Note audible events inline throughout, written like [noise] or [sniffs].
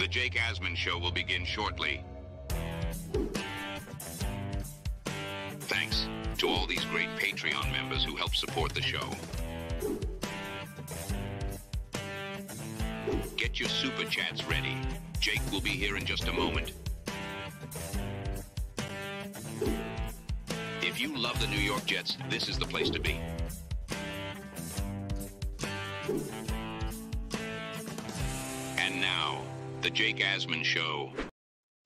The Jake Asman Show will begin shortly. Thanks to all these great Patreon members who help support the show. Get your super chats ready. Jake will be here in just a moment. If you love the New York Jets, this is the place to be. Jake Asman Show.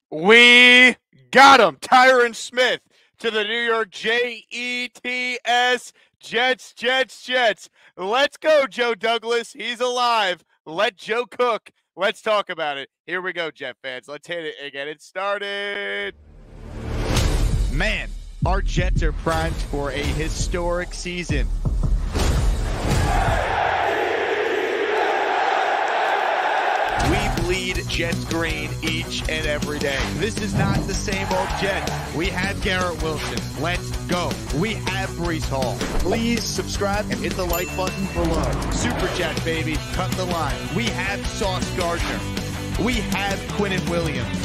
We got him, Tyron Smith to the New York J E T S Jets, Jets, Jets. Let's go, Joe Douglas. He's alive. Let Joe cook. Let's talk about it. Here we go, Jet fans. Let's hit it and get it started. Man, our Jets are primed for a historic season. Jets green each and every day. This is not the same old Jets. We have Garrett Wilson. Let's go. We have Breece Hall. Please subscribe and hit the like button below. Super chat, baby. Cut the line. We have Sauce Gardner. We have Quinnen Williams.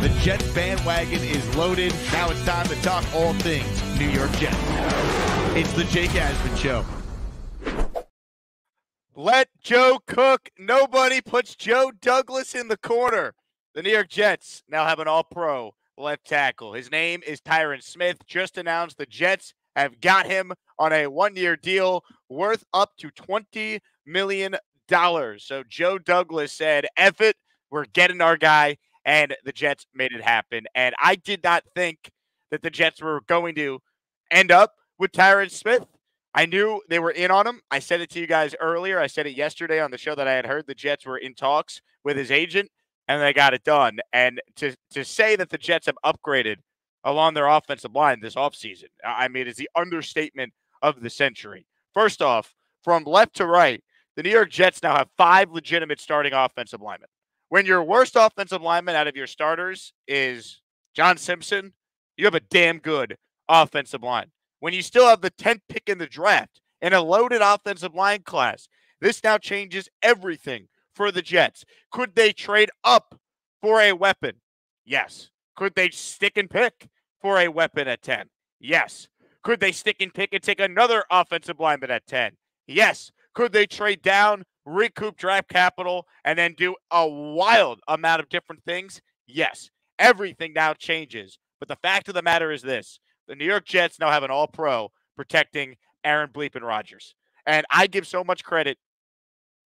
The Jets bandwagon is loaded. Now it's time to talk all things New York Jets. It's the Jake Asman Show. Let Joe cook. Nobody puts Joe Douglas in the corner. The New York Jets now have an all pro left tackle. His name is Tyron Smith. Just announced the Jets have got him on a one year deal worth up to $20 million. So Joe Douglas said, F it, we're getting our guy. And the Jets made it happen. And I did not think that the Jets were going to end up with Tyron Smith. I knew they were in on him. I said it to you guys earlier. I said it yesterday on the show that I had heard the Jets were in talks with his agent and they got it done. And to to say that the Jets have upgraded along their offensive line this offseason, I mean, it's the understatement of the century. First off, from left to right, the New York Jets now have five legitimate starting offensive linemen. When your worst offensive lineman out of your starters is John Simpson, you have a damn good offensive line when you still have the 10th pick in the draft and a loaded offensive line class. This now changes everything for the Jets. Could they trade up for a weapon? Yes. Could they stick and pick for a weapon at 10? Yes. Could they stick and pick and take another offensive lineman at 10? Yes. Could they trade down, recoup draft capital, and then do a wild amount of different things? Yes. Everything now changes. But the fact of the matter is this the New York Jets now have an all pro protecting Aaron Bleepin Rodgers. And I give so much credit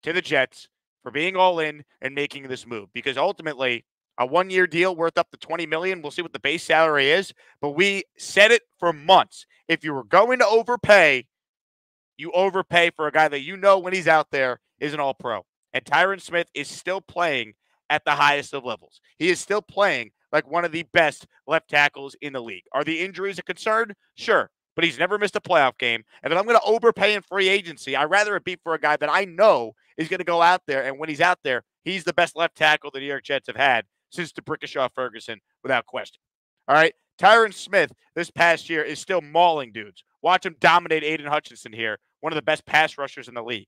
to the Jets for being all in and making this move because ultimately a one year deal worth up to 20 million. We'll see what the base salary is, but we said it for months. If you were going to overpay, you overpay for a guy that you know when he's out there is an all pro. And Tyron Smith is still playing at the highest of levels. He is still playing like one of the best left tackles in the league. Are the injuries a concern? Sure. But he's never missed a playoff game. And if I'm going to overpay in free agency, I'd rather it be for a guy that I know is going to go out there. And when he's out there, he's the best left tackle the New York Jets have had since D'Brickashaw Ferguson, without question. All right. Tyron Smith this past year is still mauling dudes. Watch him dominate Aidan Hutchinson here, one of the best pass rushers in the league.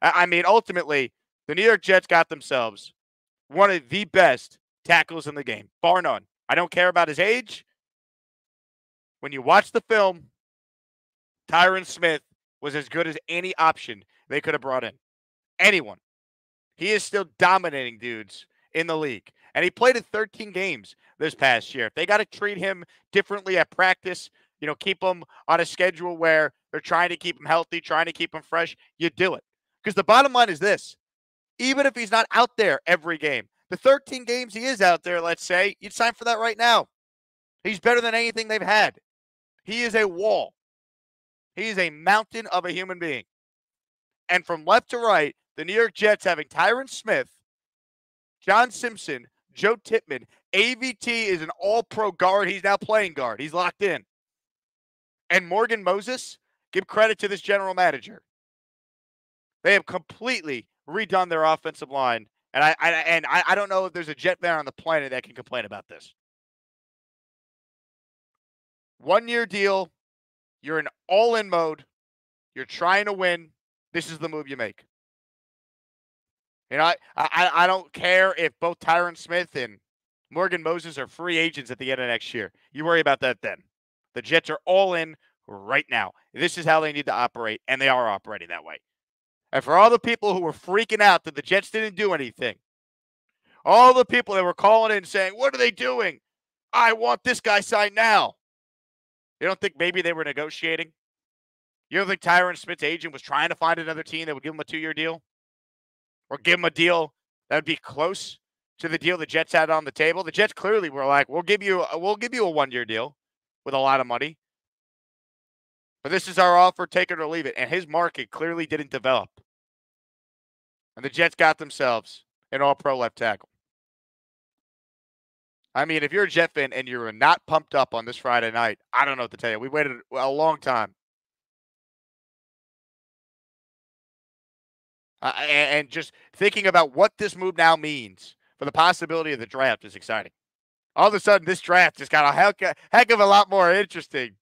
I mean, ultimately, the New York Jets got themselves one of the best tackles in the game, bar none. I don't care about his age. When you watch the film, Tyron Smith was as good as any option they could have brought in. Anyone. He is still dominating dudes in the league. And he played in 13 games this past year. If they got to treat him differently at practice, you know, keep him on a schedule where they're trying to keep him healthy, trying to keep him fresh, you do it. Because the bottom line is this even if he's not out there every game, the 13 games he is out there, let's say, you'd sign for that right now. He's better than anything they've had. He is a wall. He is a mountain of a human being. And from left to right, the New York Jets having Tyron Smith, John Simpson, Joe Tippmann, AVT is an all pro guard. He's now playing guard. He's locked in. And Morgan Moses, give credit to this general manager. They have completely redone their offensive line. And I, I and I, I don't know if there's a Jet fan on the planet that can complain about this. One year deal. You're in all in mode. You're trying to win. This is the move you make. You know, I, I, I don't care if both Tyron Smith and Morgan Moses are free agents at the end of next year. You worry about that then. The Jets are all in right now. This is how they need to operate, and they are operating that way. And for all the people who were freaking out that the Jets didn't do anything, all the people that were calling in saying, What are they doing? I want this guy signed now. You don't think maybe they were negotiating? You don't think Tyron Smith's agent was trying to find another team that would give him a two year deal? Or give him a deal that would be close to the deal the Jets had on the table? The Jets clearly were like, We'll give you we'll give you a one year deal with a lot of money. But this is our offer, take it or leave it. And his market clearly didn't develop. And the Jets got themselves an all pro left tackle. I mean, if you're a Jet fan and you're not pumped up on this Friday night, I don't know what to tell you. We waited a long time. Uh, and, just thinking about what this move now means for the possibility of the draft is exciting. All of a sudden, this draft just got a heck, heck of a lot more interesting.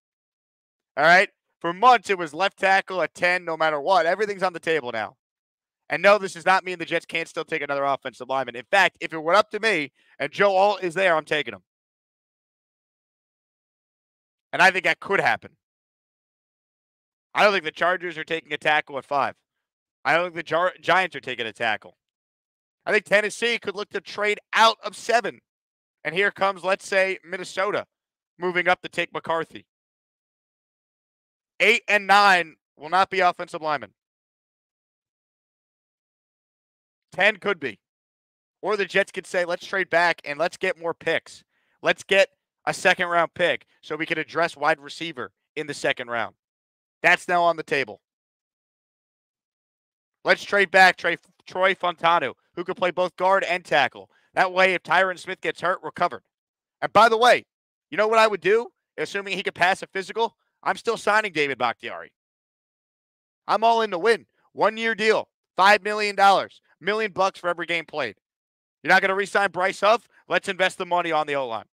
All right. For months, it was left tackle at 10, no matter what. Everything's on the table now. And no, this does not mean the Jets can't still take another offensive lineman. In fact, if it were up to me and Joe Alt is there, I'm taking him. And I think that could happen. I don't think the Chargers are taking a tackle at five. I don't think the Giants are taking a tackle. I think Tennessee could look to trade out of seven. And here comes, let's say, Minnesota moving up to take McCarthy. Eight and nine will not be offensive linemen. 10 could be. Or the Jets could say, let's trade back and let's get more picks. Let's get a second round pick so we can address wide receiver in the second round. That's now on the table. Let's trade back Trey, Troy Fautanu, who could play both guard and tackle. That way, if Tyron Smith gets hurt, we're covered. And by the way, you know what I would do, assuming he could pass a physical? I'm still signing David Bakhtiari. I'm all in to win. One year deal, $5 million million bucks for every game played. You're not going to re-sign Bryce Huff? Let's invest the money on the O line.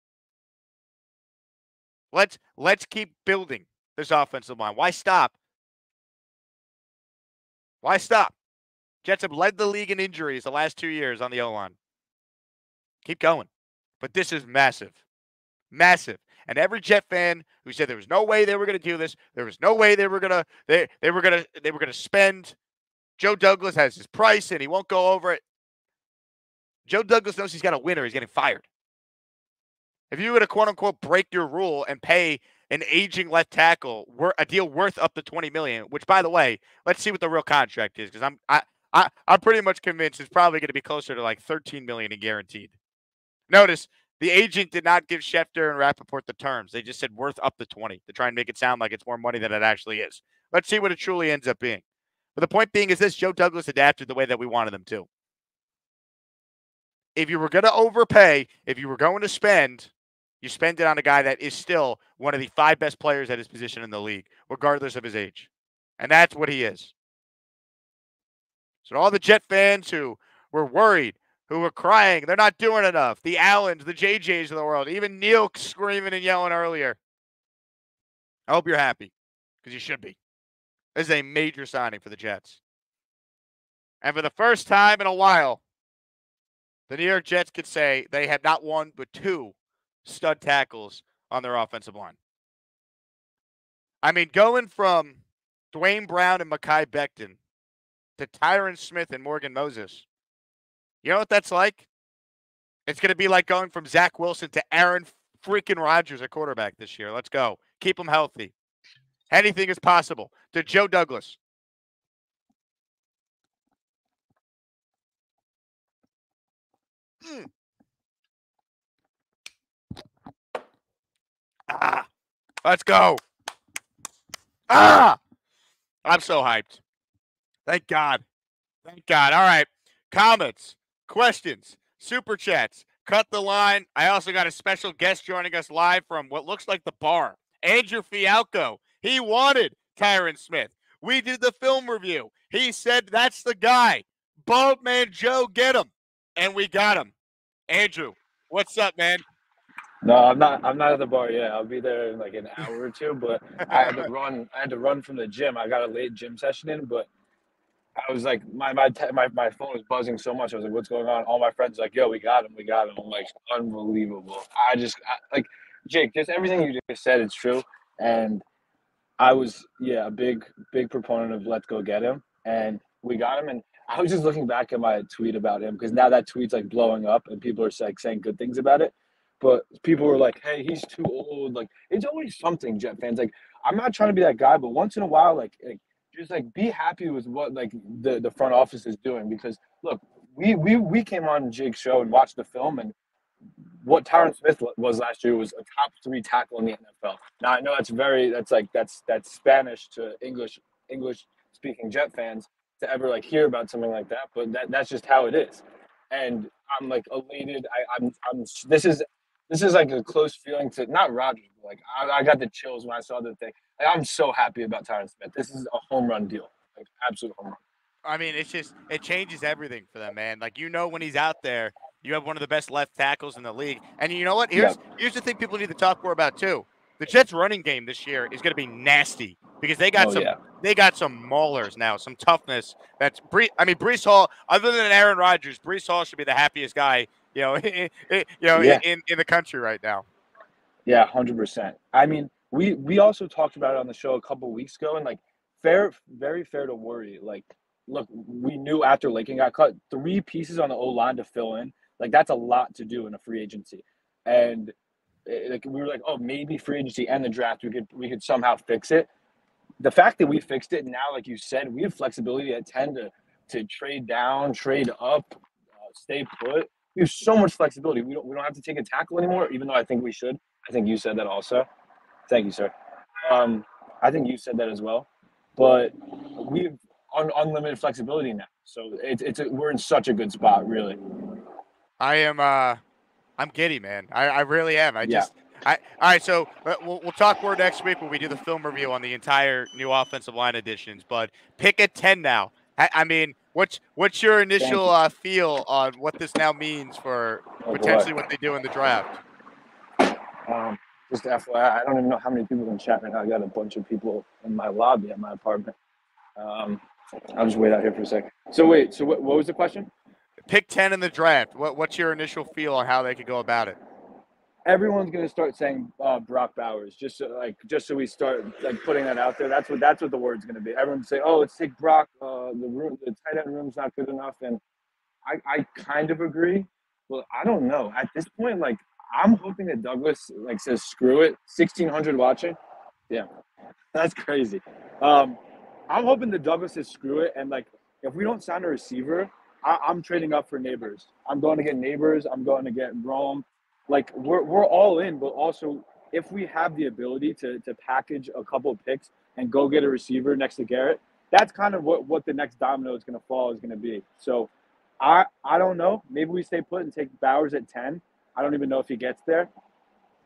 Let's let's keep building this offensive line. Why stop? Why stop? Jets have led the league in injuries the last two years on the O line. Keep going. But this is massive. Massive. And every Jet fan who said there was no way they were going to do this, there was no way they were going to they they were going to they were going to spend Joe Douglas has his price and he won't go over it. Joe Douglas knows he's got a winner. He's getting fired. If you were to quote unquote break your rule and pay an aging left tackle a deal worth up to 20 million, which by the way, let's see what the real contract is because I'm I, I I'm pretty much convinced it's probably going to be closer to like 13 million and guaranteed. Notice the agent did not give Schefter and Rapoport the terms. They just said worth up to 20 to try and make it sound like it's more money than it actually is. Let's see what it truly ends up being. But the point being is this Joe Douglas adapted the way that we wanted them to. If you were going to overpay, if you were going to spend, you spend it on a guy that is still one of the five best players at his position in the league, regardless of his age. And that's what he is. So, all the Jet fans who were worried, who were crying, they're not doing enough. The Allens, the JJs of the world, even Neil screaming and yelling earlier. I hope you're happy because you should be. This is a major signing for the Jets. And for the first time in a while, the New York Jets could say they have not one but two stud tackles on their offensive line. I mean, going from Duane Brown and Mekhi Becton to Tyron Smith and Morgan Moses, you know what that's like? It's going to be like going from Zach Wilson to Aaron freaking Rodgers at quarterback this year. Let's go. Keep them healthy. Anything is possible. To Joe Douglas. Mm. Ah, let's go. Ah, I'm so hyped. Thank God. Thank God. All right. Comments, questions, super chats. Cut the line. I also got a special guest joining us live from what looks like the bar. Andrew Fialco. He wanted Tyron Smith. We did the film review. He said that's the guy. Bald man Joe, get him. And we got him. Andrew, what's up, man? No, I'm not. I'm not at the bar yet. I'll be there in like an hour or two. But I had to run. I had to run from the gym. I got a late gym session in, but I was like, my my my my phone was buzzing so much. I was like, "What's going on?" All my friends like, "Yo, we got him, we got him." I'm like, unbelievable. I just I, like Jake, just everything you just said, it's true. And I was yeah a big big proponent of let's go get him, and we got him. And I was just looking back at my tweet about him because now that tweet's like blowing up, and people are like saying good things about it. But people were like, "Hey, he's too old." Like it's always something. Jet fans like I'm not trying to be that guy, but once in a while, like, like just like be happy with what like the the front office is doing because look, we we we came on Jake's show and watched the film and what Tyron oh. Smith was last year was a top three tackle in the NFL. Now I know that's very that's like that's that's Spanish to English English speaking Jet fans to ever like hear about something like that, but that that's just how it is. And I'm like elated. I, I'm I'm this is this is like a close feeling to not Rodgers, but like I, I got the chills when I saw the thing. I'm so happy about Tyron Smith. This is a home run deal, like absolute home run. I mean, it's just it changes everything for them, man. Like you know when he's out there, you have one of the best left tackles in the league. And you know what? Here's yeah. here's the thing people need to talk more about too. The Jets running game this year is going to be nasty because they got oh, some yeah. they got some maulers now, some toughness. That's Bree, I mean Breece Hall. Other than Aaron Rodgers, Breece Hall should be the happiest guy you know, [laughs] you know, yeah. in in the country right now. Yeah, hundred percent. I mean, we we also talked about it on the show a couple weeks ago, and like fair, very fair to worry. Like, look, we knew after Laken got cut, three pieces on the O line to fill in. Like that's a lot to do in a free agency, and it, eh, like we were like, oh, maybe free agency and the draft, we could we could somehow fix it. The fact that we fixed it now, like you said, we have flexibility at ten to to trade down, trade up, uh, stay put we have so much flexibility. We don't we don't have to take a tackle anymore, even though I think we should. I think you said that also. Thank you, sir. Um, I think you said that as well. But we have un- unlimited flexibility now, so it's it's a, we're in such a good spot, really. I am. uh I'm giddy, man. I, I really am. I just. I, all right, so we'll, we'll talk more next week when we do the film review on the entire new offensive line additions. But pick a ten now. I, I mean, What's what's your initial uh, feel on what this now means for oh, potentially boy. what they do in the draft? Um, just FYI, I don't even know how many people in chat right now. I got a bunch of people in my lobby at my apartment. Um, I'll just wait out here for a sec. So wait, so what, what was the question? Pick ten in the draft. What what's your initial feel on how they could go about it? everyone's going to start saying uh, Brock Bowers just so, like just so we start like putting that out there. That's what that's what the word's going to be. Everyone's say, "Oh, let's take Brock. Uh, the room, the tight end room's not good enough," and I I kind of agree. Well, I don't know. At this point, like I'm hoping that Douglas like says, "Screw it." Sixteen hundred watching. Yeah, that's crazy. Um, I'm hoping that Douglas says, "Screw it," and like if we don't sign a receiver. I, I'm trading up for Nabers. I'm going to get Nabers. I'm going to get Rome like we're we're all in, but also if we have the ability to to package a couple picks and go get a receiver next to Garrett, that's kind of what what the next domino is going to fall is going to be. So I I don't know. Maybe we stay put and take Bowers at ten. I don't even know if he gets there,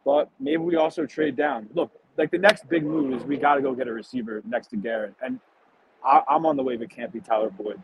but maybe we also trade down. Look, like the next big move is we got to go get a receiver next to Garrett, and I, I'm on the wave. It can't be Tyler Boyd.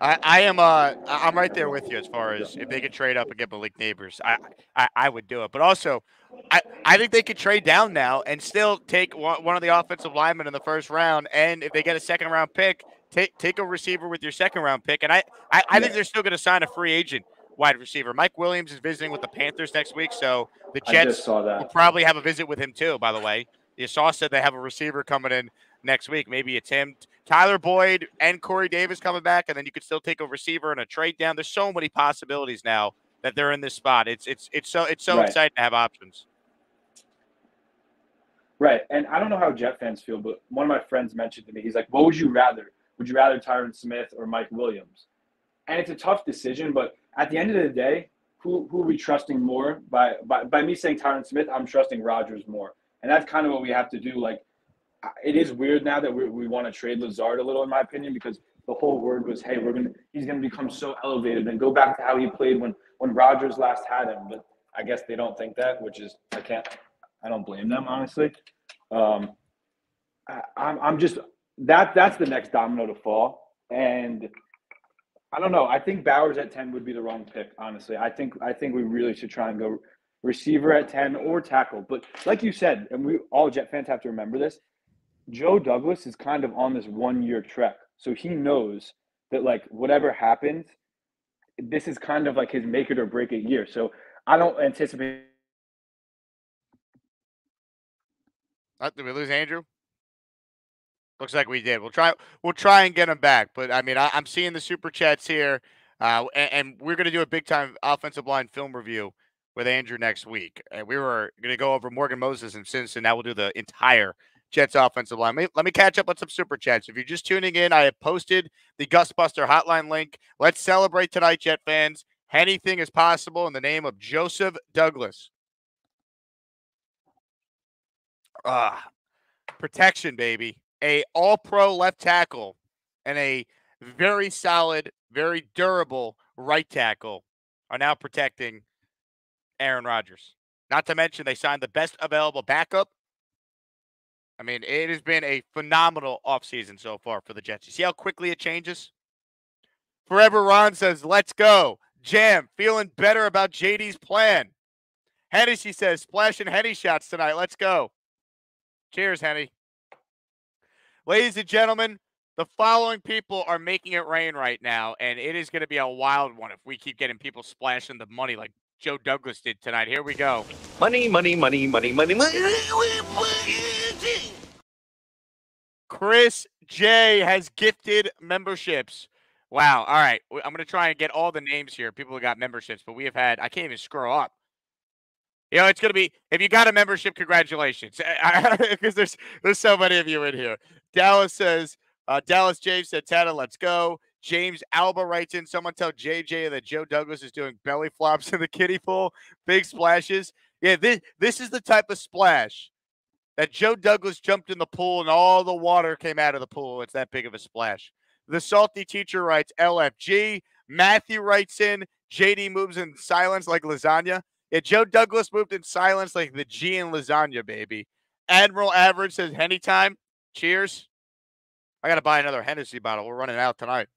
I, I am uh I'm right there with you as far as if they could trade up and get Malik Nabers, I, I, I would do it. But also, I, I think they could trade down now and still take one, one of the offensive linemen in the first round, and if they get a second round pick, take take a receiver with your second round pick. And I I, I think they're still going to sign a free agent wide receiver. Mike Williams is visiting with the Panthers next week, so the Jets will probably have a visit with him too. By the way, you saw said they have a receiver coming in next week. Maybe it's him, Tyler Boyd, and Corey Davis coming back, and then you could still take a receiver and a trade down. There's so many possibilities now that they're in this spot. It's it's it's so it's so right. exciting to have options. Right, and I don't know how Jet fans feel, but one of my friends mentioned to me, he's like, "What would you rather? Would you rather Tyron Smith or Mike Williams?" And it's a tough decision, but at the end of the day, who who are we trusting more? By by by me saying Tyron Smith, I'm trusting Rodgers more, and that's kind of what we have to do. Like it is weird now that we, we want to trade Lazard a little, in my opinion, because the whole word was, hey, we're gonna he's gonna become so elevated and go back to how he played when when Rodgers last had him. But I guess they don't think that, which is I can't I don't blame them honestly. Um, I, I'm I'm just that that's the next domino to fall, and I don't know. I think Bowers at ten would be the wrong pick. Honestly, I think I think we really should try and go receiver at ten or tackle. But like you said, and we all Jet fans have to remember this Joe Douglas is kind of on this one year trek. So he knows that like whatever happens, this is kind of like his make it or break it year. So I don't anticipate. Uh, did we lose Andrew? Looks like we did. We'll try. We'll try and get him back. But I mean, I, am seeing the super chats here, uh, and, and, we're going to do a big time offensive line film review with Andrew next week. And we were going to go over Morgan Moses and Simpson. Now we'll do the entire Jets offensive line. Let me, let me catch up on some super chats. If you're just tuning in, I have posted the GustBuster hotline link. Let's celebrate tonight, Jet fans. Anything is possible in the name of Joseph Douglas. Ah, protection, baby. A all-pro left tackle and a very solid, very durable right tackle are now protecting Aaron Rodgers. Not to mention they signed the best available backup I mean, it has been a phenomenal offseason so far for the Jets. You see how quickly it changes? Forever Ron says, let's go. Jam, feeling better about JD's plan. Hennessy says, splashing Henny shots tonight. Let's go. Cheers, Henny. Ladies and gentlemen, the following people are making it rain right now, and it is going to be a wild one if we keep getting people splashing the money like Joe Douglas did tonight. Here we go. Money, money, money, money, money, money. Chris J has gifted memberships. Wow. All right. I'm going to try and get all the names here. People who got memberships, but we have had, I can't even scroll up. You know, it's going to be, if you got a membership, congratulations. [laughs] Because there's there's so many of you in here. Dallas says, uh, Dallas James said, Tata, let's go. James Alba writes in, someone tell JJ that Joe Douglas is doing belly flops in the kiddie pool, big splashes. Yeah, this, this is the type of splash that Joe Douglas jumped in the pool and all the water came out of the pool. It's that big of a splash. The salty teacher writes LFG. Matthew writes in, JD moves in silence like lasagna. Yeah, Joe Douglas moved in silence like the G in lasagna, baby. Admiral Average says, anytime. Cheers. I got to buy another Hennessy bottle. We're running out tonight.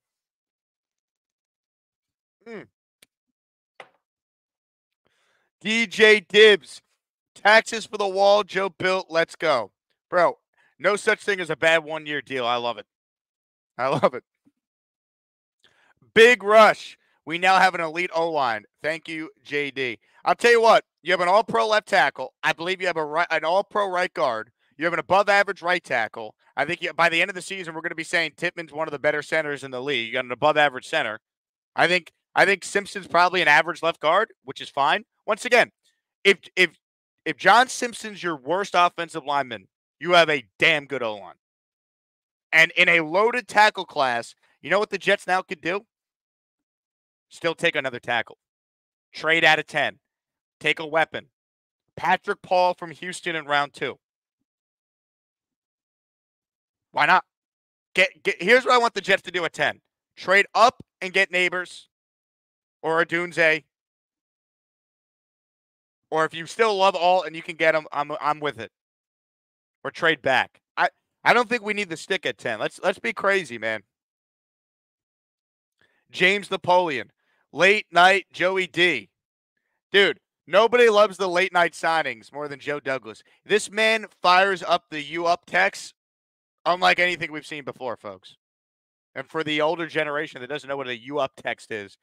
Mm. DJ Dibs, taxes for the wall. Joe built. Let's go, bro. No such thing as a bad one year deal. I love it. I love it. Big rush. We now have an elite O line. Thank you, JD. I'll tell you what. You have an All Pro left tackle. I believe you have a right, an All Pro right guard. You have an above average right tackle. I think you, by the end of the season, we're going to be saying Tippmann's one of the better centers in the league. You got an above average center. I think I think Simpson's probably an average left guard, which is fine. Once again, if if if John Simpson's your worst offensive lineman, you have a damn good O line. And in a loaded tackle class, you know what the Jets now could do? Still take another tackle. Trade out of 10. Take a weapon. Patrick Paul from Houston in round two. Why not? Get, get here's what I want the Jets to do at 10. Trade up and get Nabers or Odunze. Or if you still love all and you can get them, I'm I'm with it. Or trade back. I I don't think we need the stick at 10. Let's let's be crazy, man. James Napoleon. Late night Joey D. Dude, nobody loves the late night signings more than Joe Douglas. This man fires up the U up text unlike anything we've seen before, folks. And for the older generation that doesn't know what a U up text is,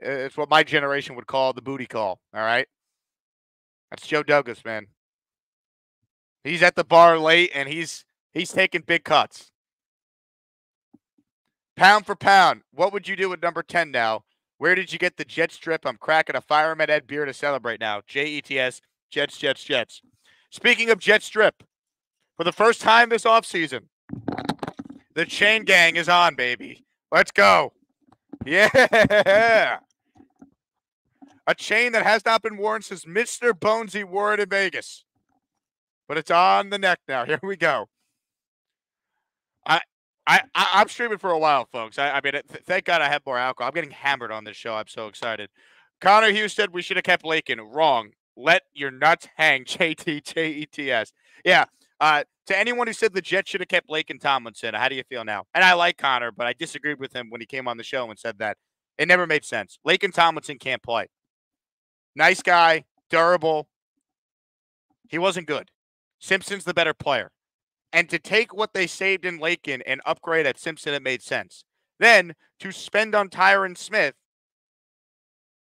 it's what my generation would call the booty call. All right. That's Joe Douglas, man. He's at the bar late and he's he's taking big cuts. Pound for pound, what would you do with number 10 now? Where did you get the jet strip? I'm cracking a fireman Ed beer to celebrate now. J E T S, Jets, Jets, Jets. Speaking of jet strip, for the first time this offseason, the chain gang is on, baby. Let's go. Yeah. A chain that has not been worn since Mr. Bonesy wore it in Vegas. But it's on the neck now. [laughs] Here we go. I I, am streaming for a while, folks. I, I mean, th- thank God I have more alcohol. I'm getting hammered on this show. I'm so excited. Connor Hughes said we should have kept Laken. Wrong. Let your nuts hang. [laughs] JT J E T S. Yeah. Uh, to anyone who said the Jets should have kept Laken Tomlinson, how do you feel now? And I like Connor, but I disagreed with him when he came on the show and said that it never made sense. Laken Tomlinson can't play. Nice guy, durable. He wasn't good. Simpson's the better player. And to take what they saved in Laken and upgrade at Simpson, it made sense. Then to spend on Tyron Smith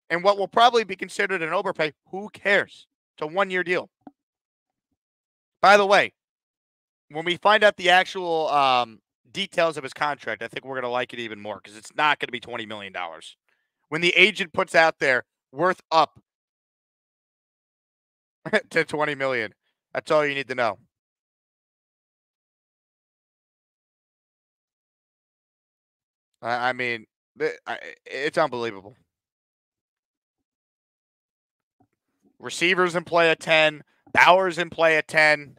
and what will probably be considered an overpay, who cares? It's a one year deal. By the way, when we find out the actual um, details of his contract, I think we're going to like it even more because it's not going to be $20 million. When the agent puts out there worth up [laughs] to 20 million, that's all you need to know. I, I mean, it's unbelievable. Receivers in play at 10, Bowers in play at 10.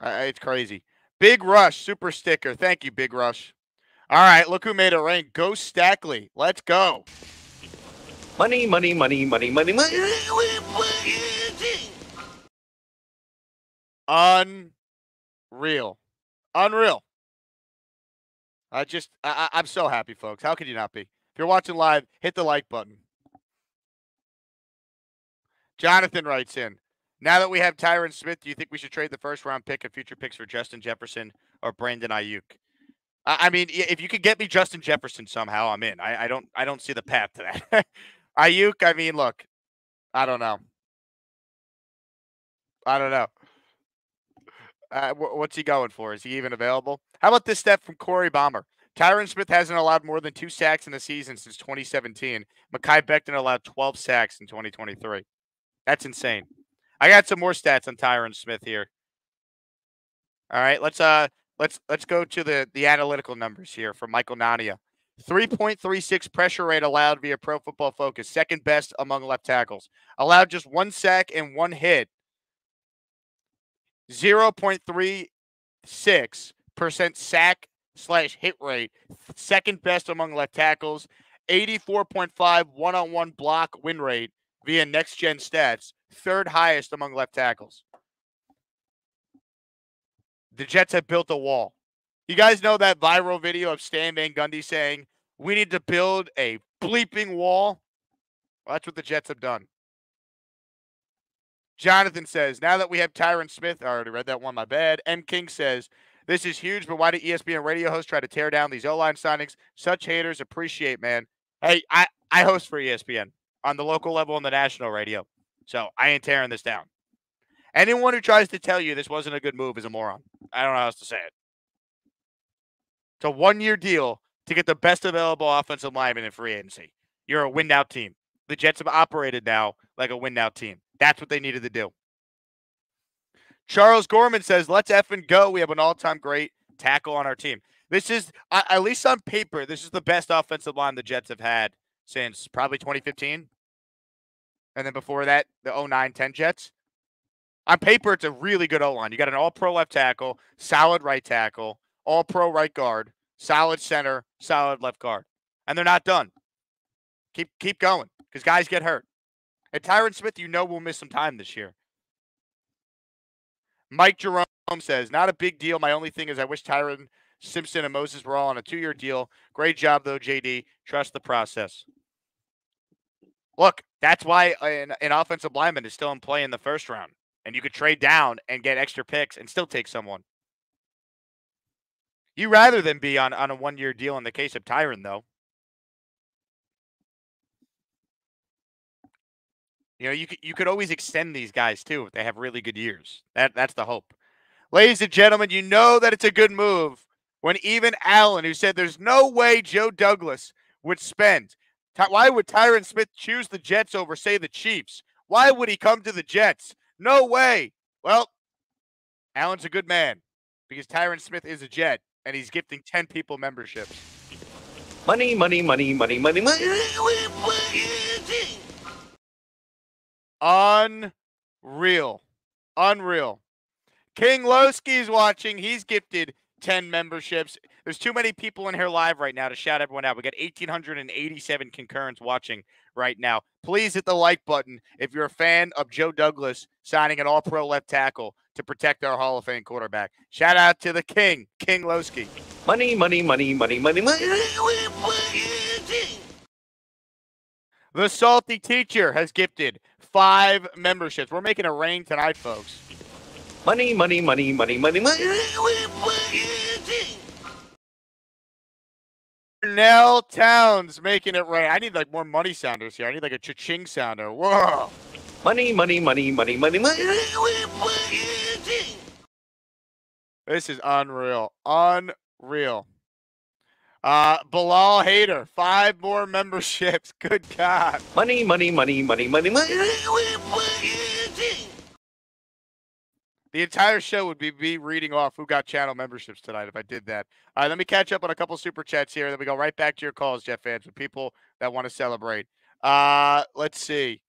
Uh, it's crazy. Big Rush, super sticker. Thank you, Big Rush. All right, look who made it rain. Go Stackley. Let's go. Money, money, money, money, money, money. Unreal. Unreal. I just, I, I'm so happy, folks. How could you not be? If you're watching live, hit the like button. Jonathan writes in, now that we have Tyron Smith, do you think we should trade the first round pick and future picks for Justin Jefferson or Brandon Aiyuk? I mean, if you could get me Justin Jefferson somehow, I'm in. I, I don't I don't see the path to that. [laughs] Aiyuk, I mean, look, I don't know. I don't know. Uh, what's he going for? Is he even available? How about this step from Corey Bomber? Tyron Smith hasn't allowed more than two sacks in the season since 2017. Mekhi Becton allowed 12 sacks in 2023. That's insane. I got some more stats on Tyron Smith here. All right, let's uh let's let's go to the the analytical numbers here from Michael Nania. 3.36 pressure rate allowed via Pro Football Focus, second best among left tackles. Allowed just one sack and one hit. 0.36% sack slash hit rate, second best among left tackles. 84.5 one on one block win rate via next gen stats, third highest among left tackles. The Jets have built a wall. You guys know that viral video of Stan Van Gundy saying, We need to build a bleeping wall? Well, that's what the Jets have done. Jonathan says, Now that we have Tyron Smith, I already read that one, my bad. M. King says, This is huge, but why do ESPN radio hosts try to tear down these O line signings? Such haters appreciate, man. Hey, I, I host for ESPN on the local level and the national radio. So I ain't tearing this down. Anyone who tries to tell you this wasn't a good move is a moron. I don't know how else to say it. It's a one year deal to get the best available offensive lineman in free agency. You're a win out team. The Jets have operated now like a win out team. That's what they needed to do. Charles Gorman says, let's effing go. We have an all time great tackle on our team. This is, at least on paper, this is the best offensive line the Jets have had since probably 2015. And then before that, the 09 10 Jets. On paper, it's a really good O line. You got an all pro left tackle, solid right tackle, all pro right guard, solid center, solid left guard. And they're not done. Keep keep going because guys get hurt. And Tyron Smith, you know, will miss some time this year. Mike Jerome says, not a big deal. My only thing is I wish Tyron Simpson and Moses were all on a two year deal. Great job, though, JD. Trust the process. Look, that's why an, an offensive lineman is still in play in the first round. And you could trade down and get extra picks and still take someone. You rather than be on, on a one year deal in the case of Tyron, though. You know, you could you could always extend these guys too if they have really good years. That that's the hope. Ladies and gentlemen, you know that it's a good move when even Allen, who said there's no way Joe Douglas would spend why would Tyron Smith choose the Jets over, say, the Chiefs? Why would he come to the Jets? No way. Well, Allen's a good man because Tyron Smith is a Jet and he's gifting 10 people memberships. Money, money, money, money, money, money. Unreal. Unreal. King Lowski's watching. He's gifted 10 memberships. There's too many people in here live right now to shout everyone out. We got 1,887 concurrents watching right now. Please hit the like button if you're a fan of Joe Douglas signing an all pro left tackle to protect our Hall of Fame quarterback. Shout out to the king, King Lowski. Money, money, money, money, money, money. The Salty Teacher has gifted five memberships. We're making a rain tonight, folks. Money, money, money, money, money, money. Nell Towns making it rain. I need like more money sounders here. I need like a cha-ching sounder. Whoa. Money, money, money, money, money, money. This is unreal. Unreal. Uh, Bilal Hader, five more memberships. [laughs] Good God. Money, money, money, money, money, money. The entire show would be me reading off who got channel memberships tonight if I did that. All right, let me catch up on a couple super chats here. Then we go right back to your calls, Jet fans, with people that want to celebrate. Uh, let's see.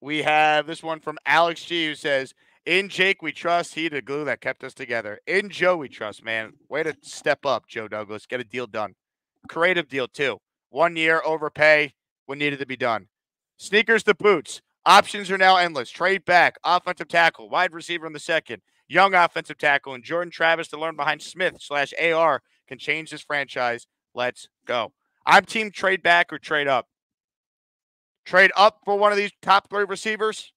We have this one from Alex G who says, In Jake we trust. He the glue that kept us together. In Joe we trust, man. Way to step up, Joe Douglas. Get a deal done. Creative deal, too. One year overpay when needed to be done. Sneakers to boots. Options are now endless. Trade back, offensive tackle, wide receiver in the second, young offensive tackle, and Jordan Travis to learn behind Smith slash AR can change this franchise. Let's go. I'm team trade back or trade up. Trade up for one of these top three receivers.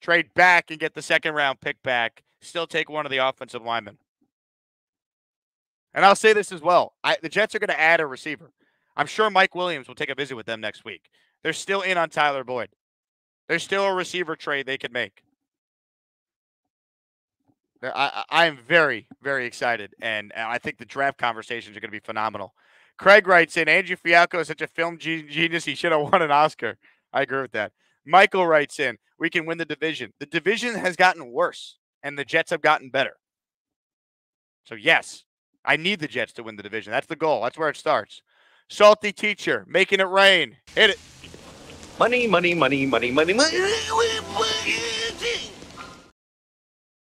Trade back and get the second round pick back. Still take one of the offensive linemen. And I'll say this as well. I, the Jets are going to add a receiver. I'm sure Mike Williams will take a visit with them next week. They're still in on Tyler Boyd. There's still a receiver trade they could make. I, am very, very excited, and I think the draft conversations are going to be phenomenal. Craig writes in, Andrew Fialco is such a film genius, he should have won an Oscar. I agree with that. Michael writes in, we can win the division. The division has gotten worse, and the Jets have gotten better. So, yes, I need the Jets to win the division. That's the goal. That's where it starts. Salty teacher, making it rain. Hit it. Money, money, money, money, money, money.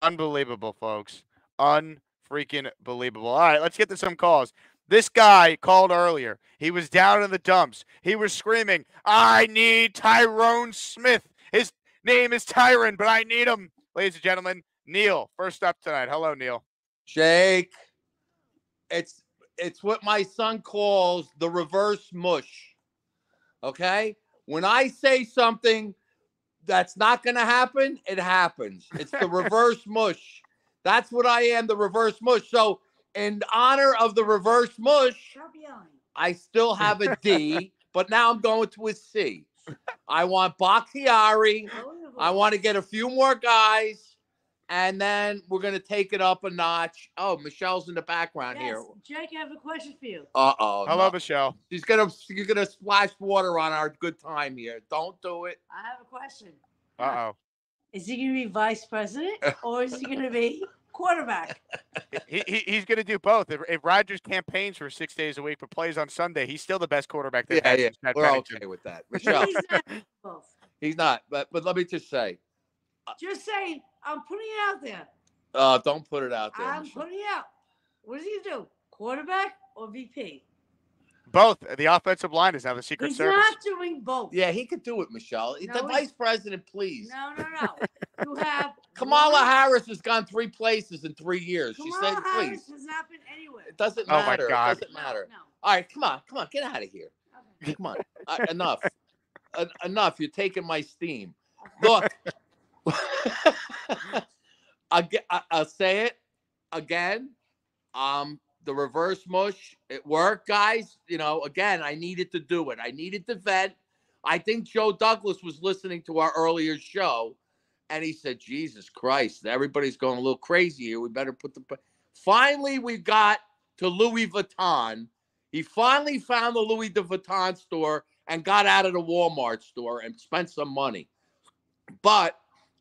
Unbelievable, folks. Unfreaking believable. All right, let's get to some calls. This guy called earlier. He was down in the dumps. He was screaming, I need Tyrone Smith. His name is Tyron, but I need him. Ladies and gentlemen, Neil, first up tonight. Hello, Neil. Jake, it's it's what my son calls the reverse mush. Okay? When I say something that's not going to happen, it happens. It's the [laughs] reverse mush. That's what I am, the reverse mush. So, in honor of the reverse mush, I still have a D, but now I'm going to a C. I want Bakhtiari. I want to get a few more guys and then we're gonna take it up a notch. Oh, Michelle's in the background Yes, here. Jake, I have a question for you. Uh oh. Hello, Michelle. She's gonna she's gonna splash water on our good time here. Don't do it. I have a question. Uh oh. Is he going to be vice president or is he going to be quarterback? [laughs] He, he, he's going to do both. If, if Rodgers campaigns for six days a week but plays on Sunday, he's still the best quarterback. they've Yeah, had yeah. since Matt We're Pennington. okay with that. Michelle, [laughs] He's not [laughs] he's not. But but let me just say, Just saying, I'm putting it out there. uh, don't put it out there. I'm Michelle. putting it out. What does he do? Quarterback or VP? Both. The offensive line is now the Secret service. He's Service. not doing both. Yeah, he could do it, Michelle. No, the he- vice president, please. No, no, no. You [laughs] have Kamala one- Harris has gone three places in three years. She Kamala said, Harris please. has not been anywhere. It doesn't Oh my matter. God. It doesn't matter. No. All right, come on, come on, get out of here. Okay. Come on, uh, [laughs] enough, En- enough. You're taking my steam. Look, [laughs] I get, I, I'll say it again. Um, the reverse mush, it worked, guys. You know, again, I needed to do it. I needed to vent. I think Joe Douglas was listening to our earlier show, and he said, "Jesus Christ, everybody's going a little crazy here. We better put the." Finally, we got to Louis Vuitton. He finally found the Louis de Vuitton store and got out of the Walmart store and spent some money. But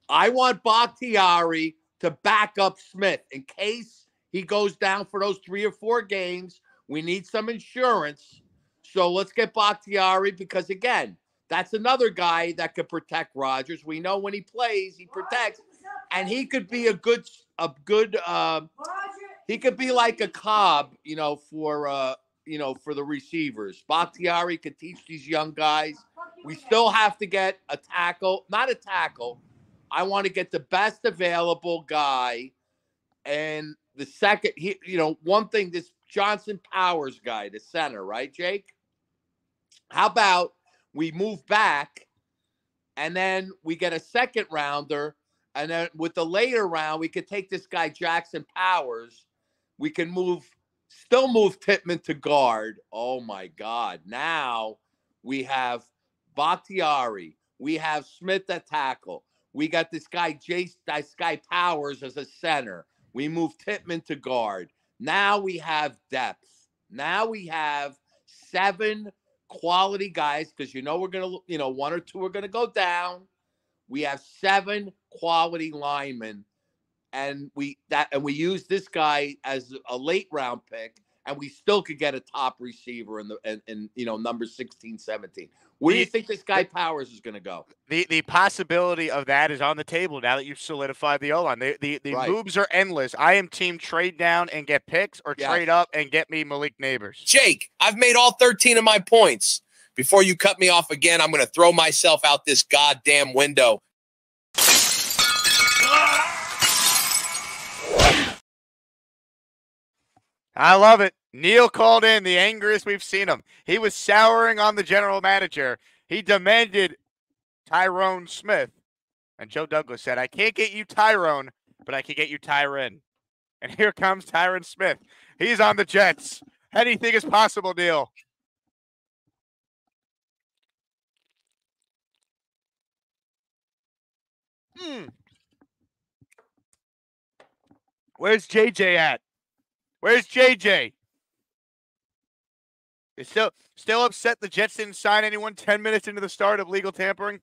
I want Bakhtiari to back up Smith in case he goes down for those three or four games. We need some insurance. So let's get Bakhtiari because, again, that's another guy that could protect Rodgers. We know when he plays, he protects, and he could be a good, a good, uh, he could be like a Cobb, you know, for uh, you know, for the receivers. Bakhtiari could teach these young guys. We still have to get a tackle, not a tackle. I want to get the best available guy. And the second, he, you know, one thing, this Johnson Powers guy, the center, right, Jake? How about we move back and then we get a second rounder And then with the later round, we could take this guy Jackson Powers. We can move, still move Tippmann to guard. Oh my God! Now we have Bakhtiari. We have Smith at tackle. We got this guy Jace, this guy Powers as a center. We move Tippmann to guard. Now we have depth. Now we have seven quality guys because you know we're gonna, you know, one or two are gonna go down. We have seven quality linemen, and we that and we use this guy as a late round pick, and we still could get a top receiver in the in, in you know number 16, 17. Where do you think this guy Bowers is gonna go? The the possibility of that is on the table now that you've solidified the O line. The the, the Right. moves are endless. I am team trade down and get picks or Yes. trade up and get me Malik Nabers. Jake, I've made all 13 of my points. Before you cut me off again, I'm going to throw myself out this goddamn window. I love it. Neil called in the angriest we've seen him. He was souring on the general manager. He demanded Tyrone Smith. And Joe Douglas said, I can't get you Tyrone, but I can get you Tyron. And [laughs] here comes Tyron Smith. He's on the Jets. Anything is possible, Neil. Hmm. Where's JJ at? Where's JJ? Is still still upset the Jets didn't sign anyone 10 minutes into the start of legal tampering.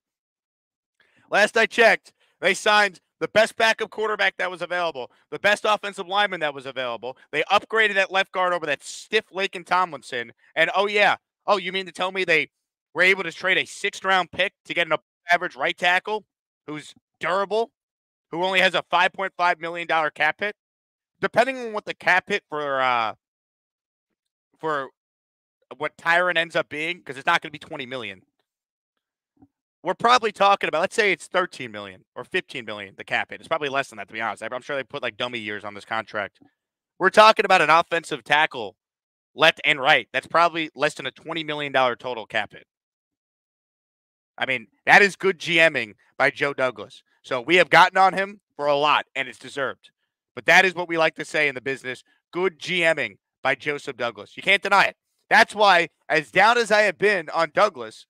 Last I checked, they signed the best backup quarterback that was available, the best offensive lineman that was available. They upgraded that left guard over that stiff Laken Tomlinson. And oh yeah, oh you mean to tell me they were able to trade a sixth round pick to get an average right tackle who's durable, who only has a 5.5 million dollar cap hit? Depending on what the cap hit for uh for what Tyron ends up being, because it's not going to be 20 million. We're probably talking about, let's say it's 13 million or 15 million, the cap hit. It's probably less than that, to be honest. I'm sure they put like dummy years on this contract. We're talking about an offensive tackle, left and right. That's probably less than a $20 million total cap hit. I mean, that is good GMing by Joe Douglas. So we have gotten on him for a lot, and it's deserved. But that is what we like to say in the business good GMing by Joseph Douglas. You can't deny it. That's why, as down as I have been on Douglas,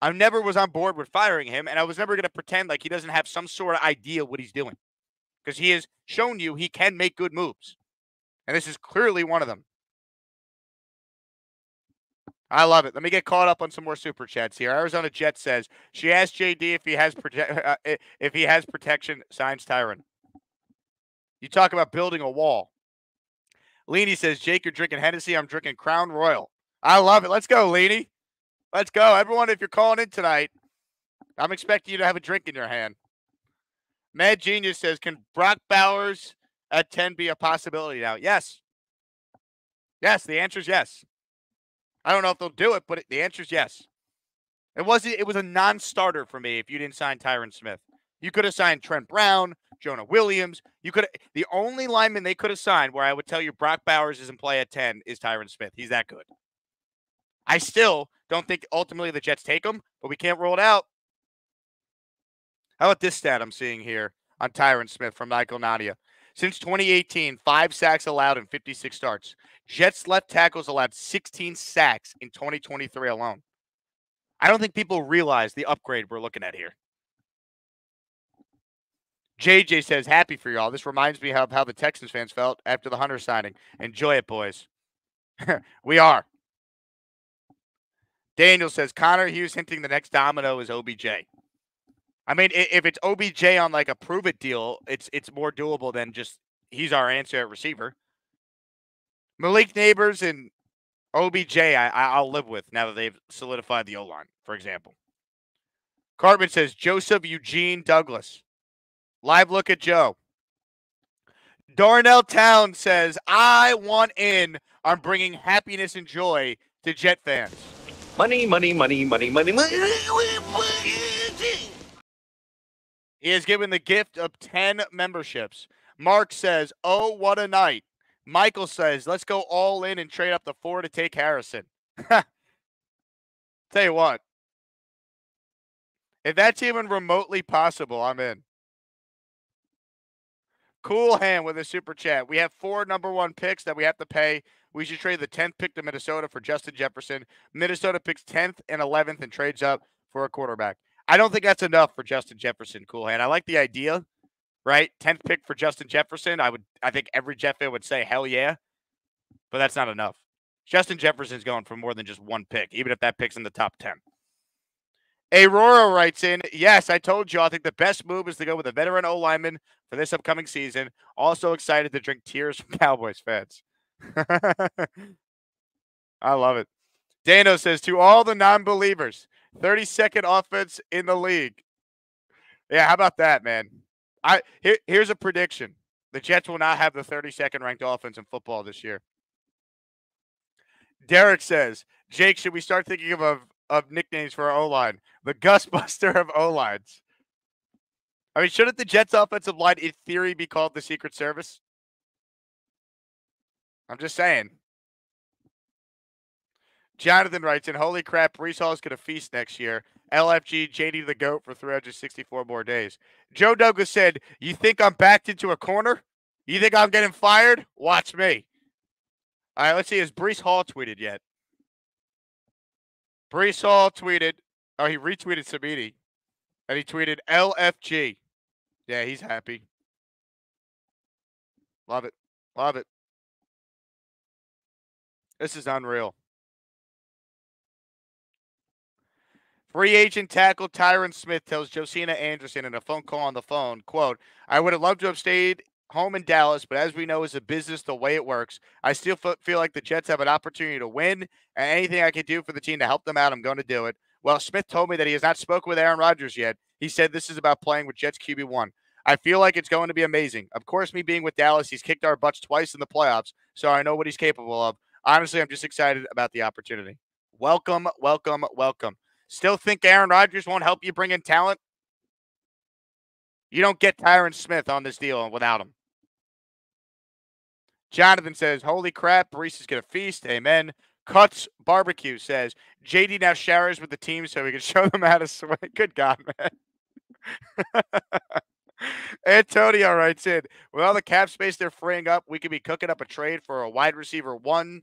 I never was on board with firing him, and I was never going to pretend like he doesn't have some sort of idea what he's doing because he has shown you he can make good moves. And this is clearly one of them. I love it. Let me get caught up on some more super chats here. Arizona Jet says she asked JD if he has prote- uh, if he has protection. Signs Tyron. You talk about building a wall. Leany says, Jake, you're drinking Hennessy. I'm drinking Crown Royal. I love it. Let's go, Leany. Let's go. Everyone, if you're calling in tonight, I'm expecting you to have a drink in your hand. Mad Genius says, Can Brock Bowers at 10 be a possibility now? Yes. Yes, the answer is yes. I don't know if they'll do it, but the answer is yes. It was it was a non-starter for me if you didn't sign Tyron Smith. You could have signed Trent Brown, Jonah Williams. You could the only lineman they could have signed where I would tell you Brock Bowers is in play at 10 is Tyron Smith. He's that good. I still don't think ultimately the Jets take him, but we can't rule it out. How about this stat I'm seeing here on Tyron Smith from Michael Nania? Since 2018, five sacks allowed in 56 starts. Jets left tackles allowed 16 sacks in 2023 alone. I don't think people realize the upgrade we're looking at here. JJ says, happy for y'all. This reminds me of how the Texans fans felt after the Hunter signing. Enjoy it, boys. [laughs] we are. Daniel says, Connor Hughes hinting the next domino is OBJ. I mean, if it's OBJ on like a prove it deal, it's it's more doable than just he's our answer at receiver. Malik Nabers and OBJ, I, I'll live with now that they've solidified the O line, for example. Cartman says Joseph Eugene Douglas. Live look at Joe. Darnell Town says, I want in on bringing happiness and joy to Jet fans. Money, money, money, money, money, money. He has given the gift of 10 memberships. Mark says, Oh, what a night. Michael says, Let's go all in and trade up the four to take Harrison. [laughs] Tell you what, if that's even remotely possible, I'm in. Cool hand with a super chat. We have four number one picks that we have to pay. We should trade the 10th pick to Minnesota for Justin Jefferson. Minnesota picks 10th and 11th and trades up for a quarterback. I don't think that's enough for Justin Jefferson, cool hand. I like the idea, right? 10th pick for Justin Jefferson. I would I think every Jet fan would say hell yeah. But that's not enough. Justin Jefferson's going for more than just one pick, even if that pick's in the top 10. Aurora writes in, yes, I told you I think the best move is to go with a veteran O lineman for this upcoming season. Also excited to drink tears from [laughs] Cowboys fans. [laughs] I love it. Dano says to all the non-believers, 32nd offense in the league. Yeah, how about that, man? I here, here's a prediction. The Jets will not have the 32nd ranked offense in football this year. Derek says, Jake, should we start thinking of, of, of nicknames for our O line? The GustBuster of O lines. I mean, shouldn't the Jets offensive line, in theory, be called the Secret Service? I'm just saying. Jonathan writes in, Holy crap, Breece Hall is going to feast next year. LFG, JD the GOAT for 364 more days. Joe Douglas said, You think I'm backed into a corner? You think I'm getting fired? Watch me. All right, let's see. Has Breece Hall tweeted yet? Breece Hall tweeted. Oh, he retweeted Sabini. And he tweeted LFG. Yeah, he's happy. Love it. Love it. This is unreal. Free agent tackle Tyron Smith tells Josina Anderson in a phone call on the phone, quote, I would have loved to have stayed home in Dallas, but as we know, as a business, the way it works, I still feel like the Jets have an opportunity to win, and anything I can do for the team to help them out, I'm going to do it. Well, Smith told me that he has not spoken with Aaron Rodgers yet. He said this is about playing with Jets QB1. I feel like it's going to be amazing. Of course, me being with Dallas, he's kicked our butts twice in the playoffs, so I know what he's capable of. Honestly, I'm just excited about the opportunity. Welcome, welcome, welcome. Still think Aaron Rodgers won't help you bring in talent? You don't get Tyron Smith on this deal without him. Jonathan says, Holy crap, is going to feast. Amen. Cuts Barbecue says, JD now showers with the team so we can [laughs] show them how to swing. Good God, man. [laughs] Antonio writes in, with all the cap space they're freeing up, we could be cooking up a trade for a wide receiver one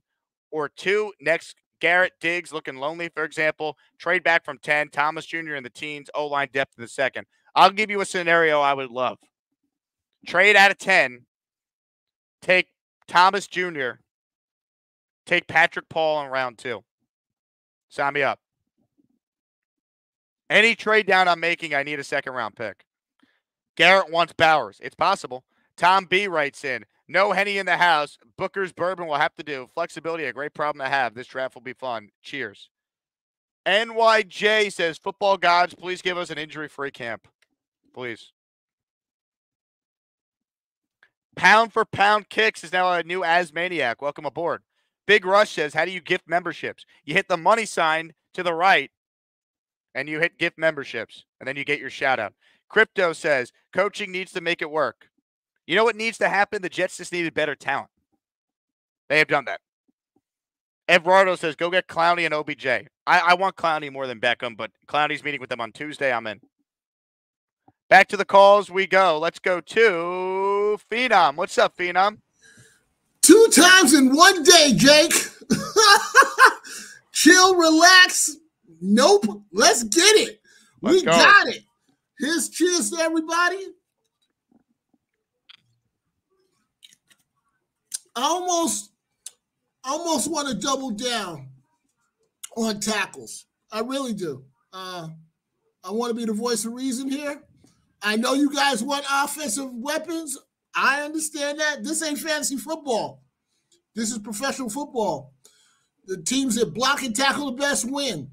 or two. Next, Garrett Diggs looking lonely, for example. Trade back from 10, Thomas Jr. in the teens, O line depth in the second. I'll give you a scenario I would love. Trade out of 10, take Thomas Jr., take Patrick Paul in round two. Sign me up. Any trade down I'm making, I need a second round pick. Garrett wants Bowers. It's possible. Tom B writes in, no Henny in the house. Booker's bourbon will have to do. Flexibility, a great problem to have. This draft will be fun. Cheers. NYJ says, football gods, please give us an injury free camp. Please. Pound for pound kicks is now a new Asmaniac. Welcome aboard. Big Rush says, How do you gift memberships? You hit the money sign to the right and you hit gift memberships, and then you get your shout out. Crypto says, Coaching needs to make it work. You know what needs to happen? The Jets just needed better talent. They have done that. Eduardo says, Go get Clowney and OBJ. I, I want Clowney more than Beckham, but Clowney's meeting with them on Tuesday. I'm in. Back to the calls we go. Let's go to Phenom. What's up, Phenom? Two times in one day, Jake. [laughs] Chill, relax. Nope. Let's get it. Let's we go. got it. Here's cheers to everybody. I almost almost want to double down on tackles. I really do. Uh, I want to be the voice of reason here. I know you guys want offensive weapons. I understand that. This ain't fantasy football. This is professional football. The teams that block and tackle the best win.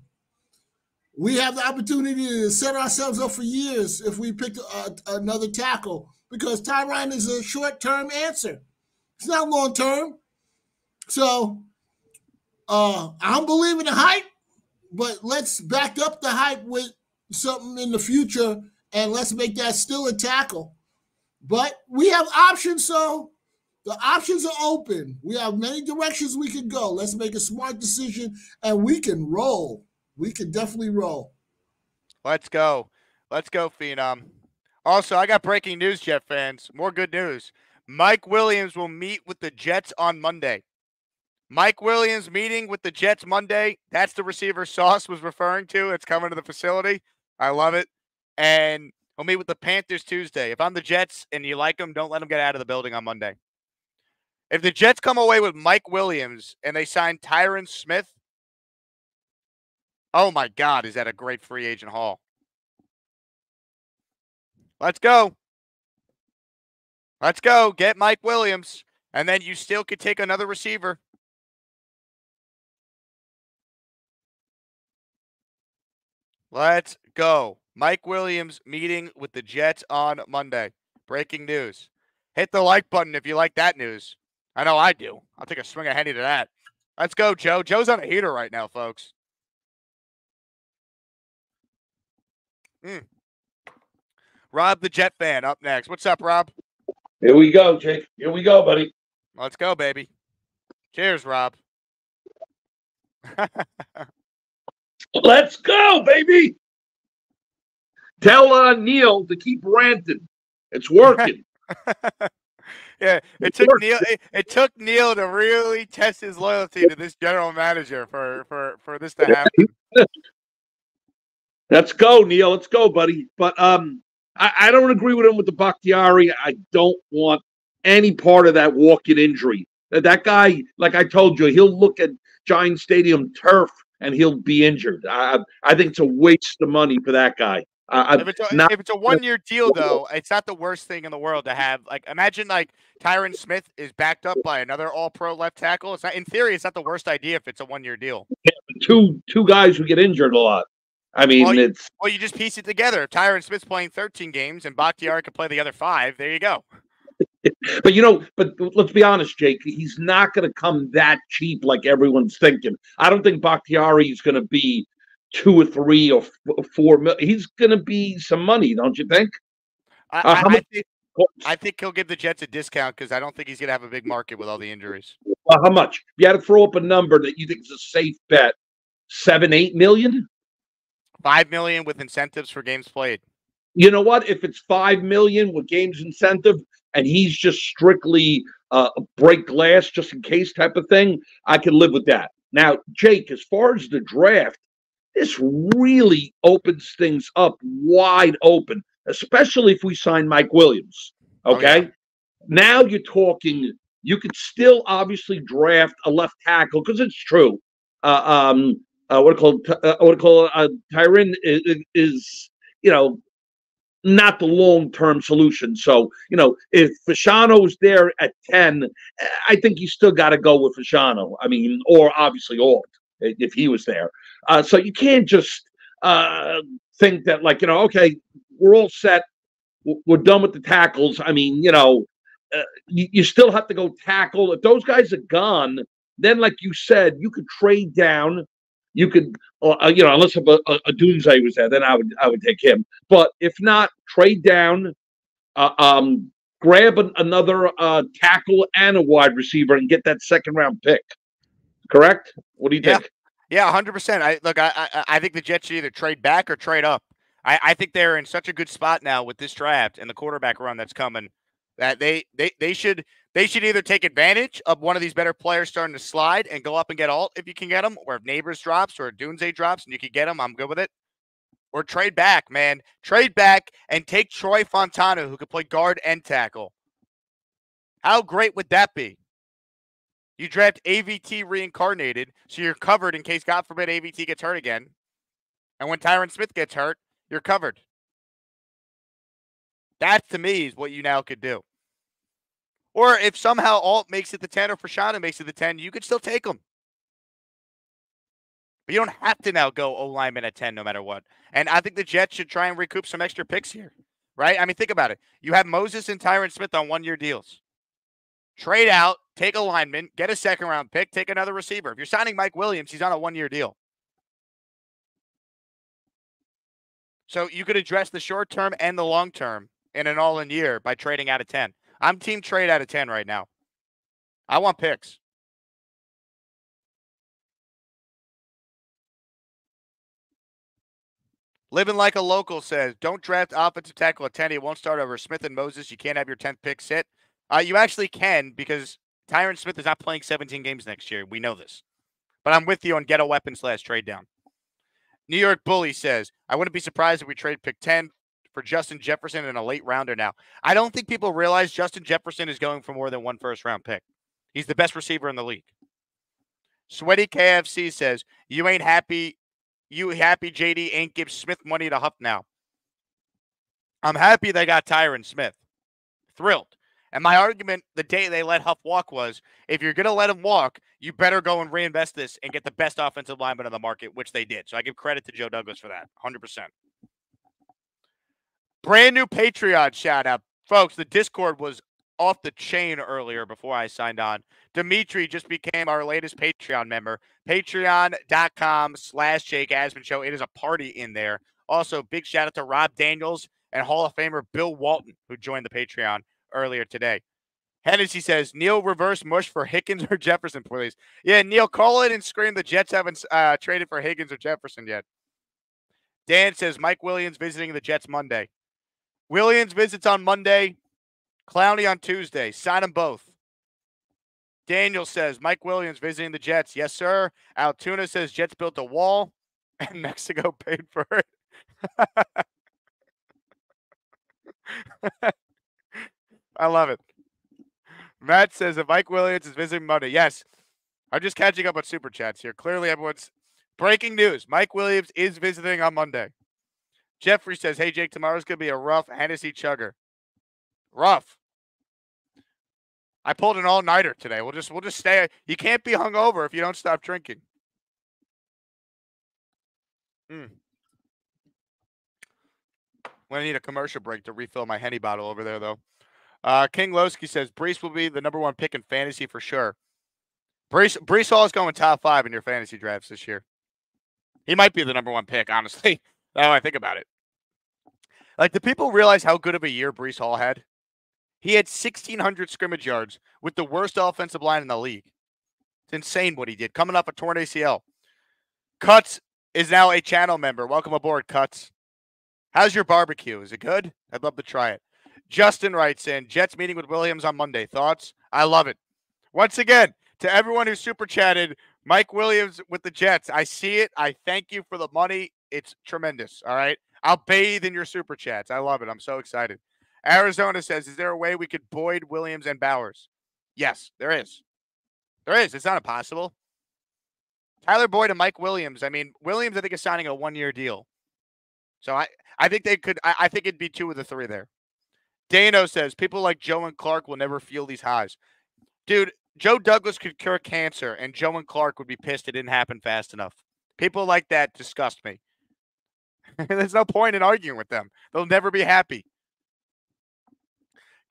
We have the opportunity to set ourselves up for years if we pick a, another tackle because Tyron is a short term answer. It's not long term. So uh, I'm believing the hype, but let's back up the hype with something in the future and let's make that still a tackle. But we have options, so the options are open. We have many directions we can go. Let's make a smart decision and we can roll. We can definitely roll. Let's go. Let's go, Phenom. Also, I got breaking news, Jet fans. More good news. Mike Williams will meet with the Jets on Monday. Mike Williams meeting with the Jets Monday. That's the receiver Sauce was referring to. It's coming to the facility. I love it. And he'll meet with the Panthers Tuesday. If I'm the Jets and you like them, don't let them get out of the building on Monday. If the Jets come away with Mike Williams and they sign Tyron Smith, oh my God, is that a great free agent haul? Let's go. Let's go. Get Mike Williams. And then you still could take another receiver. Let's go. Mike Williams meeting with the Jets on Monday. Breaking news. Hit the like button if you like that news. I know I do. I'll take a swing of Henny to that. Let's go, Joe. Joe's on a heater right now, folks. Mm. Rob the Jet fan up next. What's up, Rob? Here we go, Jake. Here we go, buddy. Let's go, baby. Cheers, Rob. [laughs] Let's go, baby. Tell uh, Neil to keep ranting. It's working. [laughs] yeah, it took Neil. It, it, took Neil to really test his loyalty to this general manager for for for this to happen. [laughs] Let's go, Neil. Let's go, buddy. But um, I, I don't agree with him with the Bakhtiari. I don't want any part of that walking injury. That guy, like I told you, he'll look at Giant Stadium turf and he'll be injured. I, I think it's a waste of money for that guy. Uh, if, it's a, not, if it's a one year deal, [laughs] though, it's not the worst thing in the world to have. Like, imagine like Tyron Smith is backed up by another All Pro left tackle. It's not in theory. It's not the worst idea if it's a one year deal. Two two guys who get injured a lot. I mean, well, it's well, you just piece it together. If Tyron Smith's playing 13 games and Bakhtiari could play the other five, there you go. [laughs] but you know, but let's be honest, Jake. He's not going to come that cheap like everyone's thinking. I don't think Bakhtiari is going to be two or three or four million. He's going to be some money, don't you think? I, uh, I, I think, I think he'll give the Jets a discount because I don't think he's going to have a big market with all the injuries. Well, how much? If you had to throw up a number that you think is a safe bet, seven, eight million, five million with incentives for games played. You know what? If it's five million with games incentive, and he's just strictly uh, break glass just in case type of thing, I can live with that. Now, Jake, as far as the draft, this really opens things up wide open, especially if we sign Mike Williams. Okay. Oh, yeah. Now you're talking, you could still obviously draft a left tackle because it's true. Uh, um, uh, what I call uh, what I call uh, Tyron is, is, you know not the long term solution. So you know if Fashanu's there at ten, I think you still got to go with Fashano. I mean, or obviously Alt if he was there. Uh, so you can't just uh, think that like you know, okay, we're all set, we're done with the tackles. I mean, you know, uh, you, you still have to go tackle. If those guys are gone, then like you said, you could trade down. You could, uh, uh you know, unless a, a, Odunze was there, then I would I would take him. But if not, trade down, uh, um, grab an, another uh, tackle and a wide receiver, and get that second round pick. Correct? What do you yeah. think? Yeah, hundred percent. I look. I, I I think the Jets should either trade back or trade up. I, I think they're in such a good spot now with this draft and the quarterback run that's coming that they they they should they should either take advantage of one of these better players starting to slide and go up and get alt if you can get them, or if Nabers drops or Dunze drops and you can get them, I'm good with it. Or trade back, man. Trade back and take Troy Fautanu, who could play guard and tackle. How great would that be? You draft AVT reincarnated, so you're covered in case, God forbid, AVT gets hurt again. And when Tyron Smith gets hurt, you're covered. That to me is what you now could do. Or if somehow Alt makes it the 10 or Fashanu makes it the 10, you could still take them. But you don't have to now go O lineman at 10 no matter what. And I think the Jets should try and recoup some extra picks here, right? I mean, think about it. You have Moses and Tyron Smith on one year deals. Trade out, take a lineman, get a second round pick, take another receiver. If you're signing Mike Williams, he's on a one year deal. So you could address the short term and the long term in an all in year by trading out of 10. I'm team trade out of 10 right now. I want picks. Living like a local says, don't draft offensive tackle at 10. He won't start over Smith and Moses. You can't have your 10th pick sit. Uh, you actually can because Tyron Smith is not playing 17 games next year. We know this. But I'm with you on get a weapon slash trade down. New York Bully says, I wouldn't be surprised if we trade pick 10 for Justin Jefferson in a late rounder now. I don't think people realize Justin Jefferson is going for more than one first round pick. He's the best receiver in the league. Sweaty KFC says, You ain't happy. You happy JD ain't give Smith money to Huff now. I'm happy they got Tyron Smith. Thrilled. And my argument the day they let Huff walk was if you're going to let him walk, you better go and reinvest this and get the best offensive lineman on the market, which they did. So I give credit to Joe Douglas for that 100%. Brand new Patreon shout out. Folks, the Discord was off the chain earlier before I signed on. Dimitri just became our latest Patreon member. Patreon.com slash Jake Asman Show. It is a party in there. Also, big shout out to Rob Daniels and Hall of Famer Bill Walton, who joined the Patreon earlier today. Hennessy says, Neil reverse mush for Higgins or [laughs] Jefferson, please. Yeah, Neil, call it and scream the Jets haven't uh, traded for Higgins or Jefferson yet. Dan says, Mike Williams visiting the Jets Monday. Williams visits on Monday. Clowney on Tuesday. Sign them both. Daniel says Mike Williams visiting the Jets. Yes, sir. Altoona says Jets built a wall [laughs] and Mexico paid for it. [laughs] I love it. Matt says if Mike Williams is visiting Monday. Yes. I'm just catching up on super chats here. Clearly, everyone's breaking news. Mike Williams is visiting on Monday. Jeffrey says, Hey, Jake, tomorrow's going to be a rough Hennessy chugger. Rough. I pulled an all nighter today. We'll just we'll just stay. You can't be hungover if you don't stop drinking. Hmm. I'm gonna need a commercial break to refill my henny bottle over there, though. Uh, King Lowski says Breece will be the number one pick in fantasy for sure. Breece Breece Hall is going top five in your fantasy drafts this year. He might be the number one pick, honestly. [laughs] now I think about it. Like, do people realize how good of a year Breece Hall had? He had 1,600 scrimmage yards with the worst offensive line in the league. It's insane what he did. Coming off a torn ACL. Cuts is now a channel member. Welcome aboard, Cuts. How's your barbecue? Is it good? I'd love to try it. Justin writes in Jets meeting with Williams on Monday. Thoughts? I love it. Once again, to everyone who super chatted, Mike Williams with the Jets. I see it. I thank you for the money. It's tremendous. All right. I'll bathe in your super chats. I love it. I'm so excited. Arizona says, Is there a way we could Boyd, Williams, and Bowers? Yes, there is. There is. It's not impossible. Tyler Boyd and Mike Williams. I mean, Williams, I think, is signing a one year deal. So I, I think they could, I, I think it'd be two of the three there. Dano says, People like Joe and Clark will never feel these highs. Dude, Joe Douglas could cure cancer, and Joe and Clark would be pissed it didn't happen fast enough. People like that disgust me. [laughs] There's no point in arguing with them. They'll never be happy.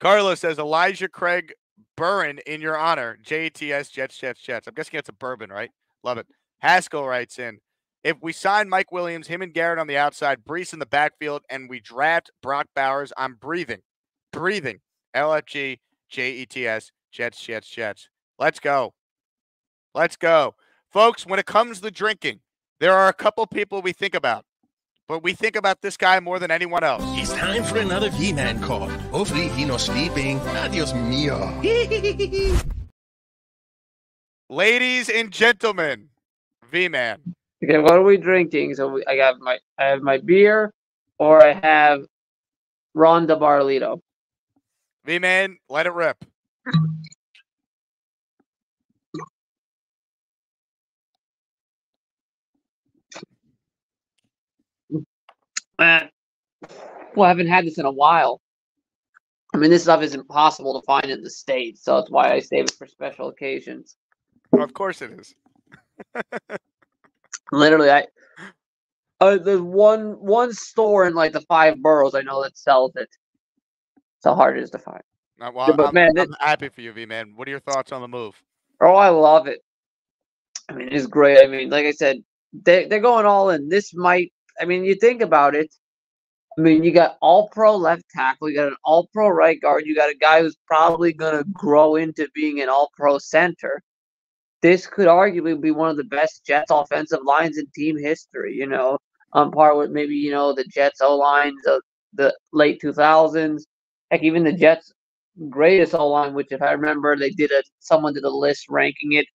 Carlos says Elijah Craig Burren in your honor. JTS Jets Jets Jets. I'm guessing it's a bourbon, right? Love it. Haskell writes in. If we sign Mike Williams, him and Garrett on the outside, Breece in the backfield, and we draft Brock Bowers, I'm breathing. Breathing. LFG, JETS, Jets, Jets, Jets. Let's go. Let's go. Folks, when it comes to drinking, there are a couple people we think about but we think about this guy more than anyone else. It's time for another V-Man call. Hopefully he no sleeping. Adios mio. [laughs] Ladies and gentlemen, V-Man. Okay, what are we drinking? So we, I got my I have my beer, or I have Ronda Barlito. V-Man, let it rip. Uh, well, I haven't had this in a while. I mean, this stuff isn't possible to find in the States, so that's why I save it for special occasions. Of course it is. [laughs] Literally, I uh, there's one one store in like the five boroughs I know that sells it. That's how hard it is to find. Uh, well, but I'm, man, I'm it- happy for you, V-Man. What are your thoughts on the move? Oh, I love it. I mean, it's great. I mean, like I said, they they're going all in. This might. I mean, you think about it. I mean, you got all pro left tackle, you got an all pro right guard, you got a guy who's probably going to grow into being an all pro center. This could arguably be one of the best Jets offensive lines in team history, you know. on par with maybe you know the Jets O lines of the late 2000s. Heck, even the Jets' greatest O line, which if I remember, they did a someone did a list ranking it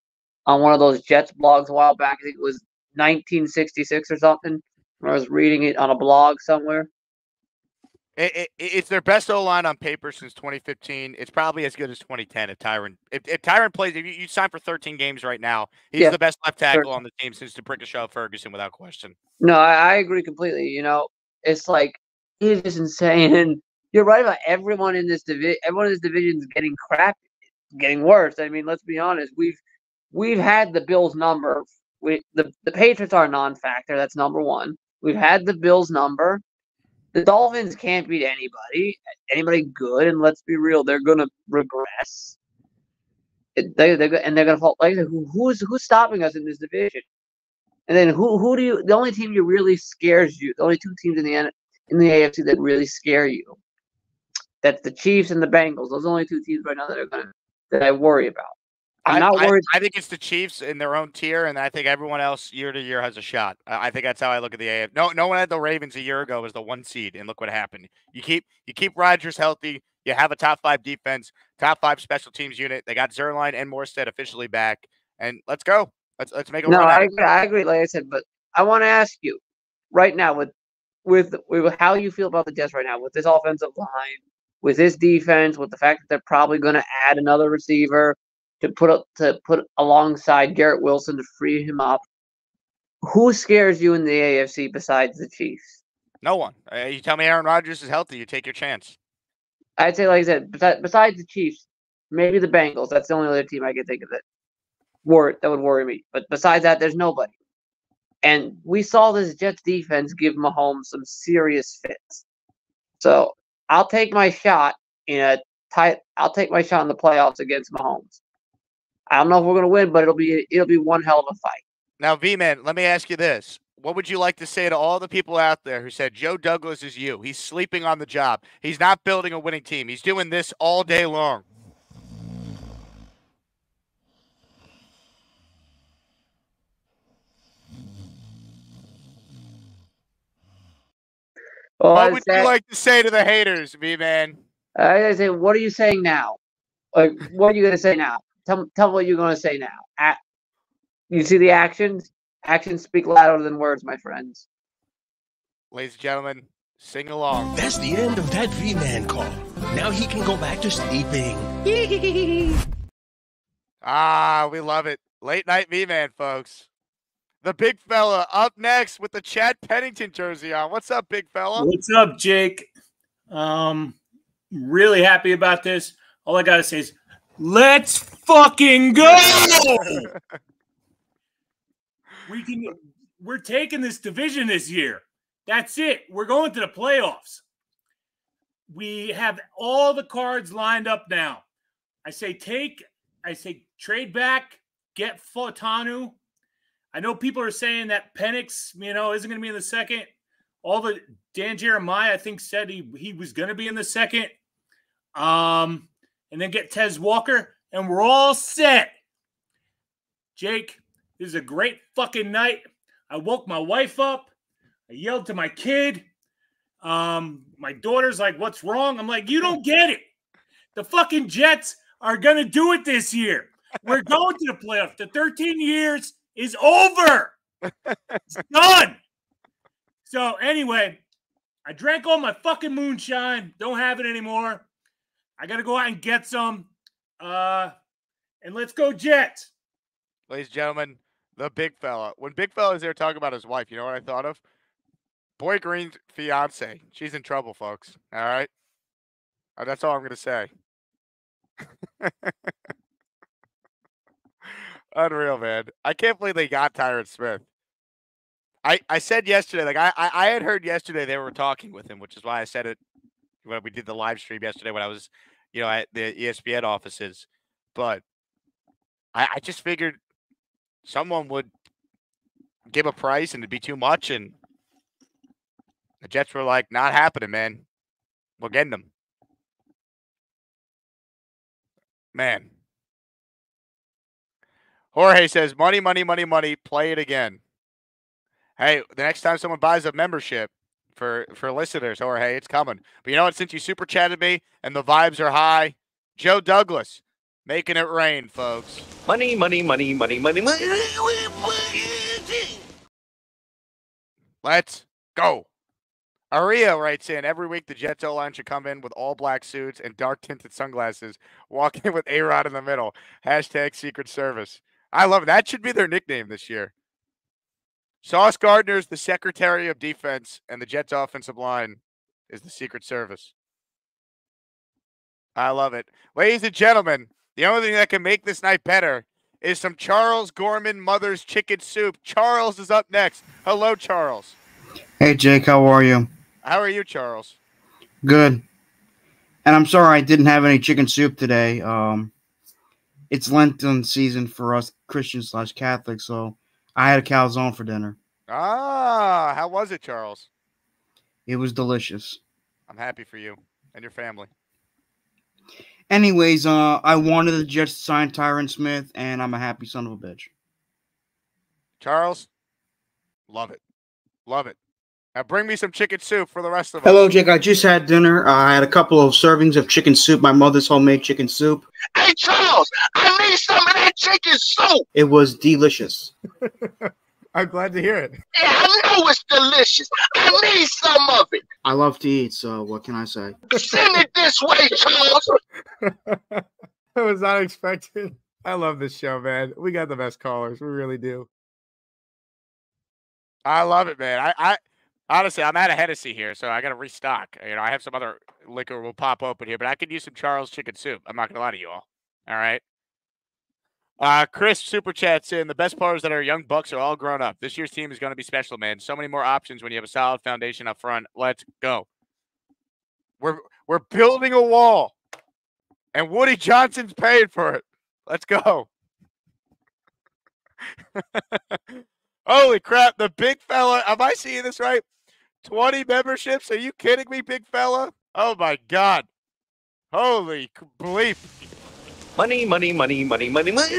on one of those Jets blogs a while back. I think it was 1966 or something. I was reading it on a blog somewhere. It, it, it's their best O line on paper since 2015. It's probably as good as 2010 if Tyron if, if Tyron plays. If you, you sign for 13 games right now, he's Yeah, the best left tackle sure. on the team since DeBrickashaw Ferguson, without question. No, I, I agree completely. You know, it's like it is insane. You're right about everyone in this division. Everyone in this division is getting crap, getting worse. I mean, let's be honest. We've we've had the Bills number. We the the Patriots are a non-factor. That's number one. We've had the Bills number. The Dolphins can't beat anybody, anybody good, and let's be real, they're gonna regress. They they and they're gonna fall. Like who, who's who's stopping us in this division? And then who who do you? The only team you really scares you. The only two teams in the in the AFC that really scare you. That's the Chiefs and the Bengals. Those are the only two teams right now that are gonna that I worry about. I'm not I- worried. I, think it's the Chiefs in their own tier, and I think everyone else year to year has a shot. I, I think that's how I look at the AF. No, no one had the Ravens a year ago as the one seed, and look what happened. You keep you keep Rodgers healthy. You have a top five defense, top five special teams unit. They got Zuerlein and Morstead officially back, and let's go. Let's let's make a No, I agree, I agree. Like I said, but I want to ask you right now with with with how you feel about the Jets right now with this offensive line, with this defense, with the fact that they're probably going to add another receiver to put up to put alongside Garrett Wilson to free him up. Who scares you in the AFC besides the Chiefs? No one. Uh, you tell me Aaron Rodgers is healthy, you take your chance. I'd say, like I said, besides, the Chiefs, maybe the Bengals. That's the only other team I can think of that worry that would worry me. But besides that, there's nobody. And we saw this Jets defense give Mahomes some serious fits. So I'll take my shot in a tight. I'll take my shot in the playoffs against Mahomes. I don't know if we're gonna win, but it'll be it'll be one hell of a fight. Now, V man, let me ask you this. What would you like to say to all the people out there who said Joe Douglas is you? He's sleeping on the job. He's not building a winning team. He's doing this all day long. Well, what would said- you like to say to the haters, V man? I I say, what are you saying now? Like, what are you gonna say now? Tell tell me what you're gonna say now. A you see the actions? Actions speak louder than words, my friends. Ladies and gentlemen, sing along. That's the end of that V-Man call. Now he can go back to sleeping. [laughs] Ah, we love it. Late night V man, folks. The big fella up next with the Chad Pennington jersey on. What's up, big fella? What's up, Jake? Um, really happy about this. All I gotta say is, let's fucking go. [laughs] we can. We're taking this division this year. That's it. We're going to the playoffs. We have all the cards lined up now. I say take. I say trade back. Get Fautanu. I know people are saying that Penix, you know, isn't going to be in the second. All the Dan Jeremiah, I think, said he he was going to be in the second. Um, and then get Tez Walker, and we're all set. Jake, this is a great fucking night. I woke my wife up. I yelled to my kid. Um, my daughter's like, "What's wrong?" I'm like, "You don't get it. The fucking Jets are gonna do it this year. We're going to the playoffs. The 13 years is over. It's [laughs] done." So anyway, I drank all my fucking moonshine. Don't have it anymore. I got to go out and get some. Uh, and let's go Jets. Ladies and gentlemen, the big fella. When big fella was there talking about his wife, you know what I thought of? Boy Green's fiance. She's in trouble, folks. All right. Uh, that's all I'm gonna say. [laughs] Unreal, man. I can't believe they got Tyron Smith. I, I said yesterday, like I, I had heard yesterday they were talking with him, which is why I said it when we did the live stream yesterday when I was, you know, at the ESPN offices. But I, I just figured someone would give a price and it'd be too much, and the Jets were like, "Not happening, man. We're getting them." Man, Jorge says, "Money, money, money, money. Play it again." Hey, the next time someone buys a membership for for listeners, or hey, it's coming. But you know what? Since you super chatted me and the vibes are high, Joe Douglas making it rain, folks. Money, money, money, money, money, money. Let's go. Aria writes in every week the Jets O line should come in with all black suits and dark tinted sunglasses, walking [laughs] with A Rod in the middle. Hashtag Secret Service. I love it. That should be their nickname this year. Sauce Gardner's the Secretary of Defense, and the Jets offensive line is the Secret Service. I love it. Ladies and gentlemen, the only thing that can make this night better is some Charles Gorman Mother's Chicken Soup. Charles is up next. Hello, Charles. Hey, Jake, how are you? How are you, Charles? Good. And I'm sorry I didn't have any chicken soup today. Um, it's Lenten season for us Christians slash Catholics, so I had a calzone for dinner. Ah, how was it, Charles? It was delicious. I'm happy for you and your family. Anyways, uh, I wanted the Jets to sign Tyron Smith, and I'm a happy son of a bitch. Charles, love it. Love it. Now bring me some chicken soup for the rest of us. Hello, Jake. I just had dinner. Uh, I had a couple of servings of chicken soup, my mother's homemade chicken soup. Hey, Charles, I need some of that chicken soup. It was delicious. [laughs] I'm glad to hear it. Yeah, I know it's delicious. I need some of it. I love to eat, so what can I say? Send it this way, Charles. [laughs] I was not expecting. I love this show, man. We got the best callers. We really do. I love it, man. I, I honestly, I'm out of Hennessy here, so I got to restock. You know, I have some other liquor will pop open here, but I could use some Charles chicken soup. I'm not gonna lie to you all. All right. Uh, Chris super chats in. The best part is that our young bucks are all grown up. This year's team is going to be special, man. So many more options when you have a solid foundation up front. Let's go. We're we're building a wall, and Woody Johnson's paying for it. Let's go. [laughs] Holy crap! The big fella. Am I seeing this right? Twenty memberships? Are you kidding me, big fella? Oh my god! Holy bleep! Money, money, money, money, money, money.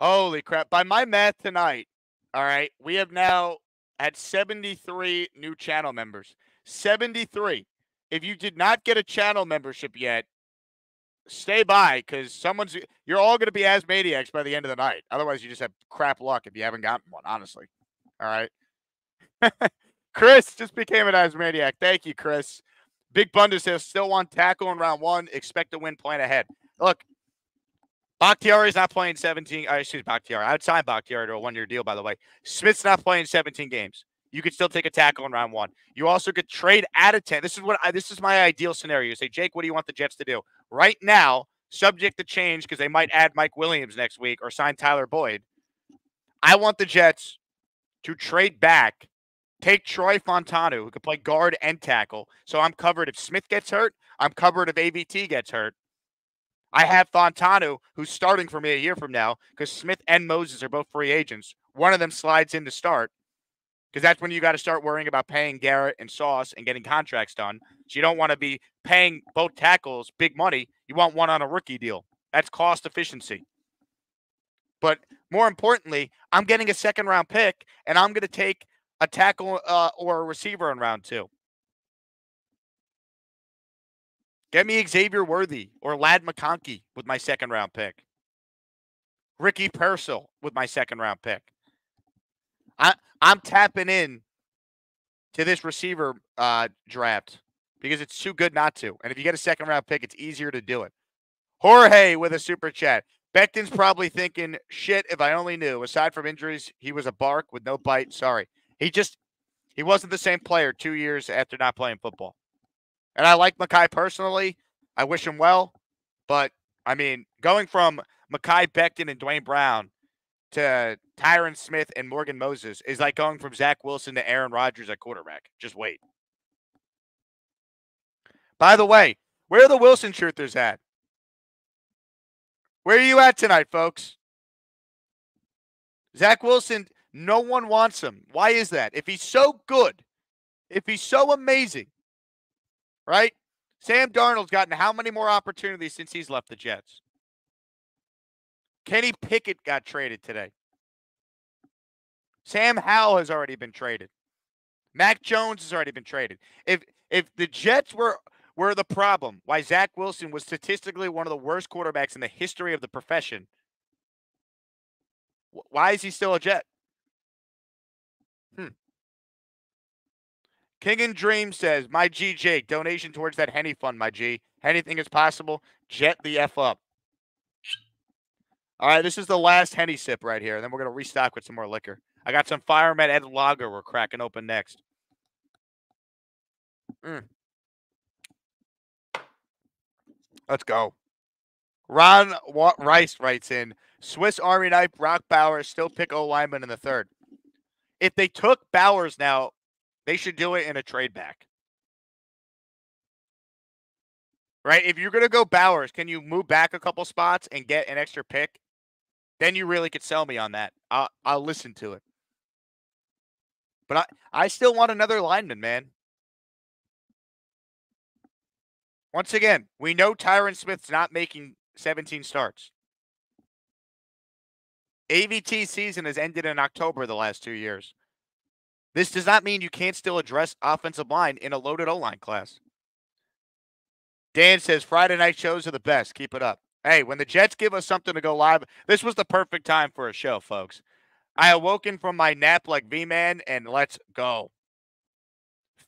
Holy crap. By my math tonight, all right, we have now had 73 new channel members. 73. If you did not get a channel membership yet, stay by because someone's you're all going to be Asmaniacs by the end of the night. Otherwise, you just have crap luck if you haven't gotten one, honestly. All right. [laughs] Chris just became an as Asmaniac. Thank you, Chris. Big Bunda says still want tackle in round one. Expect to win. Plan ahead. Look, Bakhtiari is not playing 17. Uh, excuse me, Bakhtiari. I'd sign Bakhtiari to a one year deal, by the way. Smith's not playing 17 games. You could still take a tackle in round one. You also could trade at a 10. This is what I, this is my ideal scenario. You say, Jake, what do you want the Jets to do? Right now, subject to change because they might add Mike Williams next week or sign Tyler Boyd. I want the Jets to trade back Take Troy Fautanu, who can play guard and tackle. So I'm covered if Smith gets hurt. I'm covered if AVT gets hurt. I have Fautanu, who's starting for me a year from now, because Smith and Moses are both free agents. One of them slides in to start, because that's when you got to start worrying about paying Garrett and Sauce and getting contracts done. So you don't want to be paying both tackles big money. You want one on a rookie deal. That's cost efficiency. But more importantly, I'm getting a second round pick, and I'm going to take a tackle uh, or a receiver in round two. Get me Xavier Worthy or Ladd McConkey with my second round pick. Ricky Pearsall with my second round pick. I I'm tapping in to this receiver uh, draft because it's too good not to. And if you get a second round pick, it's easier to do it. Jorge with a super chat. Becton's probably thinking, shit, if I only knew. Aside from injuries, he was a bark with no bite. Sorry. He just he wasn't the same player two years after not playing football. And I like Mekhi personally. I wish him well. But I mean, going from Mekhi Becton and Duane Brown to Tyron Smith and Morgan Moses is like going from Zach Wilson to Aaron Rodgers at quarterback. Just wait. By the way, where are the Wilson truthers at? Where are you at tonight, folks? Zach Wilson no one wants him. Why is that? If he's so good, if he's so amazing, right? Sam Darnold's gotten how many more opportunities since he's left the Jets? Kenny Pickett got traded today. Sam Howell has already been traded. Mac Jones has already been traded. If if the Jets were were the problem, why Zach Wilson was statistically one of the worst quarterbacks in the history of the profession, why is he still a Jet? Hmm. King and Dream says, "My G Jake donation towards that Henny fund, my G. Anything is possible. Jet the f up." All right, this is the last Henny sip right here, and then we're gonna restock with some more liquor. I got some Fireman Ed Lager we're cracking open next. Mm. Let's go. Ron Wa- Rice writes in Swiss Army knife, Brock Bowers, still pick O lineman in the third. If they took Bowers now, they should do it in a trade back. Right? If you're going to go Bowers, can you move back a couple spots and get an extra pick? Then you really could sell me on that. I'll, I'll listen to it. But I, I still want another lineman, man. Once again, we know Tyron Smith's not making 17 starts. AVT season has ended in October the last two years. This does not mean you can't still address offensive line in a loaded O line class. Dan says Friday night shows are the best. Keep it up. Hey, when the Jets give us something to go live, this was the perfect time for a show, folks. I awoken from my nap like V Man, and let's go.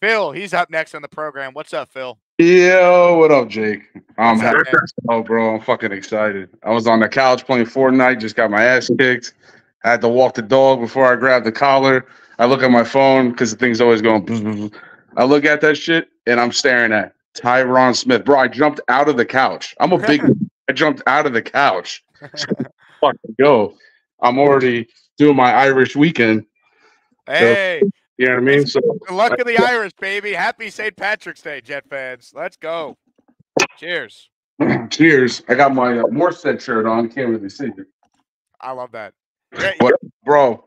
Phil, he's up next on the program. What's up, Phil? Yo, what up, Jake? I'm happy. Oh, bro, I'm fucking excited. I was on the couch playing Fortnite, just got my ass kicked. I had to walk the dog before I grabbed the collar. I look at my phone because the thing's always going. bzz, bzz, bzz. I look at that shit and I'm staring at Tyron Smith. Bro, I jumped out of the couch. I'm a big. [laughs] I jumped out of the couch. [laughs] fucking go. I'm already doing my Irish weekend. Hey, You know what I mean? So good luck of the Irish, baby. Happy St. Patrick's Day, Jet fans. Let's go. Cheers. [clears throat] cheers. I got my uh, Morstead shirt on. Can't really see it. I love that. But bro,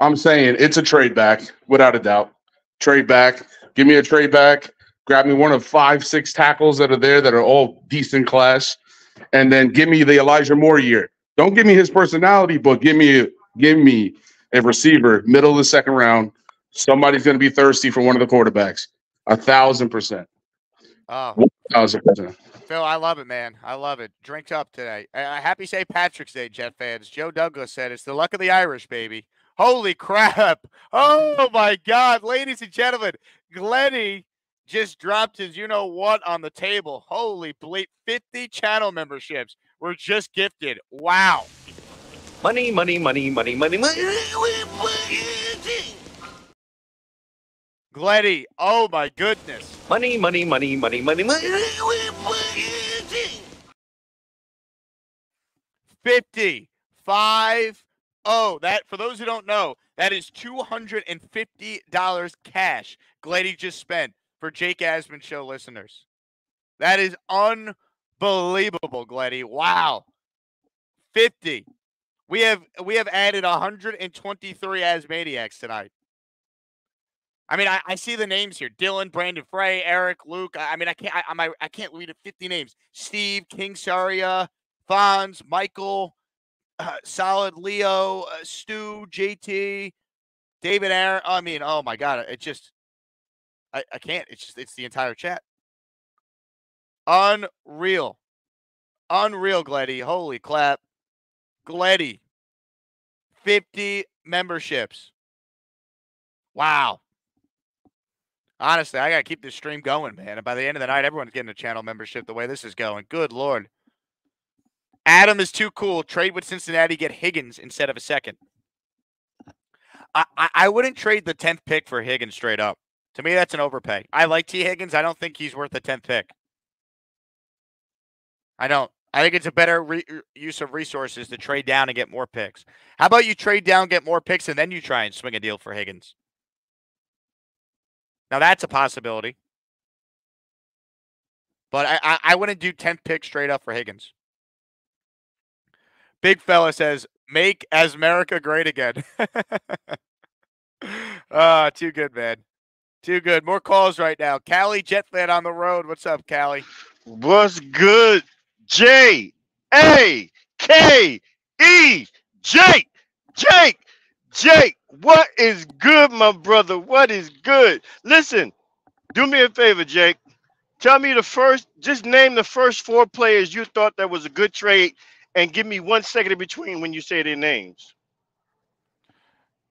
I'm saying it's a trade back without a doubt. Trade back. Give me a trade back. Grab me one of five, six tackles that are there that are all decent class, and then give me the Elijah Moore year. Don't give me his personality, but give me give me a receiver middle of the second round. Somebody's going to be thirsty for one of the quarterbacks. A thousand percent. Oh, One thousand percent. Phil, I love it, man. I love it. Drink up today. Uh, happy St. Patrick's Day, Jet fans. Joe Douglas said it's the luck of the Irish, baby. Holy crap. [laughs] Oh, my God. Ladies and gentlemen, Glenny just dropped his you know what on the table. Holy bleep. 50 channel memberships were just gifted. Wow. Money, money, money, money, money, money. Glenny, oh my goodness. Money, money, money, money, money, money. 50 5 oh that for those who don't know that is $250 cash glady just spent for jake asman show listeners that is unbelievable glady wow 50 we have we have added 123 asmaniacs tonight I mean, I, I see the names here: Dylan, Brandon Frey, Eric, Luke. I, I mean, I can't. I, I, I can't read it. Fifty names: Steve, King Saria, Fonz, Michael, uh, Solid, Leo, uh, Stu, JT, David, Aaron. I mean, oh my God! It just, I, I can't. It's just, it's the entire chat. Unreal, unreal, Gleddy. Holy clap, Gleddy. Fifty memberships. Wow. Honestly, I gotta keep this stream going, man. And by the end of the night, everyone's getting a channel membership the way this is going. Good lord. Adam is too cool. Trade with Cincinnati, get Higgins instead of a second. I, I, I wouldn't trade the 10th pick for Higgins straight up. To me, that's an overpay. I like T. Higgins. I don't think he's worth a 10th pick. I don't. I think it's a better re- use of resources to trade down and get more picks. How about you trade down, get more picks, and then you try and swing a deal for Higgins? Now that's a possibility. But I, I, I wouldn't do 10th pick straight up for Higgins. Big fella says, make as America great again. [laughs] Ah, too good, man. Too good. More calls right now. Callie Jetfan on the road. What's up, Callie? What's good? J A K E, Jake, Jake, Jake, what is good, my brother? What is good? Listen, do me a favor, Jake. Tell me the first, just name the first four players you thought that was a good trade and give me one second in between when you say their names.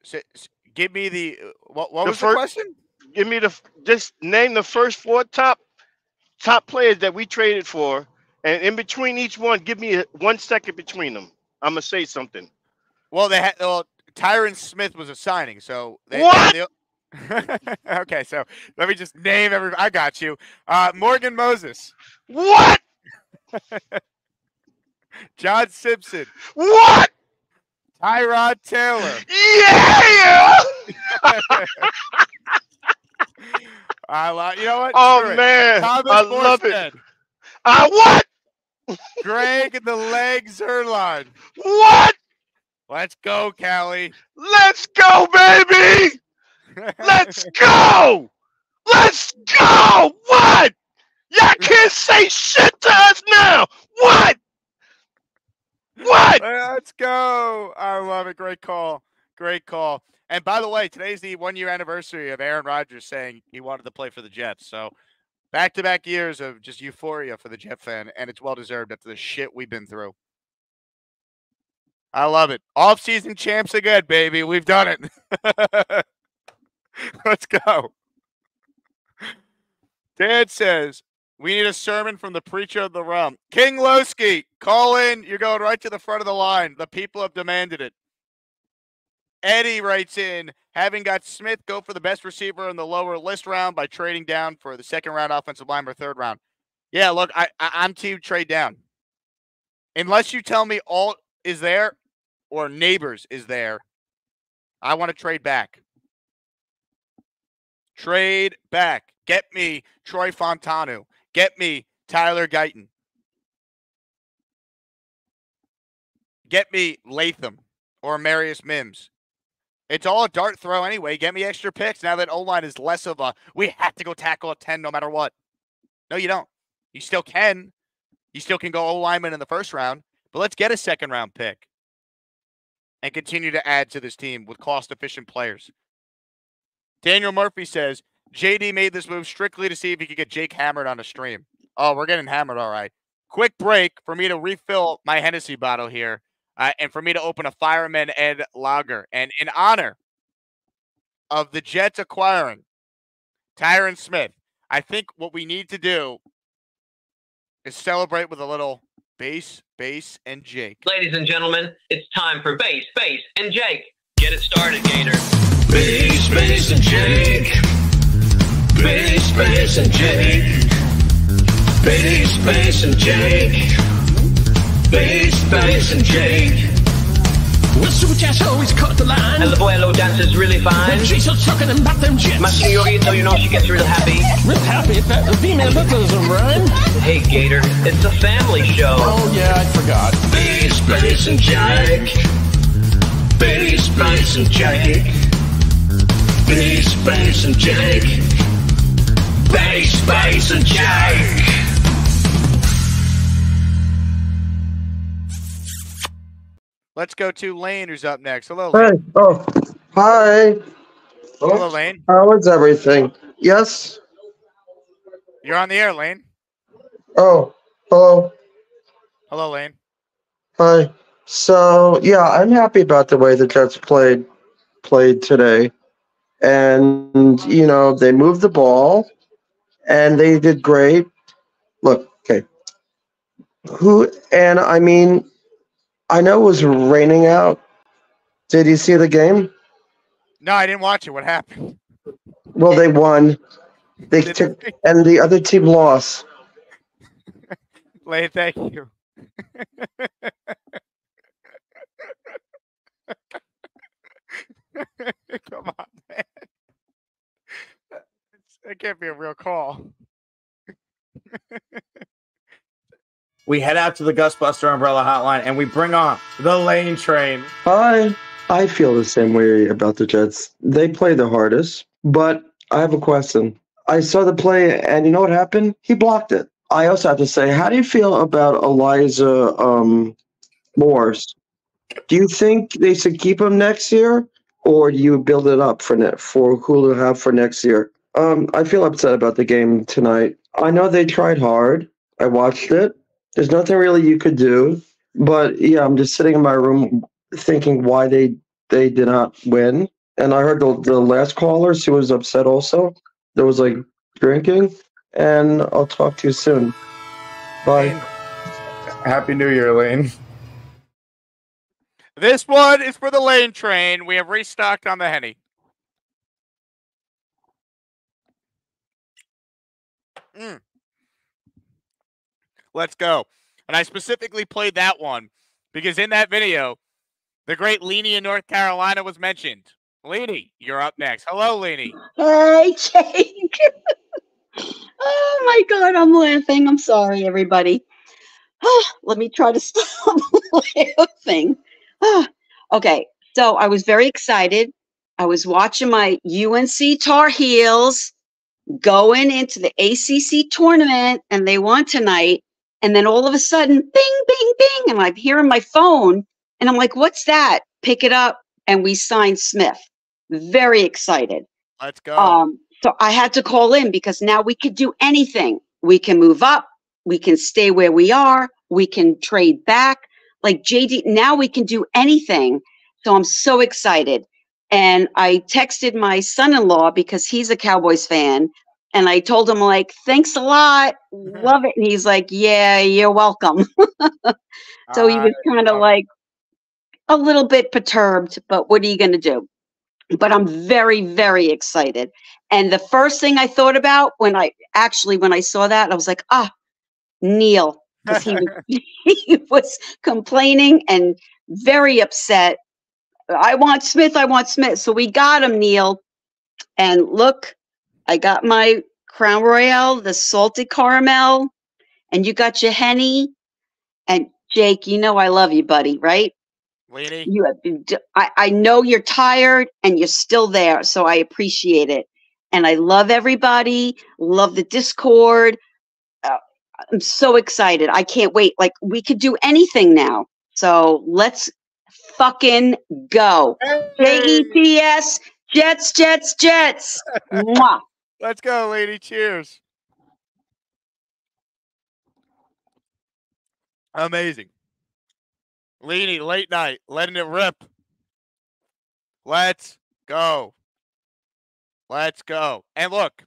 S- s- give me the uh, what? What The was fir- the question? Give me the just name the first four top top players that we traded for, and in between each one, give me a, one second between them. I'm gonna say something. Well, they had. Well, Tyron Smith was a signing, so they, What? they- [laughs] okay, so let me just name every. I got you. Uh, Morgan Moses. What? [laughs] John Simpson. What? Tyrod Taylor. Yeah. [laughs] I love. You know what? Oh, Screw man, I love it. I what? Greg the Leg Zuerlein. What? Let's go, Callie. Let's go, baby. Let's [laughs] go. Let's go. What? Y'all can't say shit to us now. What? What? Let's go. I love it. Great call. Great call. And by the way, today's the one year anniversary of Aaron Rodgers saying he wanted to play for the Jets. So back to back years of just euphoria for the Jet fan, and it's well deserved after the shit we've been through. I love it. Off season champs are good, baby. We've done it. [laughs] Let's go. Dad says, we need a sermon from the preacher of the realm. King Lowski, call in. You're going right to the front of the line. The people have demanded it. Eddie writes in, having got Smith go for the best receiver in the lower list round by trading down for the second round offensive line or third round. Yeah, look, I, I I'm team trade down. Unless you tell me Alt is there or Nabers is there, I want to trade back. Trade back. Get me Troy Fautanu. Get me Tyler Guyton. Get me Latham or Marius Mims. It's all a dart throw anyway. Get me extra picks now that O line is less of a we have to go tackle at 10 no matter what. No, you don't. You still can. You still can go O lineman in the first round, but let's get a second round pick and continue to add to this team with cost efficient players. Daniel Murphy says JD made this move strictly to see if he could get Jake hammered on a stream. Oh, we're getting hammered, all right. Quick break for me to refill my Hennessy bottle here, uh, and for me to open a Fireman Ed Lager. And in honor of the Jets acquiring Tyron Smith, I think what we need to do is celebrate with a little bass, bass, and Jake. Ladies and gentlemen, it's time for Bass, Bass, and Jake. Get it started, Gator. Bass, Bass, and Jake. Bass, Bass, and Jake. Bass, Bass, and Jake. Bass, Bass, and Jake. Well, super jazz always cut the line. And the Boyello dances really fine. When she's so chucking them back them jets. My senorita, you know she gets real happy. Real happy if that female book doesn't rhyme. Hey, Gator, it's a family show. Oh, yeah, I forgot. Bass, Bass, and Jake. Bass, Bass, and Jake. Bass, Bass, and Jake. Bass, Bass, and Jake. Let's go to Lane, who's up next. Hello, Lane. Hey, oh, hi. Hello, Lane. How is everything? Yes. You're on the air, Lane. Oh, hello. Hello, Lane. Hi. So yeah, I'm happy about the way the Jets played played today, and you know they moved the ball, and they did great. Look, okay. Who and I mean, I know it was raining out. Did you see the game? No, I didn't watch it. What happened? Well, they won. They took, and the other team lost. Lane, thank you. [laughs] Come on, man. That can't be a real call. [laughs] we head out to the GustBuster Umbrella Hotline and we bring on the Lane Train. I I feel the same way about the Jets. They play the hardest, but I have a question. I saw the play, and you know what happened? He blocked it. I also have to say, how do you feel about Eliza um, Morse? Do you think they should keep him next year, or do you build it up for ne- for who to have for next year? Um, I feel upset about the game tonight. I know they tried hard. I watched it. There's nothing really you could do, but yeah, I'm just sitting in my room thinking why they they did not win. And I heard the, the last caller, she was upset also. There was like drinking, and I'll talk to you soon. Bye. Happy New Year, Lane. This one is for the lane train. We have restocked on the Henny. Mm. Let's go. And I specifically played that one because in that video, the great Leany in North Carolina was mentioned. Leany, you're up next. Hello, Leany. Hey, [laughs] Jake. oh my God, I'm laughing. I'm sorry, everybody. [sighs] Let me try to [laughs] stop laughing. [sighs] okay, so I was very excited. I was watching my UNC Tar Heels going into the ACC tournament, and they won tonight. And then all of a sudden, bing, bing, bing, and I'm hearing my phone, and I'm like, "What's that?" Pick it up, and we signed Smith. Very excited. Let's go. Um, so I had to call in because now we could do anything. We can move up. We can stay where we are. We can trade back. Like JD, now we can do anything. So I'm so excited. And I texted my son in law because he's a Cowboys fan. And I told him, like, thanks a lot. Love it. And he's like, yeah, you're welcome. [laughs] so he was kind of like a little bit perturbed, but what are you going to do? but I'm very, very excited. And the first thing I thought about when I actually when I saw that, I was like, ah, Neil, because he was, [laughs] [laughs] he was complaining and very upset. I want Smith, I want Smith. So we got him, Neil. And look, I got my Crown Royale, the salted caramel, and you got your Henny. And Jake, you know I love you, buddy, right? Leany. You have been, I, I know you're tired and you're still there, so I appreciate it. And I love everybody, love the Discord. Uh, I'm so excited. I can't wait. Like, we could do anything now. So let's fucking go. J E T S, Jets, Jets, Jets. [laughs] Mwah. Let's go, lady. Cheers. Amazing. Leany, late night, letting it rip. Let's go. Let's go. And look,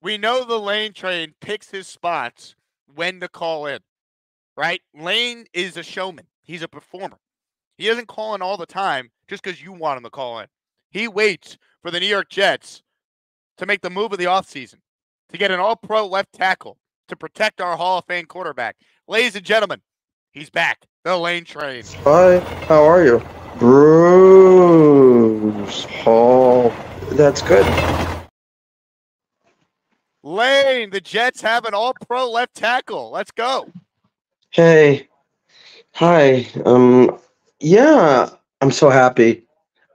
we know the lane train picks his spots when to call in, right? Lane is a showman, he's a performer. He doesn't call in all the time just because you want him to call in. He waits for the New York Jets to make the move of the offseason, to get an all pro left tackle to protect our Hall of Fame quarterback. Ladies and gentlemen, he's back. The lane train. Hi, how are you? Breece Hall. That's good. Lane, the Jets have an all pro left tackle. Let's go. Hey. Hi. Um yeah, I'm so happy.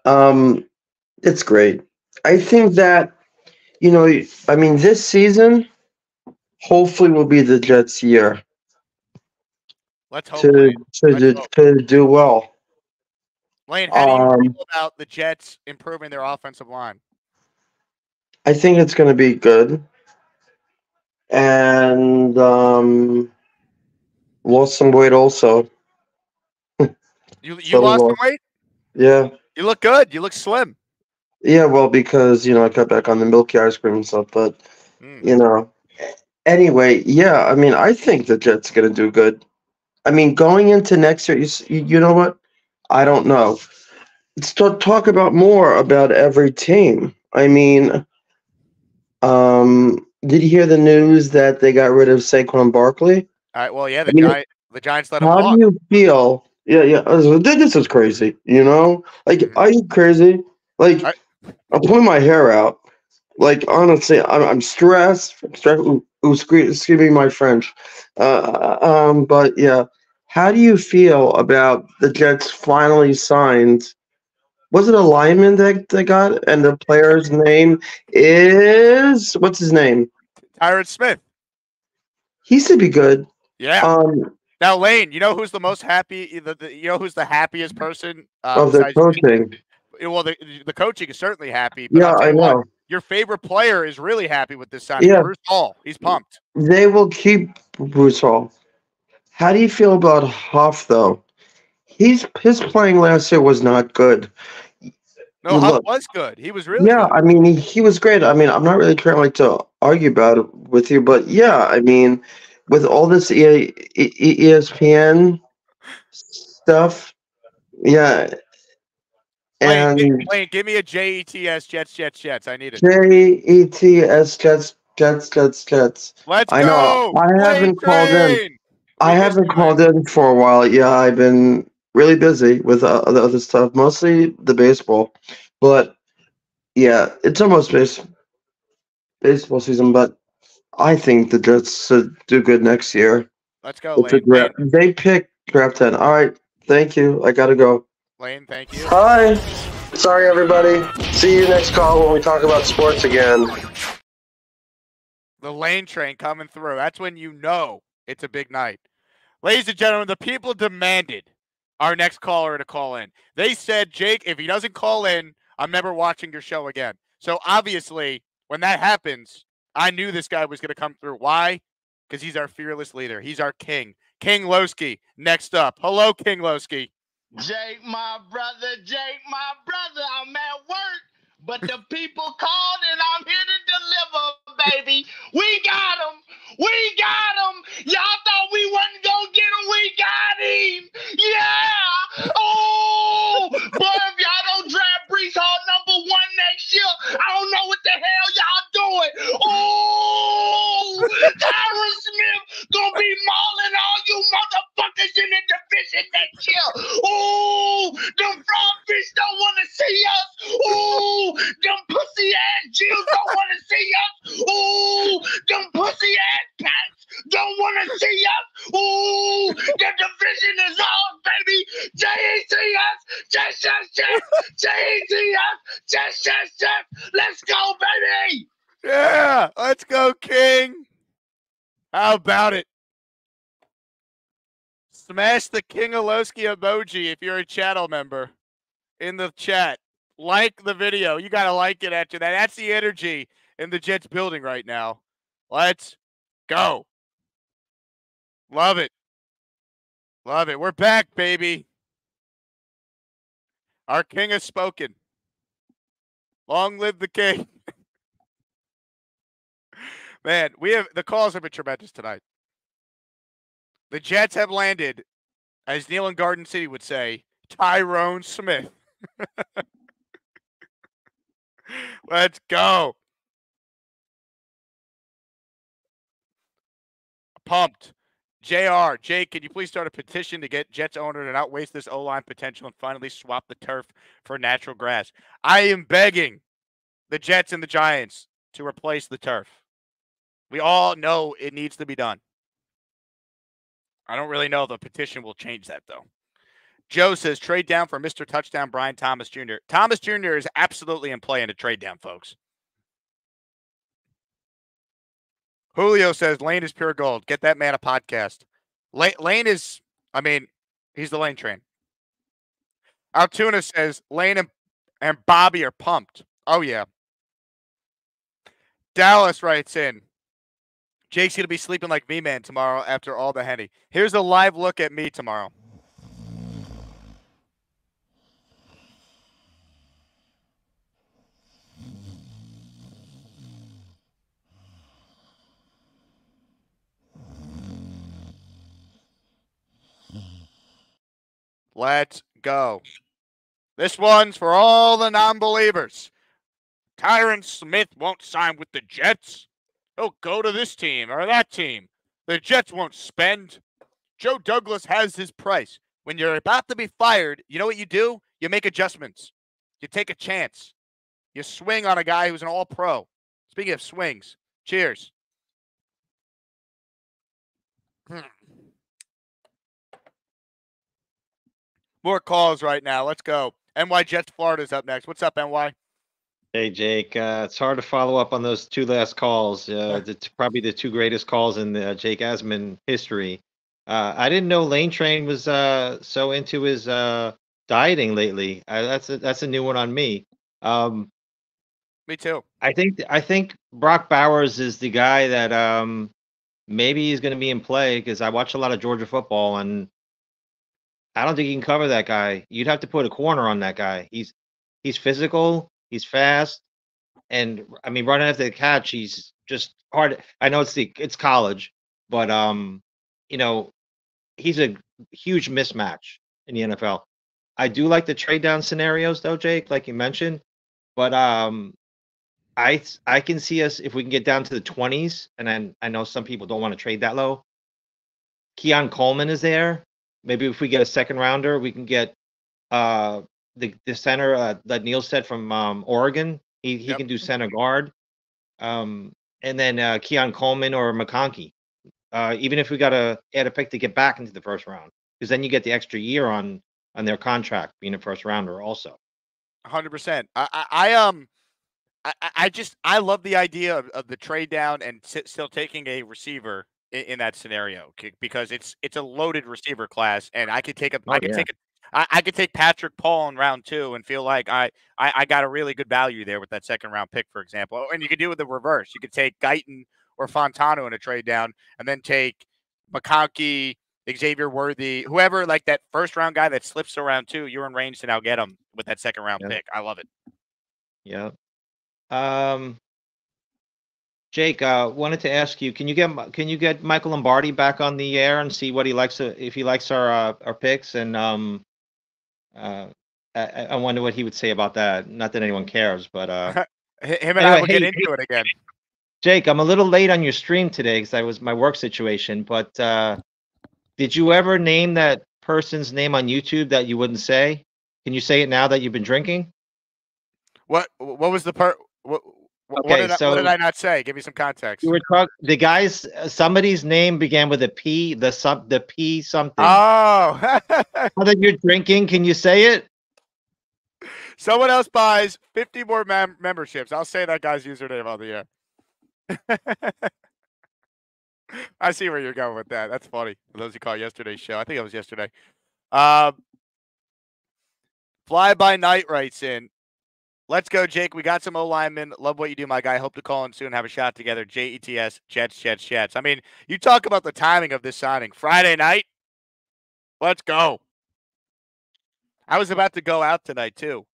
Um it's great. I think that you know, I mean this season hopefully will be the Jets year Let's hope. to Lane. to, to, to do well. Lane, how do you Um, feel about the Jets improving their offensive line? I think it's going to be good. And um, lost some weight also. You [laughs] you So lost some lost. weight? Yeah. You look good. You look slim. Yeah, well, because, you know, I cut back on the milky ice cream and stuff, but, Hmm. you know. Anyway, yeah, I mean, I think the Jets are going to do good. I mean, going into next year, you, s- you you know what? I don't know. Let's talk, talk about more about every team. I mean, um, did you hear the news that they got rid of Saquon Barkley? All right. Well, yeah, the I mean, the Giants let him How walk. do you feel? Yeah, yeah. I was like, This is crazy. You know, like, Mm-hmm. are you crazy? Like, I'm pulling my hair out. Like, honestly, I'm, I'm stressed. I'm stressed. Ooh, ooh, excuse me, my French. Uh, um, but yeah, how do you feel about the Jets finally signed? Was it a lineman that they got? And the player's name is what's his name? Tyron Smith. He should be good. Yeah. Um, Now, Lane, you know who's the most happy? The, the, you know who's the happiest person? Uh, Of the coaching. Eh, well, the, the coaching is certainly happy. But Yeah, I you what, know. your favorite player is really happy with this signing. Yeah. Breece Hall. He's pumped. They will keep Breece Hall. How do you feel about Hoff though? He's his playing last year was not good. No, Huff was good. He was really yeah, good. I mean he, he was great. I mean I'm not really trying like to argue about it with you, but yeah, I mean with all this E- E- E- ESPN stuff, yeah, and gi- Lane, give me a J E T S JETS Jets Jets Jets. I need it. J E T S Jets Jets Jets Jets. Let's I know. go! I Lane haven't called in. I haven't called in for a while. Yeah, I've been really busy with uh, other other stuff, mostly the baseball. But yeah, it's almost base baseball season. But I think the Jets should do good next year. Let's go, It's a draft. They pick draft ten. All right. Thank you. I gotta go. Lane, thank you. Hi. Sorry, everybody. See you next call when we talk about sports again. The lane train coming through. That's when you know it's a big night. Ladies and gentlemen, the people demanded our next caller to call in. They said, Jake, if he doesn't call in, I'm never watching your show again. So obviously, when that happens, I knew this guy was going to come through. Why? Because he's our fearless leader. He's our king. King Lowski, next up. Hello, King Lowski. Jake, my brother, Jake, my brother, I'm at work, but the people called and I'm here to deliver, baby. We got him. We got him. Y'all thought we wasn't going to get him. We got him. Yeah. Oh, boy, if y'all don't draft Breece Hall number one next year, I don't know what the hell y'all doing. Oh, Tyron To be mauling all you motherfuckers in the division next year. Ooh, them frogfish don't want to see us. Oh, them pussy ass Jills don't want to see us. Oh, them pussy ass cats don't want to see us. Oh, the division is ours, baby. J-E-T-S, just, just, just, J-E-T-S, just, just, just. Let's go, baby. Yeah, let's go, King. How about it? Smash the King Olowski emoji if you're a channel member in the chat. Like the video. You got to like it after that. That's the energy in the Jets building right now. Let's go. Love it. Love it. We're back, baby. Our king has spoken. Long live the king. [laughs] Man, we have the calls have been tremendous tonight. The Jets have landed, as Neil in Garden City would say, Tyrone Smith. [laughs] Let's go. Pumped. JR, Jake, can you please start a petition to get Jets owner to not waste this O line potential and finally swap the turf for natural grass? I am begging the Jets and the Giants to replace the turf. We all know it needs to be done. I don't really know the petition will change that though. Joe says trade down for Mr. Touchdown Brian Thomas Jr. Thomas Jr. is absolutely in play in a trade down, folks. Julio says Lane is pure gold. Get that man a podcast. Lane, Lane is, I mean, he's the Lane train. Altoona says Lane and, and Bobby are pumped. Oh, yeah. Dallas writes in Jake's going to be sleeping like me, man, tomorrow after all the Henny. Here's a live look at me tomorrow. Let's go. This one's for all the non believers. Tyron Smith won't sign with the Jets. He'll go to this team or that team. The Jets won't spend. Joe Douglas has his price. When you're about to be fired, you know what you do? You make adjustments. You take a chance. You swing on a guy who's an all pro. Speaking of swings, cheers. Hmm. More calls right now. Let's go. NY Jets Florida's up next. What's up, NY? Hey Jake, uh, it's hard to follow up on those two last calls. Uh, it's probably the two greatest calls in the uh, Jake Asman history. Uh, I didn't know Lane Train was uh, so into his uh, dieting lately. I, that's a, that's a new one on me. Um, Me too. I think I think Brock Bowers is the guy that um, maybe he's going to be in play because I watch a lot of Georgia football and I don't think you can cover that guy. You'd have to put a corner on that guy. He's he's physical, he's fast, and I mean running after the catch, he's just hard. I know it's the it's college, but um, you know, he's a huge mismatch in the NFL. I do like the trade down scenarios though, Jake, like you mentioned, but um, I I can see us if we can get down to the twenties, and then I know some people don't want to trade that low. Keon Coleman is there. Maybe if we get a second rounder, we can get uh the the center uh, that Neil said from um, Oregon. He he can do center guard. Um, and then uh, Keon Coleman or McConkey. Uh, even if we got to add a pick to get back into the first round, because then you get the extra year on on their contract being a first rounder also. hundred percent. I, I, I um, I, I- I just I love the idea of, of the trade down and still taking a receiver in, in that scenario because it's it's a loaded receiver class, and I could take a I Oh, could yeah. take a I, I could take Patrick Paul in round two and feel like I, I I got a really good value there with that second round pick, for example. And you could do it the reverse. You could take Guyton or Fautanu in a trade down, and then take McConkey, Xavier Worthy, whoever like that first round guy that slips to round two. You're in range to now get him with that second round Yeah. pick. I love it. Yeah. Um, Jake, uh, wanted to ask you, can you get can you get Michael Lombardi back on the air and see what he likes uh, if he likes our uh, our picks and um, uh, I, I I wonder what he would say about that. Not that anyone cares, but uh, [laughs] Him and I Anyway, will get hey, into it again. Jake, I'm a little late on your stream today because I was my work situation. But uh, did you ever name that person's name on YouTube that you wouldn't say? Can you say it now that you've been drinking? What what was the part? What, Okay, I, so- what did I not say? Give me some context. You were talking. The guy's somebody's name began with a P. The some the P something. Oh, [laughs] that you're drinking, can you say it? someone else buys 50 more mem- memberships. I'll say that guy's username on the air. [laughs] I see where you're going with that. That's funny. For those who caught yesterday's show, I think it was yesterday. Um, Fly by night writes in. Let's go, Jake. We got some O linemen. Love what you do, my guy. Hope to call in soon. Have a shot together. J E T S Jets, Jets, Jets. I mean, you talk about the timing of this signing. Friday night. Let's go. I was about to go out tonight too.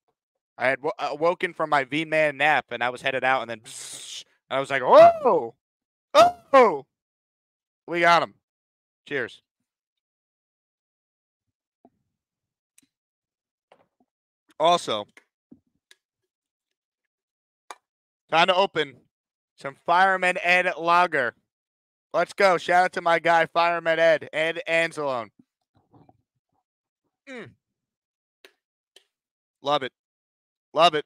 I had wo- uh, awoken from my V man nap and I was headed out, and then [sniffs] and I was like, "Oh, oh, we got him." Cheers. Also, time to open some Fireman Ed Lager. Let's go. Shout out to my guy, Fireman Ed, Ed Anzalone. Mm. Love it. Love it.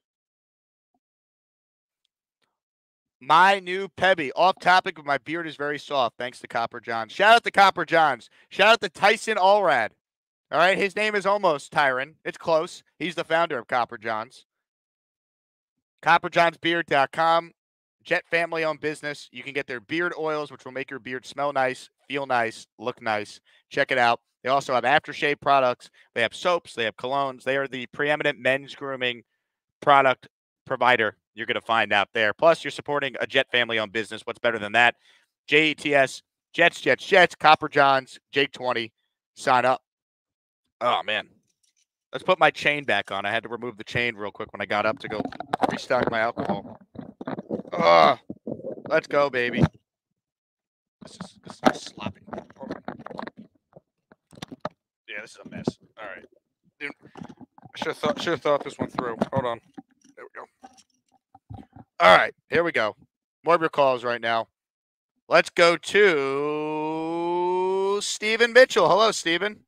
My new Pebby. Off topic, but my beard is very soft thanks to Copper John. Shout out to Copper Johns. Shout out to Tyson Allrad. All right, his name is almost Tyron. It's close. He's the founder of Copper Johns. CopperJohnsBeard.com. Jet family owned business. You can get their beard oils, which will make your beard smell nice, feel nice, look nice. Check it out. They also have aftershave products. They have soaps. They have colognes. They are the preeminent men's grooming product provider you're going to find out there. Plus, you're supporting a Jet family owned business. What's better than that? JETS, Jets, Jets, Jets, Copper Johns, Jake 20. Sign up. Oh, man. Let's put my chain back on. I had to remove the chain real quick when I got up to go restock my alcohol. Ugh. Let's go, baby. This is, this is sloppy. Yeah, this is a mess. All right. Dude, I should have thought should have thought this one through. Hold on. There we go. All right, here we go. More of your calls right now. Let's go to Stephen Mitchell. Hello, Stephen.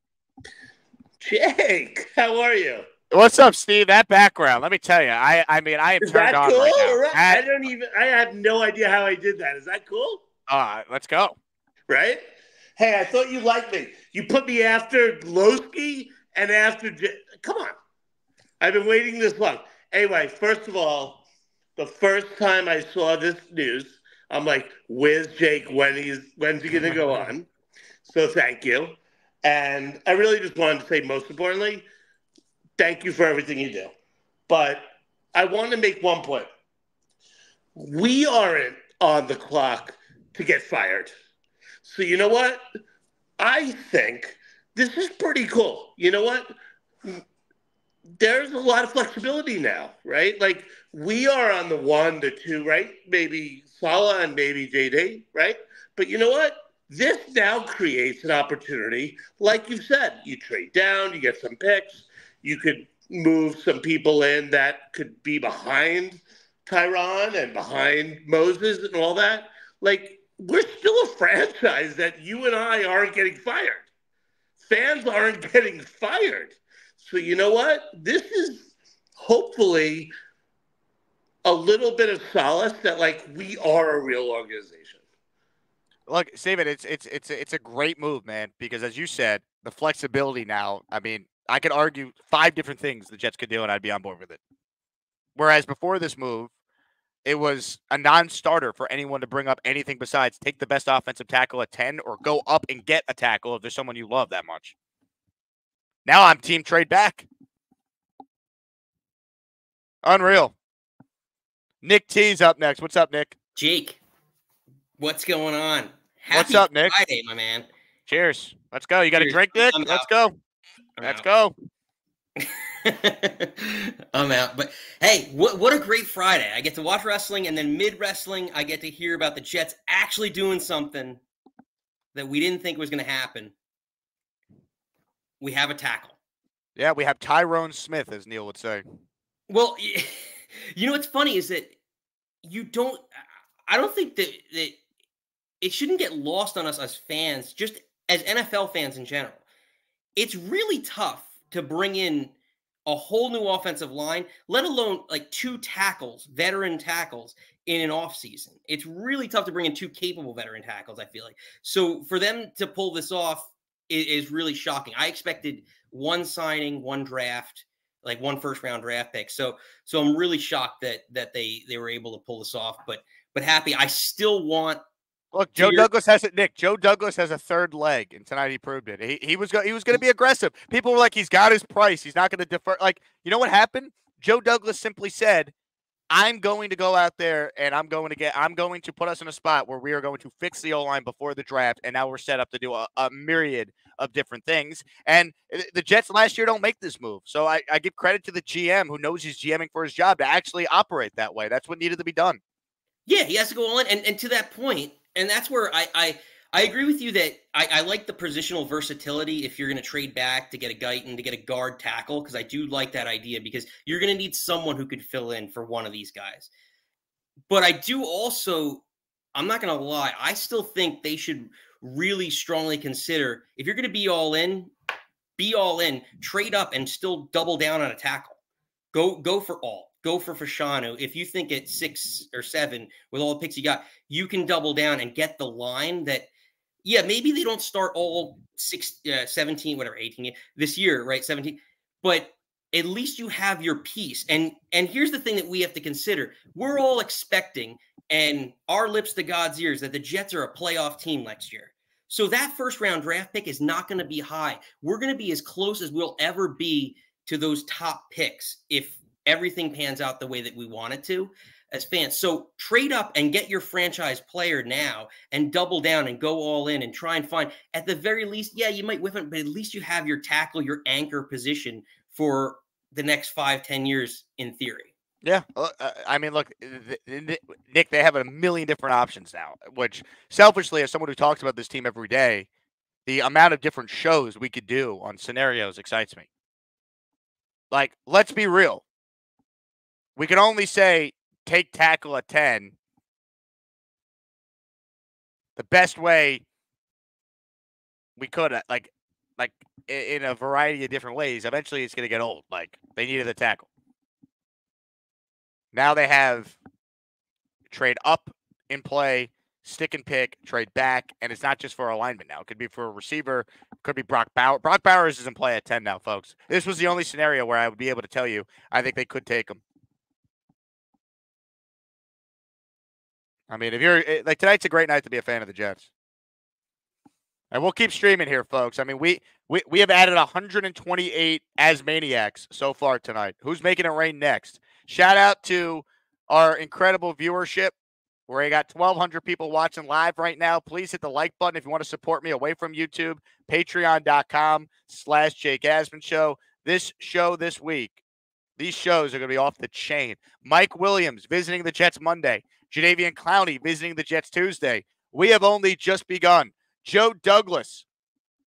Jake, how are you? What's up, Steve? That background, let me tell you, I I mean, I am Is turned that on cool? right now. Right? That- I don't even. I have no idea how I did that. Is that cool? uh, let's go. Right? Hey, I thought you liked me. You put me after Lowski and after. J- Come on. I've been waiting this long. Anyway, first of all, the first time I saw this news, I'm like, "Where's Jake? When he's when's he gonna go on?" So thank you. And I really just wanted to say, most importantly, thank you for everything you do. But I want to make one point. We aren't on the clock to get fired. So you know what? I think this is pretty cool. You know what? There's a lot of flexibility now, right? Like we are on the one, the two, right? Maybe Saleh and maybe JD, right? But you know what? This now creates an opportunity. Like you said, you trade down, you get some picks, you could move some people in that could be behind Tyron and behind Moses and all that. Like, we're still a [laughs] franchise that you and I aren't getting fired. Fans aren't [laughs] getting fired. So, you know what? This is hopefully a little bit of solace that, like, we are a real organization. Look, Steven, it's it's it's it's a great move, man. Because as you said, the flexibility now. I mean, I could argue five different things the Jets could do, and I'd be on board with it. Whereas before this move, it was a non-starter for anyone to bring up anything besides take the best offensive tackle at ten or go up and get a tackle if there's someone you love that much. Now I'm team trade back. Unreal. Nick T's up next. What's up, Nick? Jake, what's going on? What's up, Nick? Friday, my man. Cheers. Let's go. You got a drink, Nick? I'm Let's out. go. I'm Let's out. go. [laughs] I'm out. But hey, what what a great Friday. I get to watch wrestling and then mid wrestling I get to hear about the Jets actually doing something that we didn't think was going to happen. We have a tackle. Yeah, we have Tyrone Smith, as Neil would say. Well, [laughs] you know what's funny is that you don't. I don't think that that it shouldn't get lost on us as fans, just as NFL fans in general. It's really tough to bring in a whole new offensive line, let alone like two tackles, veteran tackles in an offseason. It's really tough to bring in two capable veteran tackles, I feel like. So for them to pull this off is, is really shocking. I expected one signing, one draft, like one first round draft pick. So so I'm really shocked that that they they were able to pull this off, but but happy. I still want Look, Joe your- Douglas has it. Nick, Joe Douglas has a third leg, and tonight he proved it. He, he was go, he was going to be aggressive. People were like, he's got his price. He's not going to defer. Like, you know what happened? Joe Douglas simply said, "I'm going to go out there and I'm going to get. I'm going to put us in a spot where we are going to fix the O line before the draft, and now we're set up to do a, a myriad of different things. And uh, the Jets last year don't make this move, so I, I give credit to the GM who knows he's GMing for his job to actually operate that way. That's what needed to be done. Yeah, he has to go all in. And, and to that point, and that's where I I, I agree with you that I, I like the positional versatility if you're going to trade back to get a Guyton, to get a guard tackle, because I do like that idea because you're going to need someone who could fill in for one of these guys. But I do also, I'm not going to lie, I still think they should really strongly consider if you're going to be all in, be all in, trade up and still double down on a tackle. Go go for all. Go for Fashanu. If you think at six or seven with all the picks you got, you can double down and get the line that, yeah, maybe they don't start all six, uh, 17, whatever, 18 this year, right? 17. But at least you have your piece. And and here's the thing that we have to consider. We're all expecting, and our lips to God's ears, that the Jets are a playoff team next year. So that first round draft pick is not going to be high. We're going to be as close as we'll ever be to those top picks if everything pans out the way that we want it to as fans. So trade up and get your franchise player now and double down and go all in and try and find at the very least, yeah, you might whiff it, but at least you have your tackle, your anchor position for the next five, ten years in theory. Yeah, uh, uh, I mean, look, Nick, they have a million different options now. Which, selfishly, as someone who talks about this team every day, the amount of different shows we could do on scenarios excites me. Like, let's be real. We can only say take tackle at ten. The best way we could, like, like in a variety of different ways. Eventually, it's going to get old. Like they needed a tackle. Now they have trade up in play, stick and pick, trade back, and it's not just for alignment now. It could be for a receiver, could be Brock Bowers. Brock Bowers is in play at 10 now, folks. This was the only scenario where I would be able to tell you I think they could take him. I mean, if you're eh, like tonight's a great night to be a fan of the Jets. And we'll keep streaming here, folks. I mean, we we, we have added 128 Asmaniacs so far tonight. Who's making it rain next? Shout out to our incredible viewership. Where I got 1,200 people watching live right now. Please hit the like button if you want to support me away from YouTube. Patreon.com slash Jake Asman Show. This show this week, these shows are going to be off the chain. Mike Williams visiting the Jets Monday. Jadavian Clowney visiting the Jets Tuesday. We have only just begun. Joe Douglas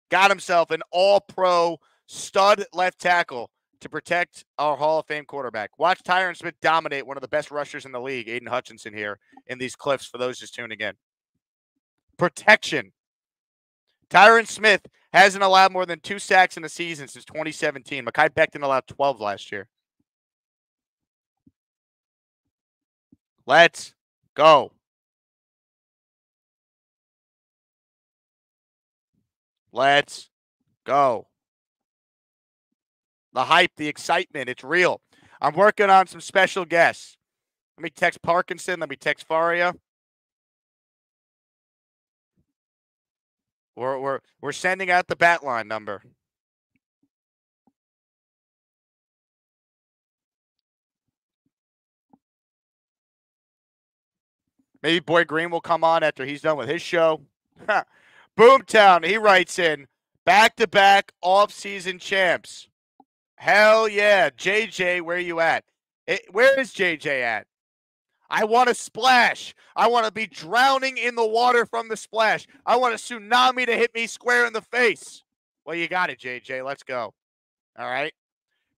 got himself an all pro stud left tackle to protect our Hall of Fame quarterback. Watch Tyron Smith dominate one of the best rushers in the league, Aidan Hutchinson, here in these clips for those just tuning in. Protection. Tyron Smith hasn't allowed more than two sacks in a season since 2017. Mekhi Becton allowed 12 last year. Let's go. Let's go. The hype, the excitement, it's real. I'm working on some special guests. Let me text Parkinson. Let me text Faria. We're, we're, we're sending out the bat line number. Maybe Boy Green will come on after he's done with his show. [laughs] Boomtown, he writes in back to back off season champs. Hell yeah. JJ, where you at? It, where is JJ at? I want to splash. I want to be drowning in the water from the splash. I want a tsunami to hit me square in the face. Well, you got it, JJ. Let's go. All right.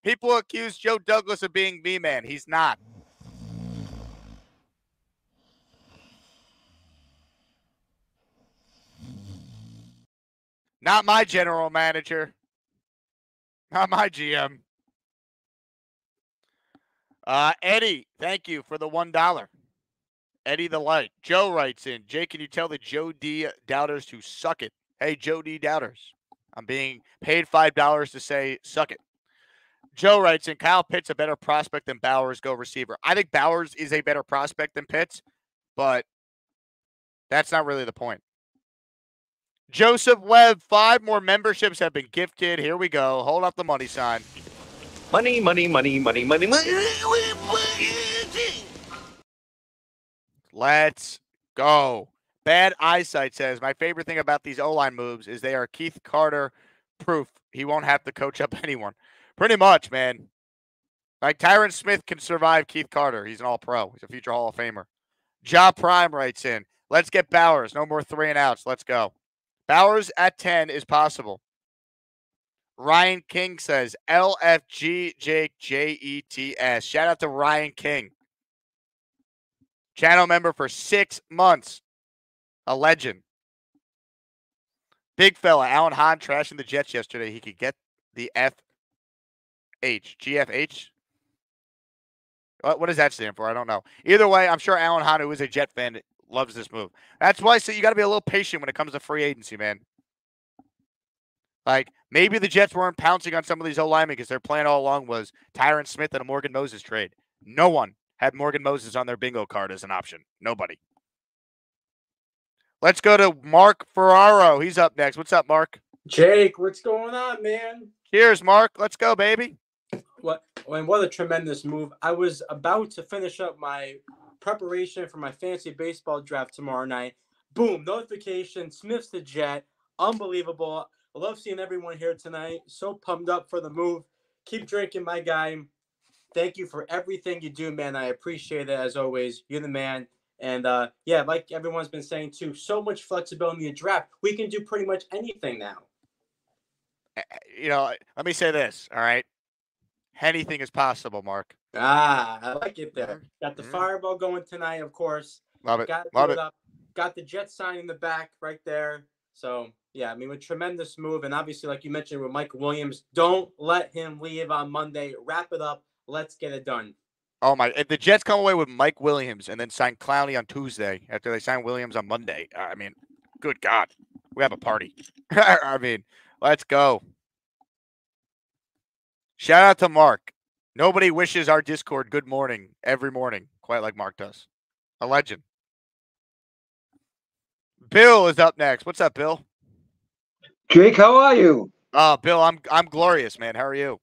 People accuse Joe Douglas of being me man. He's not. Not my general manager. Not my GM. Uh, Eddie, thank you for the one dollar. Eddie the Light. Joe writes in. Jay, can you tell the Joe D doubters to suck it? Hey, Joe D doubters. I'm being paid five dollars to say suck it. Joe writes in. Kyle Pitts a better prospect than Bowers. Go receiver. I think Bowers is a better prospect than Pitts, but that's not really the point. Joseph Webb, five more memberships have been gifted. Here we go. Hold up the money sign. Money, money, money, money, money, money. Let's go. Bad eyesight says my favorite thing about these O line moves is they are Keith Carter proof. He won't have to coach up [laughs] anyone. Pretty much, man. Like Tyron Smith can survive Keith Carter. He's an all pro. He's a future Hall of Famer. Ja Prime writes in. Let's get Bowers. No more three and outs. Let's go. Bowers at 10 is possible. Ryan King says LFG Jake J E T S. Shout out to Ryan King. Channel member for six months. A legend. Big fella. Alan Hahn trashing the Jets yesterday. He could get the F H. GFH? What, what does that stand for? I don't know. Either way, I'm sure Alan Hahn, who is a Jet fan, loves this move. That's why so you got to be a little patient when it comes to free agency, man. Like maybe the Jets weren't pouncing on some of these O linemen because their plan all along was Tyron Smith and a Morgan Moses trade. No one had Morgan Moses on their bingo card as an option. Nobody. Let's go to Mark Ferraro. He's up next. What's up, Mark? Jake, what's going on, man? Cheers, Mark. Let's go, baby. What? And what a tremendous move! I was about to finish up my preparation for my fancy baseball draft tomorrow night. Boom! Notification. Smith's the Jet. Unbelievable. I love seeing everyone here tonight. So pumped up for the move. Keep drinking, my guy. Thank you for everything you do, man. I appreciate it as always. You're the man. And uh, yeah, like everyone's been saying too, so much flexibility in the draft. We can do pretty much anything now. You know, let me say this. All right. Anything is possible, Mark. Ah, I like it there. Got the fireball going tonight, of course. Love it. Got Love it. up. Got the jet sign in the back right there. So yeah, I mean, a tremendous move, and obviously, like you mentioned with Mike Williams, don't let him leave on Monday. Wrap it up. Let's get it done. Oh my! If the Jets come away with Mike Williams and then sign Clowney on Tuesday after they sign Williams on Monday, I mean, good God, we have a party. [laughs] I mean, let's go. Shout out to Mark. Nobody wishes our Discord good morning every morning, quite like Mark does. A legend. Bill is up next. What's up, Bill? Jake, how are you? Oh, Bill, I'm I'm glorious, man. How are you?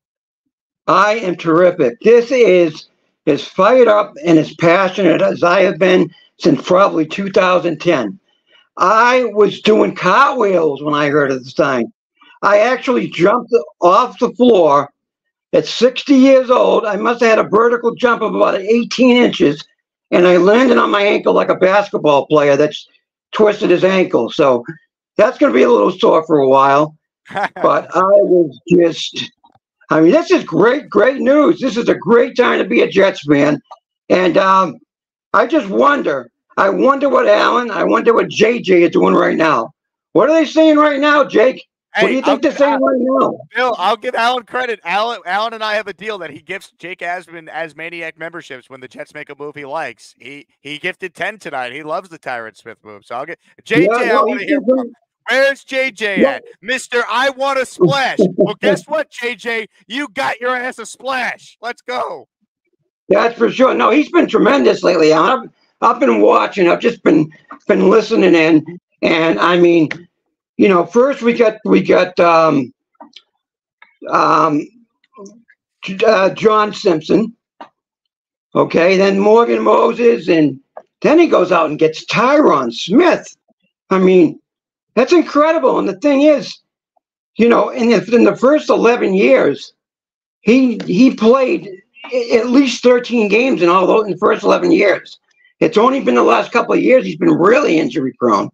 I am terrific. This is as fired up and as passionate as I have been since probably 2010. I was doing cartwheels when I heard of the sign. I actually jumped off the floor at 60 years old. I must have had a vertical jump of about 18 inches, and I landed on my ankle like a basketball player that's twisted his ankle. So that's going to be a little sore for a while. [laughs] but I was just, I mean, this is great, great news. This is a great time to be a Jets fan. And um, I just wonder, I wonder what Alan, I wonder what JJ is doing right now. What are they saying right now, Jake? What do you think they're saying right now? Bill, I'll give Alan credit. Alan, Alan and I have a deal that he gifts Jake Asman Asmaniac memberships when the Jets make a move he likes. He he gifted ten tonight. He loves the Tyron Smith move. So I'll get JJ. Yeah, I want to hear from. Where's JJ Yeah. at, Mister? I want a splash. [laughs] well, guess what, JJ? You got your ass a splash. Let's go. That's for sure. No, he's been tremendous lately. I've I've been watching. I've just been been listening in, and I mean, you know, first we got we got um, um, uh, John Simpson. Okay, then Morgan Moses, and then he goes out and gets Tyron Smith. I mean, that's incredible. And the thing is, you know, in the, in the first eleven years, he he played at least 13 games in all those in the first 11 years. It's only been the last couple of years he's been really injury prone.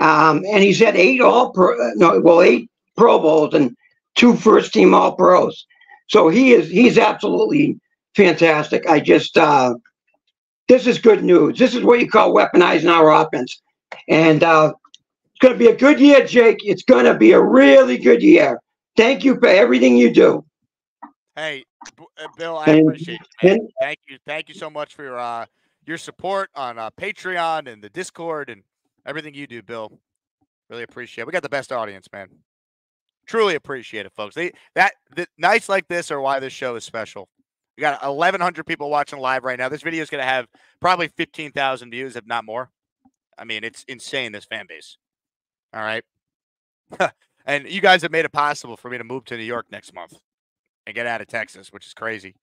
Um, and he's had eight all pro, no, well, eight Pro Bowls and two first team All Pros. So he is he's absolutely fantastic. I just uh, this is good news. This is what you call weaponizing our offense, and uh, it's going to be a good year, Jake. It's going to be a really good year. Thank you for everything you do. Hey, uh, Bill, I And- appreciate and- Thank you, thank you so much for your uh, your support on uh, Patreon and the Discord and everything you do, Bill. Really appreciate. it. We got the best audience, man. Truly appreciate it, folks. They that the, nights like this are why this show is special. We got 1,100 people watching live right now. This video is going to have probably 15,000 views, if not more. I mean, it's insane. This fan base. All right, [laughs] and you guys have made it possible for me to move to New York next month and get out of Texas, which is crazy.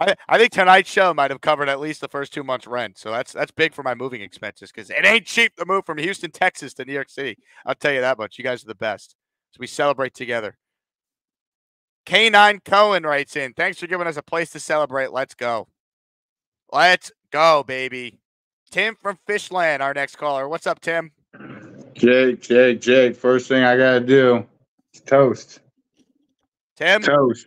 I, I think tonight's show might have covered at least the first two months' rent, so that's that's big for my moving expenses because it ain't cheap to move from Houston, Texas to New York City. I'll tell you that much. You guys are the best, so we celebrate together. K9 Cohen writes in, "Thanks for giving us a place to celebrate. Let's go, let's go, baby." Tim from Fishland, our next caller. What's up, Tim? Jake, Jake, Jake. First thing I gotta do is toast. Tim. Toast.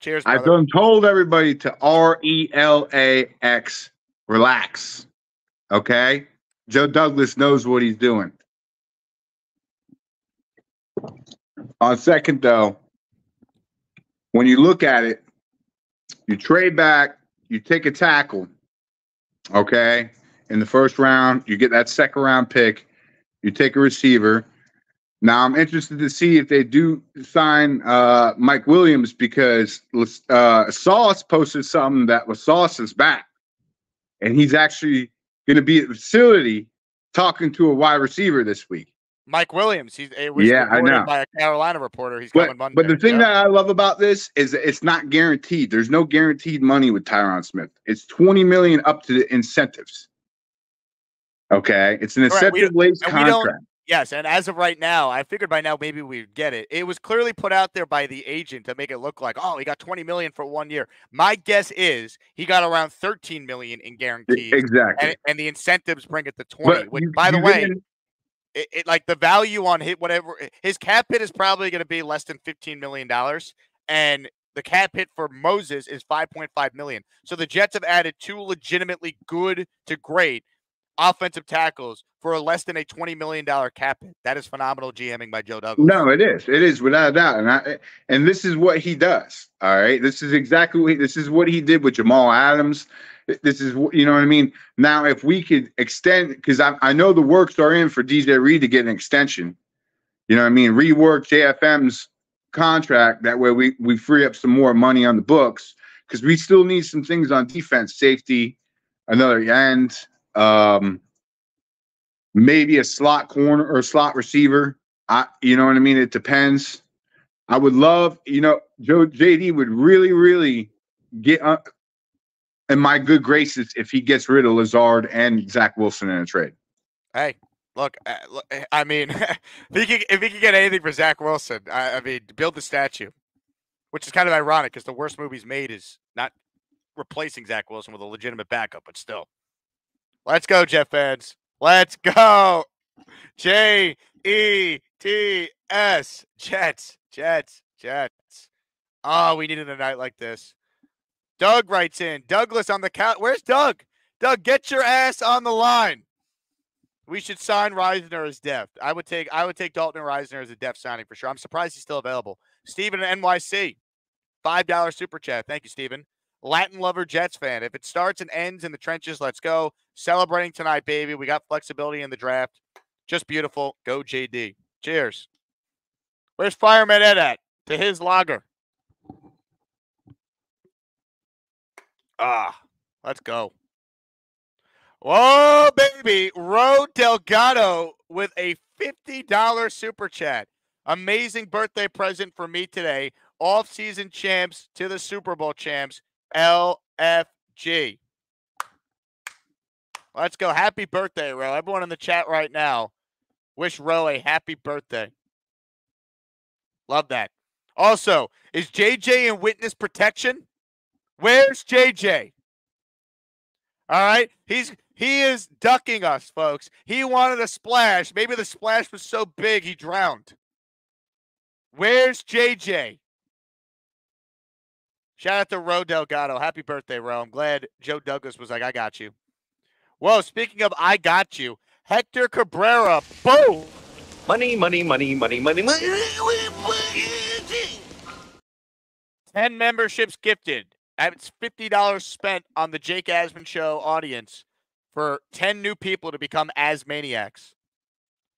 Cheers, I've been told everybody to R E L A X. Relax. Okay? Joe Douglas knows what he's doing. On second, though, when you look at it, you trade back, you take a tackle, okay? In the first round, you get that second round pick, you take a receiver. Now I'm interested to see if they do sign uh, Mike Williams because uh, Sauce posted something that was Sauce is back, and he's actually going to be at the facility talking to a wide receiver this week. Mike Williams. He's it was Yeah, I know. by a Carolina reporter. He's But, coming Monday. but the thing Yeah. that I love about this is that it's not guaranteed. There's no guaranteed money with Tyron Smith. It's 20 million up to the incentives. Okay, it's an incentive based and we don't- contract. Yes, and as of right now, I figured by now maybe we'd get it. It was clearly put out there by the agent to make it look like, oh, he got 20 million for one year. My guess is he got around 13 million in guarantees. exactly. And, and the incentives bring it to 20. But which, you- by the way, it, it like the value on hit whatever his cap hit is probably going to be less than 15 million dollars and the cap hit for Moses is 5.5 million. So the Jets have added two legitimately good to great offensive tackles for a less than a 20 million dollar cap hit. That is phenomenal GMing by Joe Douglas. No, it is. It is without a doubt, and I and this is what he does. All right, this is exactly what he, this is what he did with Jamal Adams. This is what you know what I mean. Now, if we could extend, because I I know the works are in for DJ Reed to get an extension. You know what I mean? Rework JFM's contract that way we we free up some more money on the books because we still need some things on defense, safety, another end, um, maybe a slot corner or slot receiver I, you know what I mean. It depends. I would love, you know, Joe JD would really, really get uh, in my good graces if he gets rid of Lazard and Zach Wilson in a trade. Hey, look, uh, eh, I mean, [laughs] if he could, if he could get anything for Zach Wilson, I, I mean, build the statue, which is kind of ironic because the worst movies made is not replacing Zach Wilson with a legitimate backup, but still. Let's go, Jeff fans. Let's go. J E T S. Jets, Jets, Jets. Oh, we needed a night like this. Doug writes in Douglas on the count. Where's Doug? Doug, get your ass on the line. We should sign Risner as depth. I would take I would take Dalton and Risner as a depth signing for sure. I'm surprised he's still available. Steven NYC. Five dollar super chat. Thank you, Steven. Latin lover Jets fan. If it starts and ends in the trenches, let's go. Celebrating tonight, baby. We got flexibility in the draft. Just beautiful. Go JD. Cheers. Where's Fireman Ed at? To his lager. Ah, let's go. Whoa, baby. Ro Delgado with a $50 super chat. Amazing birthday present for me today. Off-season champs to the Super Bowl champs. LFG. Let's go. Happy birthday, Ro. Everyone in the chat right now, wish Ro a happy birthday. Love that. Also, is JJ in witness protection? Where's JJ? All right. He's he is ducking us, folks. He wanted a splash. Maybe the splash was so big he drowned. Where's JJ? Shout out to Ro Delgado. Happy birthday, Ro. I'm glad Joe Douglas was like, I got you. Whoa, speaking of I got you, Hector Cabrera, boom. Money, money, money, money, money, money. 10 memberships gifted. That's $50 spent on the Jake Asman Show audience for 10 new people to become Asmaniacs.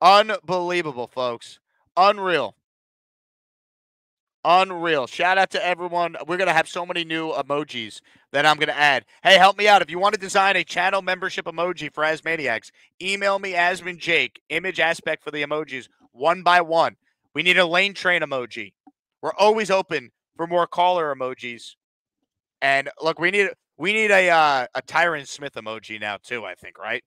Unbelievable, folks. Unreal. Unreal. Shout out to everyone. We're going to have so many new emojis that I'm going to add. Hey, help me out. If you want to design a channel membership emoji for Asmaniacs, email me Asman Jake, image aspect for the emojis, one by one. We need a lane train emoji. We're always open for more caller emojis. And look, we need we need a uh, a Tyron Smith emoji now too. I think right.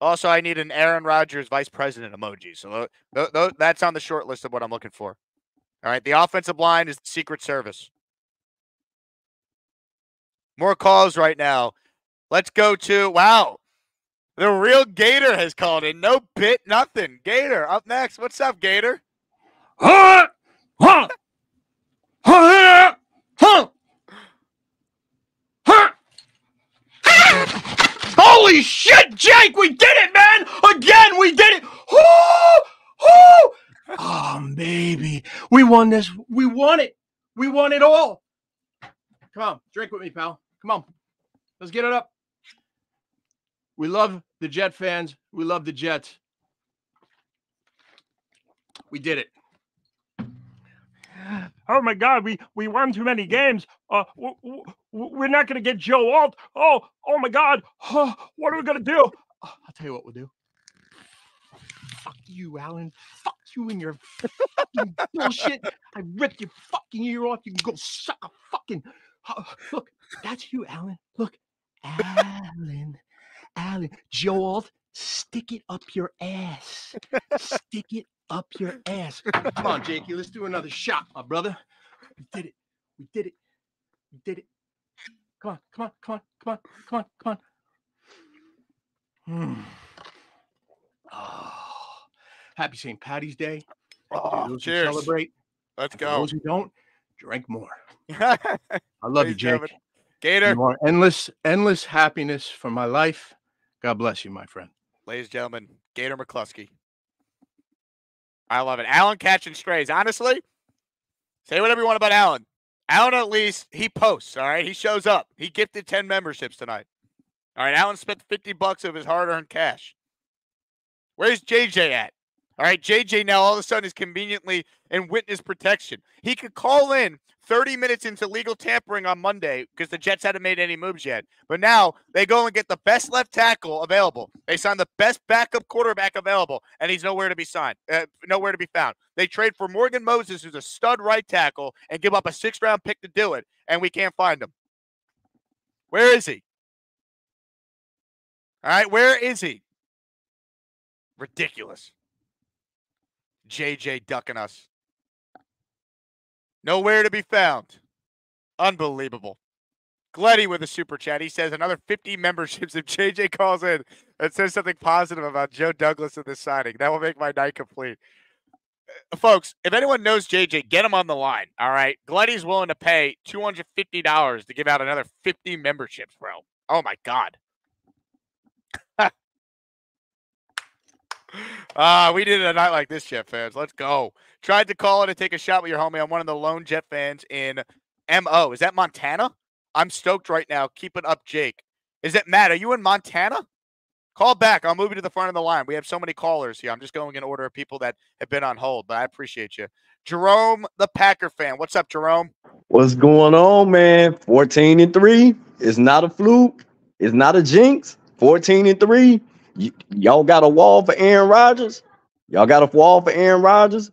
Also, I need an Aaron Rodgers vice president emoji. So th- th- that's on the short list of what I'm looking for. All right, the offensive line is the Secret Service. More calls right now. Let's go to wow. The real Gator has called in. No bit, nothing. Gator up next. What's up, Gator? Huh? Huh? Huh? Huh? Holy shit, Jake! We did it, man! Again, we did it! Woo! Woo! Oh, baby. We won this. We won it. We won it all. Come on, drink with me, pal. Come on. Let's get it up. We love the Jet fans. We love the Jets. We did it. Oh my God, we we won too many games. Uh, w- w- we're not going to get Joe Alt. Oh, oh my God, oh, what are we going to do? I'll tell you what we'll do. Fuck you, Alan. Fuck you and your fucking bullshit. I ripped your fucking ear off. You can go suck a fucking. Look, that's you, Alan. Look, Alan, Alan, Joe Alt, stick it up your ass. Stick it up your ass. Come on, Jakey, let's do another shot, my brother. We did it. We did it. We did it. Come on, come on, come on, come on, come on, come on. Hmm. Oh, happy St. Patty's Day. Oh, those who cheers. celebrate. Let's go. those who don't, drink more. [laughs] I love you, Jake. Gator. You are endless, endless happiness for my life. God bless you, my friend. Ladies and gentlemen, Gator McCluskey. I love it. Alan catching strays. Honestly, say whatever you want about Alan. Alan, at least, he posts, all right? He shows up. He gifted 10 memberships tonight. All right, Alan spent 50 bucks of his hard earned cash. Where's JJ at? All right, JJ now all of a sudden is conveniently in witness protection. He could call in 30 minutes into legal tampering on Monday because the Jets hadn't made any moves yet. But now they go and get the best left tackle available. They sign the best backup quarterback available, and he's nowhere to be signed, uh, nowhere to be found. They trade for Morgan Moses, who's a stud right tackle, and give up a six round pick to do it, and we can't find him. Where is he? All right, where is he? Ridiculous. JJ ducking us. Nowhere to be found. Unbelievable. Gleddy with a super chat. He says another 50 memberships if JJ calls in and says something positive about Joe Douglas in this signing. That will make my night complete. Uh, Folks, if anyone knows JJ, get him on the line. All right. Gleddy's willing to pay $250 to give out another 50 memberships, bro. Oh my God. Ah, we did it a night like this, Jet fans. Let's go. Tried to call it and take a shot with your homie. I'm one of the lone Jet fans in MO. Is that Montana? I'm stoked right now. Keep it up, Jake. Is it Matt? Are you in Montana? Call back. I'll move you to the front of the line. We have so many callers here. I'm just going in order of people that have been on hold, but I appreciate you. Jerome, the Packer fan. What's up, Jerome? What's going on, man? 14 and 3. It's not a fluke. It's not a jinx. 14 and 3. Y- y'all got a wall for Aaron Rodgers. Y'all got a wall for Aaron Rodgers.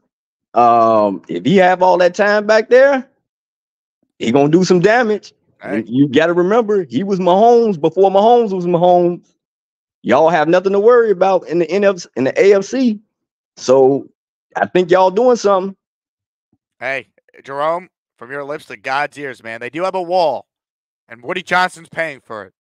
Um, if he have all that time back there, he gonna do some damage. And You got to remember, he was Mahomes before Mahomes was Mahomes. Y'all have nothing to worry about in the NFC in the AFC. So I think y'all doing something. Hey, Jerome, from your lips to God's ears, man. They do have a wall, and Woody Johnson's paying for it.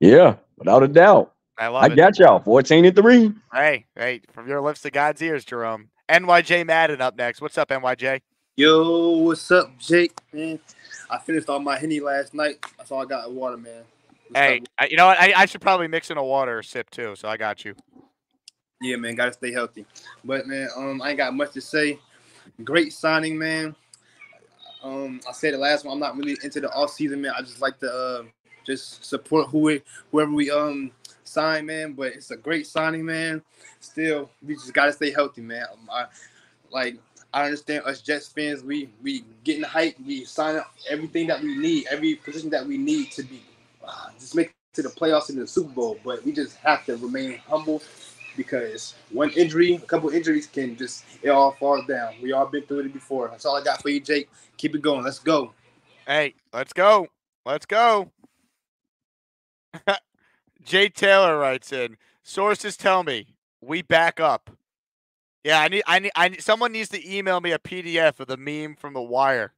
Yeah, without a doubt. I love I it. got y'all 14 and 3. Hey, hey, from your lips to God's ears, Jerome. NYJ Madden up next. What's up, NYJ? Yo, what's up, Jake? Man, I finished all my henny last night. That's all I got. Water, man. Hey, I, you know what? I, I should probably mix in a water sip too, so I got you. Yeah, man, gotta stay healthy. But man, um, I ain't got much to say. Great signing, man. Um, I said it last one. I'm not really into the off season, man. I just like to uh, just support who we, whoever we um sign, man. But it's a great signing, man. Still, we just gotta stay healthy, man. Um, I, like I understand us Jets fans, we we getting hype. We sign up everything that we need, every position that we need to be uh, just make it to the playoffs and the Super Bowl. But we just have to remain humble because one injury, a couple injuries can just it all falls down. We all been through it before. That's all I got for you, Jake. Keep it going. Let's go. Hey, let's go. Let's go. Jay Taylor writes in. Sources tell me we back up. Yeah, I need, I need, I need. Someone needs to email me a PDF of the meme from The Wire.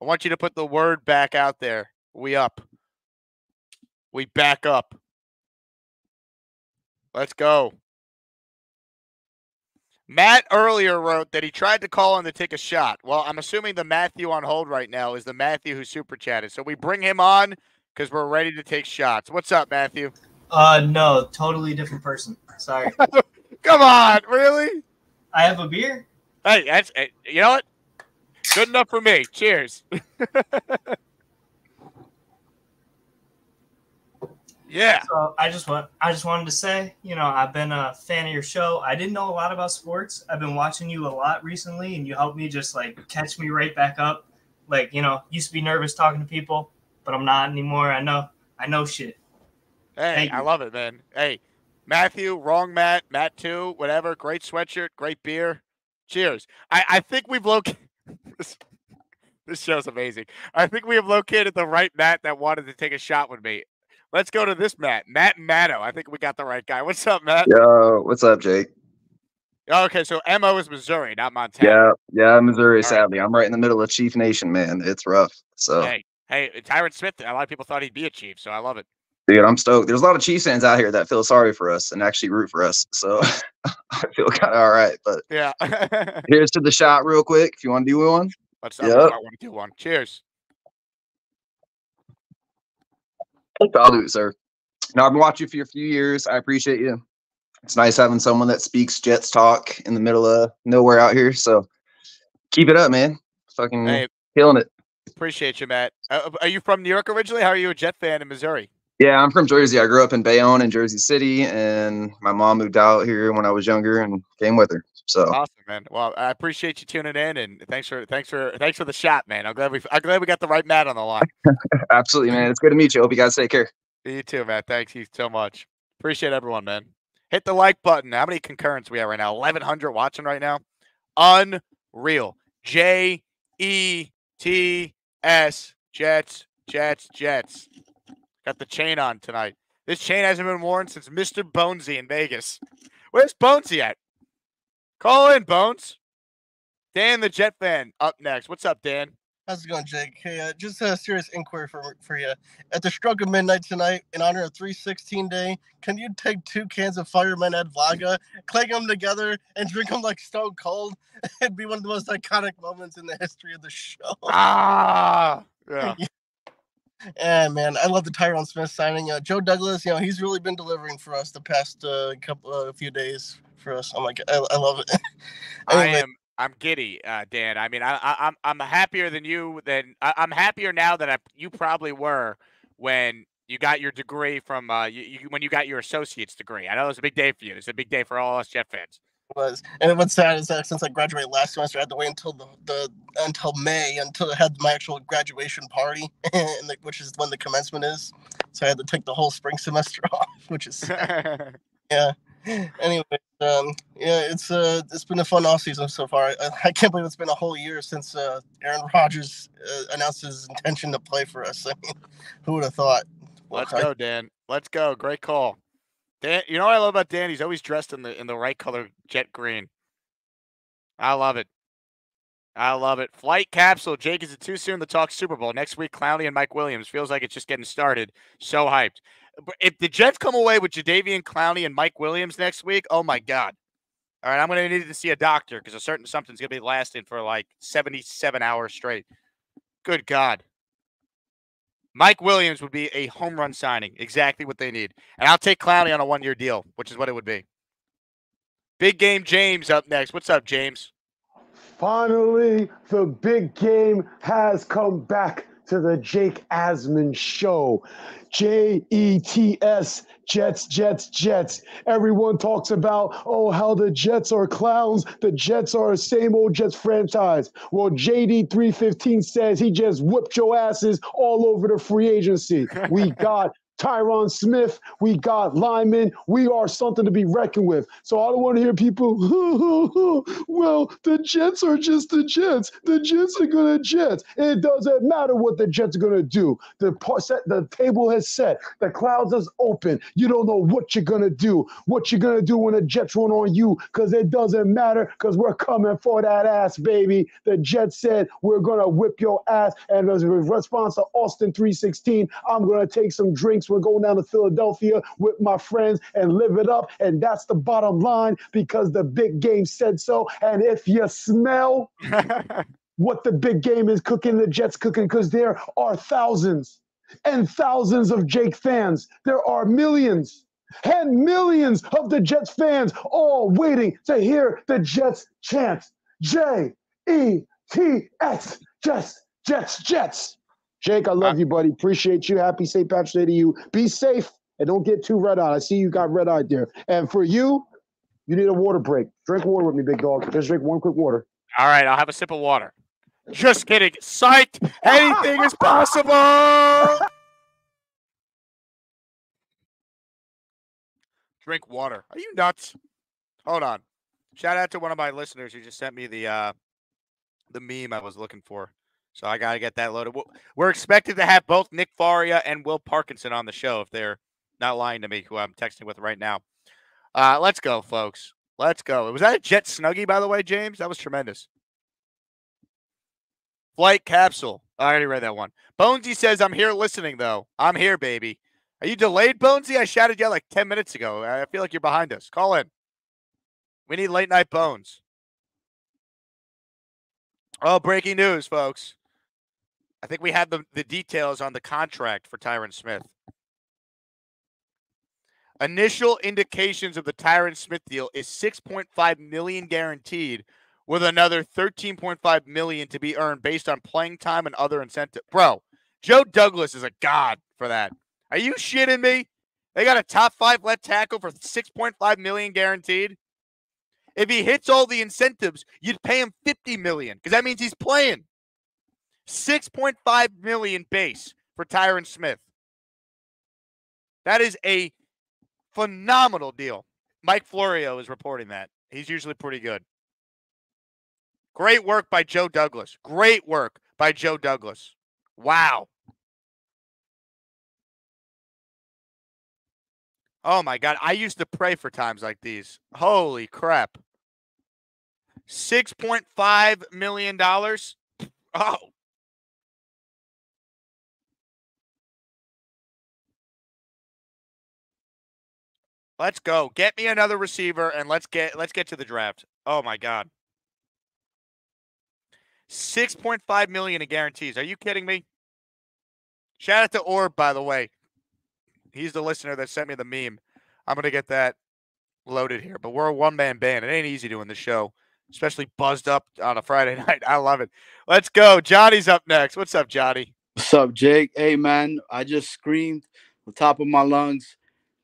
I want you to put the word back out there. We up. We back up. Let's go. Matt earlier wrote that he tried to call in to take a shot. Well, I'm assuming the Matthew on hold right now is the Matthew who super chatted. So we bring him on because we're ready to take shots. What's up, Matthew? Uh, no, totally different person. Sorry. [laughs] Come on, really? I have a beer. Hey, that's eh, you know what? Good enough for me. Cheers. [laughs] yeah. So I just want I just wanted to say, you know, I've been a fan of your show. I didn't know a lot about sports. I've been watching you a lot recently, and you helped me just like catch me right back up. Like, you know, used to be nervous talking to people, but I'm not anymore. I know I know shit. Hey, I love it, man. Hey, Matthew, wrong Matt, Matt two, whatever. Great sweatshirt, great beer. Cheers. I, I think we've located [laughs] this, this show's amazing. I think we have located the right Matt that wanted to take a shot with me. Let's go to this Matt, Matt Matto. I think we got the right guy. What's up, Matt? Yo, what's up, Jake? Oh, Okay, so Mo is Missouri, not Montana. Yeah, yeah, Missouri. Sadly, I'm right in the middle of Chief Nation, man. It's rough. So, Hey, hey, Tyron Smith. A lot of people thought he'd be a chief, so I love it. dude, I'm stoked. There's a lot of Chiefs fans out here that feel sorry for us and actually root for us. So, [laughs] I feel kind of all right. But Yeah. [laughs] here's to the shot, real quick. If you want to do one. Let's. Yep. I want to do one. Cheers. I'll do it, sir. Now I've been watching you for a few years. I appreciate you. It's nice having someone that speaks Jets talk in the middle of nowhere out here. So keep it up, man. Fucking Hey. killing it. Appreciate you, Matt. Uh, are you from New York originally? How are you a Jet fan in Missouri? Yeah, I'm from Jersey. I grew up in Bayonne in Jersey City, and my mom moved out here when I was younger and came with her. So Awesome, man. Well, I appreciate you tuning in, and thanks for thanks for thanks for the shot, man. I'm glad we I'm glad we got the right Matt on the line. [laughs] absolutely, man. It's good to meet you. Hope you guys take care. you too, Matt. Thanks you so much. Appreciate everyone, man. Hit the like button. How many concurrents we have right now? 1,100 watching right now. Unreal. J E T S Jets Jets Jets. Got the chain on tonight. This chain hasn't been worn since Mr. Bonesy in Vegas. Where's Bonesy at? Call in, Bones. Dan, the Jet fan, up next. What's up, Dan? How's it going, Jake? Hey, uh, just a serious inquiry for for you. At the stroke of midnight tonight, in honor of 316 Day, can you take two cans of Fireman Ed Vodka, clank them together, and drink them like Stone Cold? [laughs] It'd be one of the most iconic moments in the history of the show. Ah, yeah. [laughs] Yeah, man, I love the Tyron Smith signing. Uh, Joe Douglas, you know, he's really been delivering for us the past uh, couple, uh, few days for us. I'm like, I, I love it. [laughs] I am. I'm giddy, uh, Dan. I mean, I, I, I'm I'm happier than you. Than I, I'm happier now than I, you probably were when you got your degree from uh, you, you, when you got your associate's degree. I know it was a big day for you. It's a big day for all us Jet fans. It was. And what's sad is that since I graduated last semester, I had to wait until the, the until May until I had my actual graduation party, [laughs] and the, which is when the commencement is. So I had to take the whole spring semester [laughs] off, which is sad. [laughs] yeah. [laughs] Anyway, um, yeah, it's uh, it's been a fun off season so far. I, I can't believe it's been a whole year since uh, Aaron Rodgers uh, announced his intention to play for us. [laughs] I mean, who would have thought? Let's go, Dan. Let's go. Great call. Dan, you know what I love about Dan? He's always dressed in the in the right color jet green. I love it. I love it. Flight capsule. Jake, is it too soon to talk Super Bowl? Next week, Clowney and Mike Williams. Feels like it's just getting started. So hyped. But if the Jets come away with Jadavian Clowney and Mike Williams next week, oh my mm-hmm. God. All right, I'm gonna need to see a doctor because a certain something's gonna be lasting for like 77 hours straight. Good God. Mike Williams would be a home run signing, exactly what they need. And I'll take Clowney on a one year deal, which is what it would be. Big game James up next. What's up, James? Finally, the big game has come back to the Jake Asman show. J E T S, Jets, Jets, Jets. Everyone talks about, oh, how the Jets are clowns. The Jets are a same old Jets franchise. Well, JD 315 says he just whipped your asses all over the free agency. We [laughs] got Tyron Smith, we got Lyman. We are something to be reckoned with. So I don't want to hear people, [laughs] well, the Jets are just the Jets. The Jets are going to Jets. It doesn't matter what the Jets are going to do. The, the table has set. The clouds is open. You don't know what you're going to do, what you're going to do when the Jets run on you, because it doesn't matter, because we're coming for that ass, baby. The Jets said, we're going to whip your ass. And as a response to Austin 316, I'm going to take some drinks. We're going down to Philadelphia with my friends and live it up. And that's the bottom line because the big game said so. And if you smell [laughs] what the big game is cooking, the Jets cooking, because there are thousands and thousands of Jake fans. There are millions and millions of the Jets fans all waiting to hear the Jets chant J E T S, Jets, Jets, Jets. Jake, I love you, buddy. Appreciate you. Happy St. Patrick's Day to you. Be safe and don't get too red eyed. I see you got red eyed there. And for you, you need a water break. Drink water with me, big dog. Just drink one quick water. All right, I'll have a sip of water. Just kidding. Psyched. Anything is possible. Drink water. Are you nuts? Hold on. Shout out to one of my listeners who just sent me the uh the meme I was looking for. So I gotta get that loaded. We're expected to have both Nick Faria and Will Parkinson on the show if they're not lying to me, who I'm texting with right now. Uh, let's go, folks. Let's go. Was that a jet snuggie, by the way, James? That was tremendous. Flight capsule. I already read that one. Bonesy says, I'm here listening, though. I'm here, baby. Are you delayed, Bonesy? I shouted you like 10 minutes ago. I feel like you're behind us. Call in. We need late night bones. Oh, breaking news, folks. I think we have the, the details on the contract for Tyron Smith. Initial indications of the Tyron Smith deal is 6.5 million guaranteed with another 13.5 million to be earned based on playing time and other incentive. Bro, Joe Douglas is a god for that. Are you shitting me? They got a top five left tackle for 6.5 million guaranteed. If he hits all the incentives, you'd pay him 50 million because that means he's playing. 6.5 million base for Tyron Smith. That is a phenomenal deal. Mike Florio is reporting that. He's usually pretty good. Great work by Joe Douglas. Great work by Joe Douglas. Wow. Oh my God. I used to pray for times like these. Holy crap. $6.5 million. [laughs] Oh. Let's go. Get me another receiver and let's get let's get to the draft. Oh my god. 6.5 million in guarantees. Are you kidding me? Shout out to Orb, by the way. He's the listener that sent me the meme. I'm gonna get that loaded here. But we're a one man band. It ain't easy doing the show, especially buzzed up on a Friday [laughs] night. I love it. Let's go. Johnny's up next. What's up, Johnny? What's up, Jake? Hey, man, I just screamed the top of my lungs,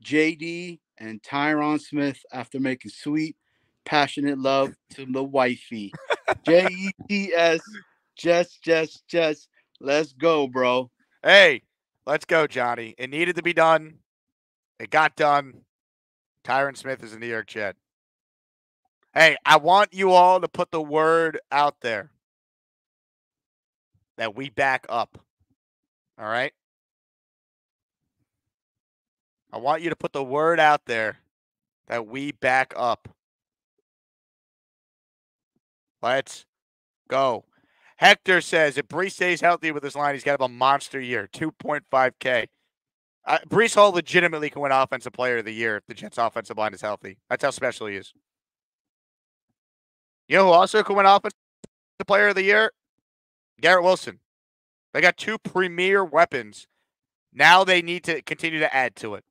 JD and Tyron Smith after making sweet, passionate love to the wifey. [laughs] J E T S, Jess, Jess, Jess. Let's go, bro. Hey, let's go, Johnny. It needed to be done. It got done. Tyron Smith is a New York Jet. Hey, I want you all to put the word out there that we back up. All right? I want you to put the word out there that we back up. Let's go. Hector says if Breece stays healthy with his line, he's got to have a monster year, 2.5K. Uh, Breece Hall legitimately can win Offensive Player of the Year if the Jets' offensive line is healthy. That's how special he is. You know who also can win Offensive Player of the Year? Garrett Wilson. They got two premier weapons. Now they need to continue to add to it.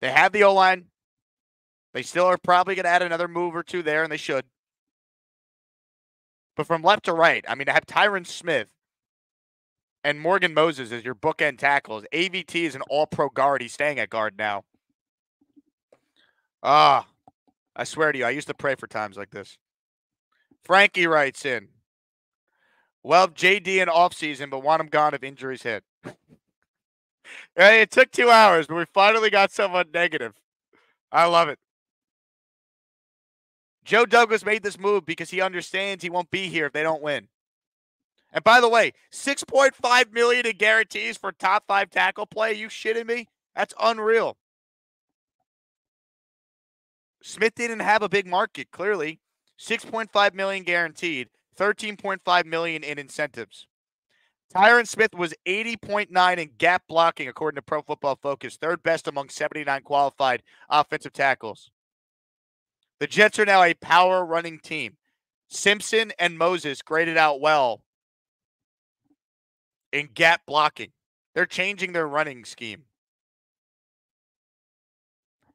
They have the O line. They still are probably going to add another move or two there, and they should. But from left to right, I mean, to have Tyron Smith and Morgan Moses as your bookend tackles. AVT is an all pro guard. He's staying at guard now. Ah, I swear to you, I used to pray for times like this. Frankie writes in. Well, JD in off season, but want him gone if injuries hit. [laughs] [laughs] It took two hours, but we finally got someone negative. I love it. Joe Douglas made this move because he understands he won't be here if they don't win. And by the way, 6.5 million in guarantees for top five tackle play. You shitting me? That's unreal. Smith didn't have a big market, clearly. 6.5 million guaranteed, 13.5 million in incentives. Tyron Smith was 80.9 in gap blocking, according to Pro Football Focus, third best among 79 qualified offensive tackles. The Jets are now a power running team. Simpson and Moses graded out well in gap blocking. They're changing their running scheme.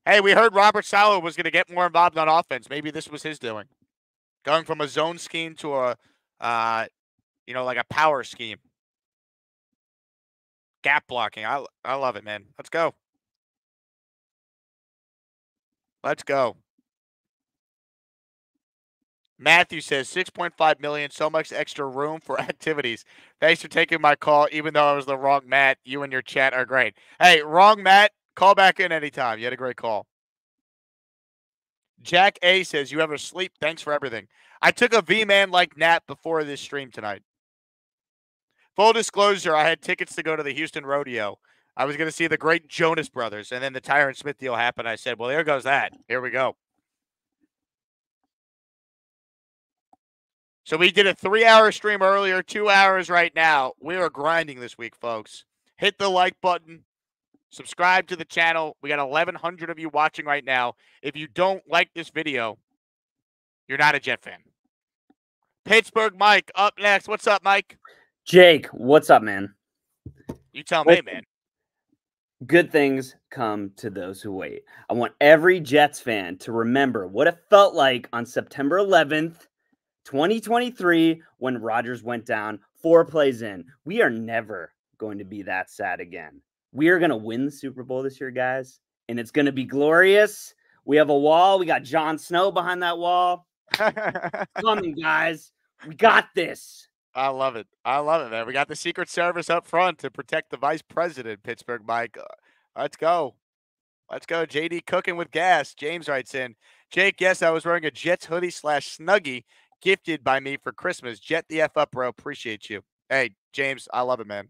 Hey, we heard Robert Saleh was going to get more involved on offense. Maybe this was his doing. Going from a zone scheme to a, uh, you know, like a power scheme. Gap blocking. I, I love it, man. Let's go. Let's go. Matthew says 6.5 million, so much extra room for [laughs] activities. Thanks for taking my call, even though I was the wrong Matt. You and your chat are great. Hey, wrong Matt, call back in anytime. You had a great call. Jack A says, You ever sleep? Thanks for everything. I took a V man like nap before this stream tonight. Full disclosure, I had tickets to go to the Houston Rodeo. I was going to see the great Jonas Brothers, and then the Tyron Smith deal happened. I said, Well, there goes that. Here we go. So we did a three hour stream earlier, two hours right now. We are grinding this week, folks. Hit the like button, subscribe to the channel. We got 1,100 of you watching right now. If you don't like this video, you're not a Jet fan. Pittsburgh Mike up next. What's up, Mike? Jake, what's up, man? You tell me, man. Good things come to those who wait. I want every Jets fan to remember what it felt like on September 11th 2023 when Rodgers went down four plays in. We are never going to be that sad again. We are going to win the Super Bowl this year, guys, and it's going to be glorious. We have a wall. We got Jon Snow behind that wall. [laughs] Coming, guys. We got this. I love it. I love it, man. We got the Secret Service up front to protect the vice president, Pittsburgh Mike. Uh, Let's go. Let's go. JD cooking with gas. James writes in Jake, yes, I was wearing a Jets hoodie slash snuggie gifted by me for Christmas. Jet the F up, bro. Appreciate you. Hey, James, I love it, man.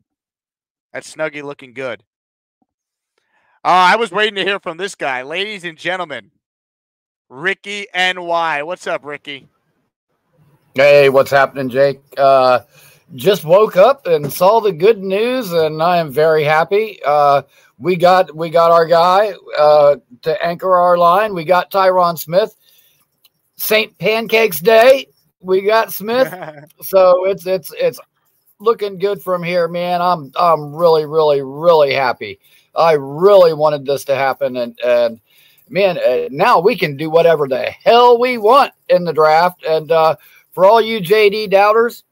That snuggie looking good. Uh, I was waiting to hear from this guy. Ladies and gentlemen, Ricky NY. What's up, Ricky? Hey, what's happening, Jake? Uh, just woke up and saw the good news, and I am very happy. Uh, we got we got our guy uh, to anchor our line. We got Tyron Smith. Saint Pancakes Day. We got Smith. [laughs] so it's it's it's looking good from here, man. I'm I'm really really really happy. I really wanted this to happen, and and man, uh, now we can do whatever the hell we want in the draft. And uh, for all you JD doubters,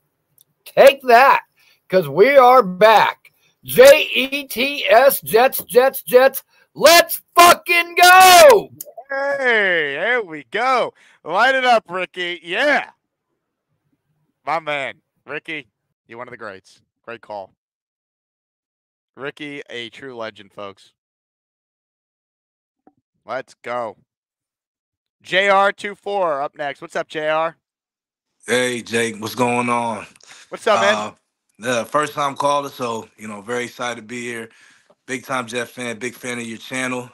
take that because we are back. J E T S Jets Jets Jets. Let's fucking go. Hey, there we go. Light it up, Ricky. Yeah. My man, Ricky, you're one of the greats. Great call. Ricky, a true legend, folks. Let's go. JR24 up next. What's up, JR? Hey Jake, what's going on? What's up, man? Uh, the first time caller, so you know, very excited to be here. Big time Jet fan, big fan of your channel.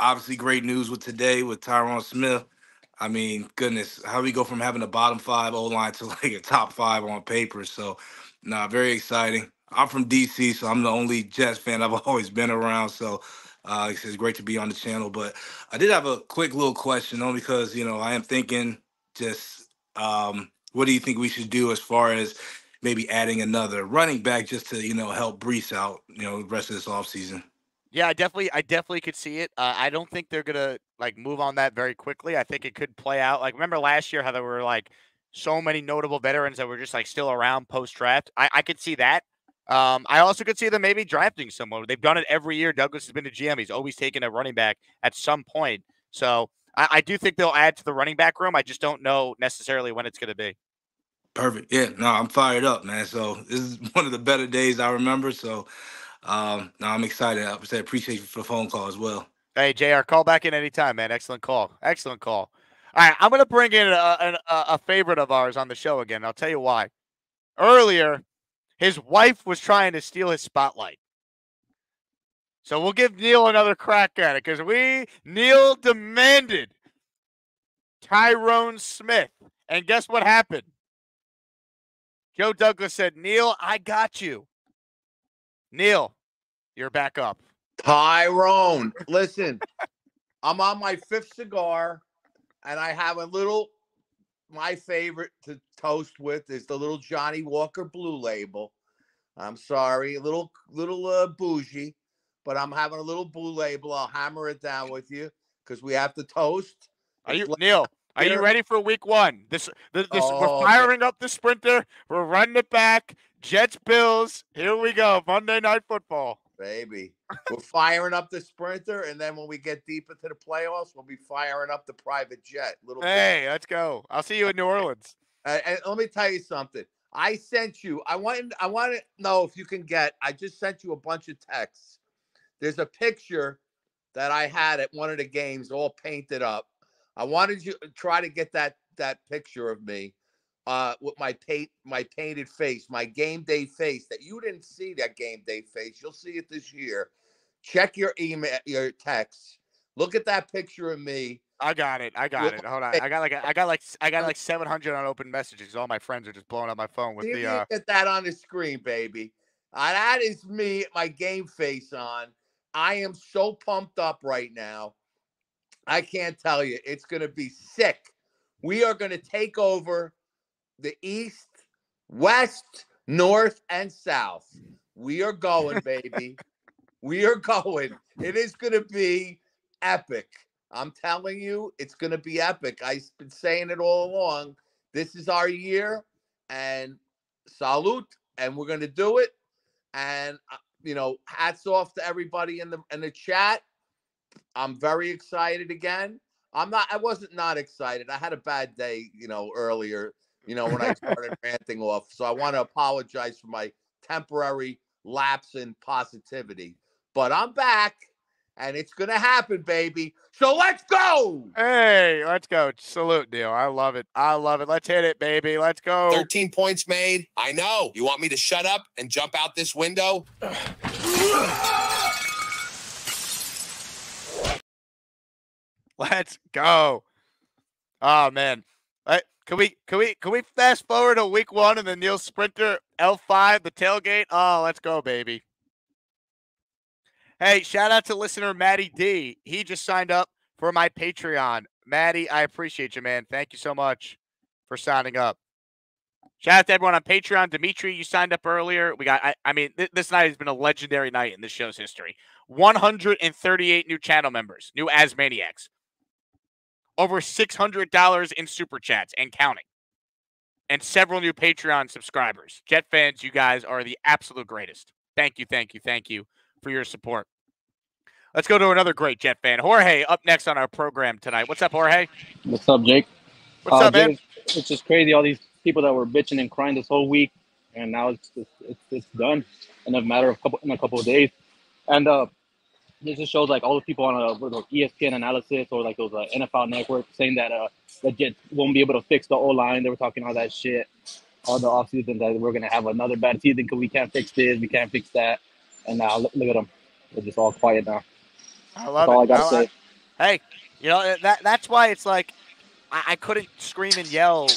Obviously, great news with today with Tyron Smith. I mean, goodness, how we go from having a bottom five O line to [laughs] like a top five on paper. So, nah, very exciting. I'm from DC, so I'm the only Jets fan I've [laughs] always been around. So, uh, it's great to be on the channel. But I did have a quick little question, only because you know I am thinking just um, what do you think we should do as far as maybe adding another running back just to you know help Breece out, you know, the rest of this offseason? Yeah, I definitely, I definitely could see it. Uh, I don't think they're gonna like move on that very quickly. I think it could play out. Like, remember last year how there were like so many notable veterans that were just like still around post draft. I, I could see that. Um, I also could see them maybe drafting someone. They've done it every year. Douglas has been a GM. He's always taken a running back at some point. So I, I do think they'll add to the running back room. I just don't know necessarily when it's going to be. Perfect. Yeah, no, I'm fired up, man. So this is [laughs] one of the better days I remember. So um, no, I'm excited. I say appreciate you for the phone call as well. Hey, JR, call back in anytime, man. Excellent call. Excellent call. All right, I'm going to bring in a, a, a favorite of ours on the show again. I'll tell you why. Earlier, his wife was trying to steal his spotlight. So we'll give Neil another crack at it because we, Neil demanded Tyrone Smith. And guess what happened? Joe Douglas said, Neil, I got you. Neil, you're back up. Tyrone, listen, I'm on my fifth cigar, and I have a little. My favorite to toast with is the little Johnnie Walker Blue Label. I'm sorry, a little little uh, bougie, but I'm having a little Blue Label. I'll hammer it down with you because we have to toast. Are you Neil? Are you ready for week one? This, this, this Oh, we're firing up the sprinter. We're running it back. Jets, Bills. Here we go. Monday night football. baby. We're firing up the sprinter, and then when we get deep into the playoffs, we'll be firing up the private jet. Little Hey, let's go. I'll see you in New Orleans. Uh, and let me tell you something. I sent you. I want. I want to know if you can get. I just sent you a bunch of texts. There's a picture that I had at one of the games, all painted up. I wanted you to try to get that that picture of me uh, with my paint, my painted face, my game day face. That you didn't see that game day face. You'll see it this year. Check your email, your text. Look at that picture of me. I got it. I got it. Hold on. I got like a, I got like I got like 700 unopened messages. All my friends are just blowing up my phone with the uh get that on the screen, baby. Uh, that is me, my game face on. I am so pumped up right now. I can't tell you. It's going to be sick. We are going to take over the East, West, North, and South. We are going, baby. [laughs] we are going. It is going to be epic. I'm telling you, it's going to be epic. I've been saying it all along. This is our year, and salute, and we're going to do it. And uh, you know, hats off to everybody in the in the chat. I'm very excited again. I'm not. I wasn't not excited. I had a bad day, you know, earlier. You know, when I started [laughs] ranting off. So I want to apologize for my temporary lapse in positivity. But I'm back, and it's gonna happen, baby. So let's go. Hey, let's go. Salute, deal. I love it. I love it. Let's hit it, baby. Let's go. 13 points made. I know. You want me to shut up and jump out this window? [sighs] [sighs] [sighs] Let's go. Oh man. Right, can we can we can we fast forward to week one and the Neil Sprinter L5, the tailgate? Oh, let's go, baby. Hey, shout out to listener Maddie D. He just signed up for my Patreon. Maddie, I appreciate you, man. Thank you so much for signing up. Shout out to everyone on Patreon. Dimitri, you signed up earlier. We got, I, I mean, th- this night has been a legendary night in this show's history. 138 new channel members, new Asmaniacs. Over $600 in super chats and counting. And several new Patreon subscribers. Jet fans, you guys are the absolute greatest. Thank you, thank you, thank you for your support. Let's go to another great Jet fan. Jorge up next on our program tonight. What's up, Jorge? What's up, Jake? What's Uh, up, man? Jake, It's just crazy. All these people that were bitching and crying this whole week, and now it's it's, it's, it's done in a matter of couple in a couple of days. And uh, this just shows like all the people on uh, those ESPN analysis or like those uh, NFL Network saying that uh, the Jets won't be able to fix the O line. They were talking all that shit all the offseason that we're gonna have another bad season because we can't fix this, we can't fix that. And now look, look at them. They're just all quiet now. I love That's all it. I gotta I- say. Hey, you know that that's why it's like I, I couldn't scream and yell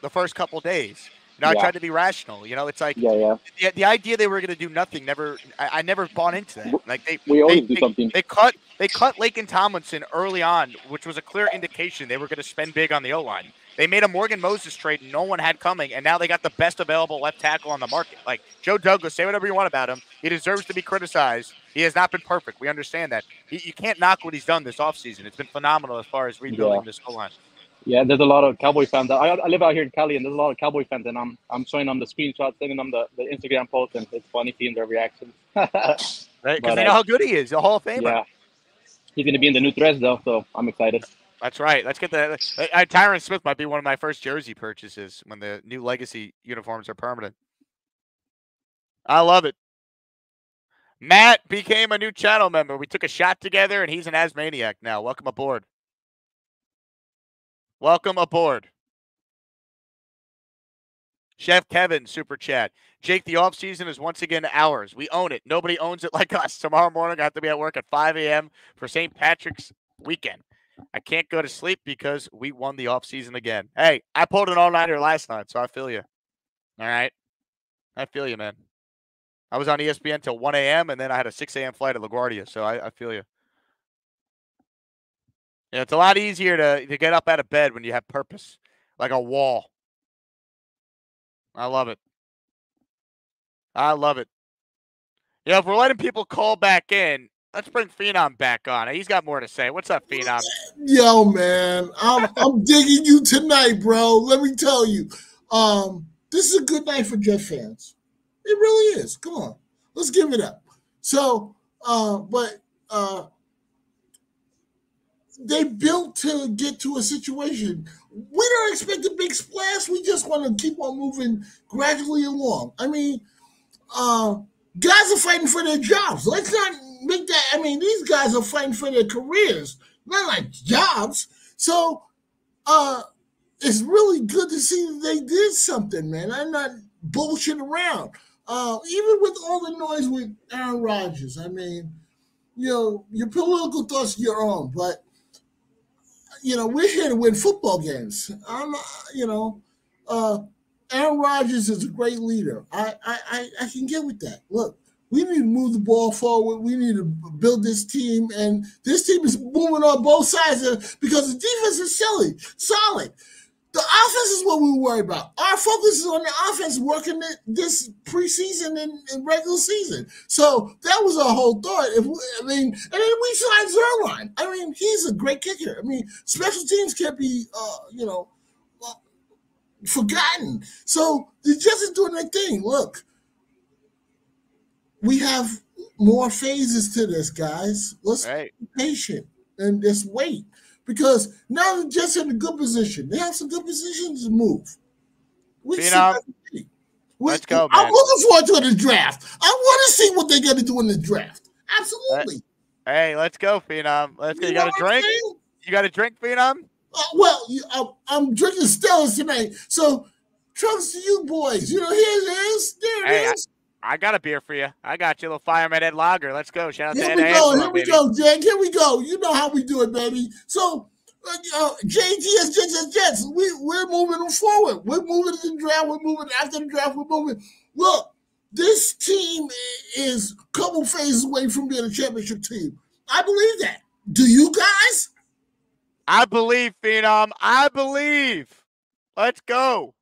the first couple days. You know, I tried to be rational. You know, it's like Yeah, yeah. the, the idea they were going to do nothing never. I, I never bought into that. Like they, We they, always do they- something. They cut they cut Laken Tomlinson early on, which was a clear indication they were going to spend big on the O line. They made a Morgan Moses trade no one had coming, and now they got the best available left tackle on the market. Like Joe Douglas, say whatever you want about him. He deserves to be criticized. He has not been perfect. We understand that. He, you can't knock what he's done this offseason. It's been phenomenal as far as rebuilding Yeah. this O line. Yeah, there's a lot of Cowboy fans. I, I live out here in Cali, and there's a lot of Cowboy fans, and I'm I'm showing them the screenshots, sending them the, the Instagram posts, and it's funny seeing their reactions. [laughs] Right? Because they uh, know how good he is, a Hall of Famer. Yeah, he's gonna be in the new threads though, so I'm excited. That's right. Let's get the uh, uh, Tyron Smith might be one of my first jersey purchases when the new legacy uniforms are permanent. I love it. Matt became a new channel member. We took a shot together, and he's an Asmaniac now. Welcome aboard. Welcome aboard. Chef Kevin, super chat. Jake, the off season is once again ours. We own it. Nobody owns it [laughs] like us. Tomorrow morning, I have to be at work at 5 a.m. for St. Patrick's weekend. I can't go to sleep because we won the off season again. Hey, I pulled an all nighter last night, so I feel you. All right. I feel you, man. I was on ESPN till 1 a.m. and then I had a 6 a.m. flight to LaGuardia, so I, I feel you. Yeah, it's a lot easier to, to get up out of bed when you have purpose, like a wall. I love it. I love it. You know, if we're letting people call back in, let's bring Phenom back on. He's got more to say. What's up, Phenom? Yo, man, I'm I'm digging you tonight, bro. Let me tell you, um, this is a good night for Jet fans. It really is. Come on, let's give it up. So, uh, but uh, they built to get to a situation. We don't expect a big splash. We just want to keep on moving gradually along. I mean, uh, guys are fighting for their jobs. Let's not make that. I mean, these guys are fighting for their careers, not like jobs. So, uh, it's really good to see that they did something, man. I'm not bullshitting around. Uh, even with all the noise with Aaron Rodgers, I mean, you know, your political thoughts your own, but you know, we're here to win football games. I'm, you know, uh, Aaron Rodgers is a great leader. I, I, I, can get with that. Look, we need to move the ball forward. We need to build this team, and this team is moving on both sides because the defense is silly, solid. The offense is what we worry about. Our focus is on the offense working it this preseason and, and regular season. So that was our whole thought. If we, I mean, and then we signed Zuerlein. I mean, he's a great kicker. I mean, special teams can't be, uh, you know, uh, forgotten. So the Jets is doing their thing. Look, we have more phases to this, guys. Let's Right. be patient and just wait because now the Jets are in a good position. They have some good positions to move. See Phenom, let's go, I'm looking forward to the draft. I want to see what they're going to do in the draft. Absolutely. Hey, let's go, Phenom. Let's go. You You got a drink? saying? You got a drink, Phenom? Uh, well, you- I'm, I'm drinking Stellas tonight. So, trunks to you boys. You know, here it is. There it Hey, I, is. I got a beer for you. I got you, little fireman Ed Lager. Let's go. Shout out Here to we Ed go. Angelo, Here we baby. go, Jack. Here we go. You know how we do it, baby. So, uh, JTS Jets and Jets. We we're moving them forward. We're moving to the draft. We're moving after the draft. We're moving. Look, this team is a couple phases away from being a championship team. I believe that. Do you guys? I believe, Phenom. I believe. Let's go.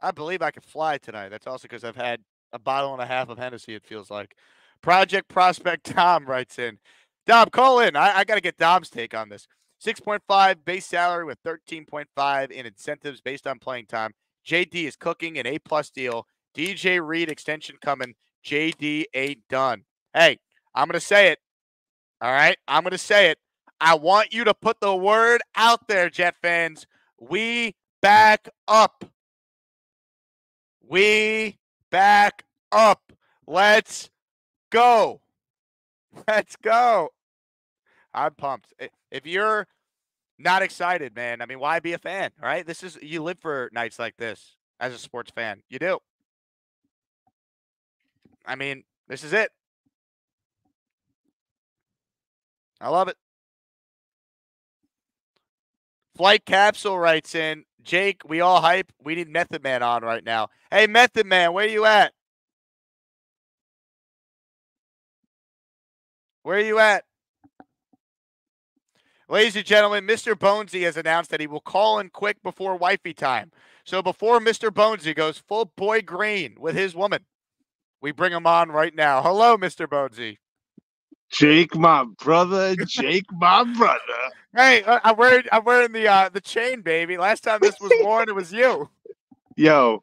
I believe I can fly tonight. That's also because I've had a bottle and a half of Hennessy, it feels like. Project Prospect [laughs] Tom writes in. Dom, call in. I, I got to get Dom's take on this. 6.5 base salary with 13.5 in incentives based on playing time. JD is cooking an A plus deal. DJ Reed extension coming. JD ain't done. Hey, I'm going to say it. All right. I'm going to say it. I want you to put the word out there, Jet fans. We back up. We back up. Let's go. Let's go. I'm pumped. If you're not excited, man, I mean, why be a fan, right? This is, you live for nights like this as a sports fan. You do. I mean, this is it. I love it. Flight Capsule writes in, Jake, we all hype. We need Method Man on right now. Hey, Method Man, where you at? Where you at? Ladies and gentlemen, Mr. Bonesy has announced that he will call in quick before wifey time. So before Mr. Bonesy goes full boy green with his woman, we bring him on right now. Hello, Mr. Bonesy. Jake, my brother. Jake, my brother. Hey, I'm wearing I'm wearing the uh the chain, baby. Last time this was worn, it was you. Yo,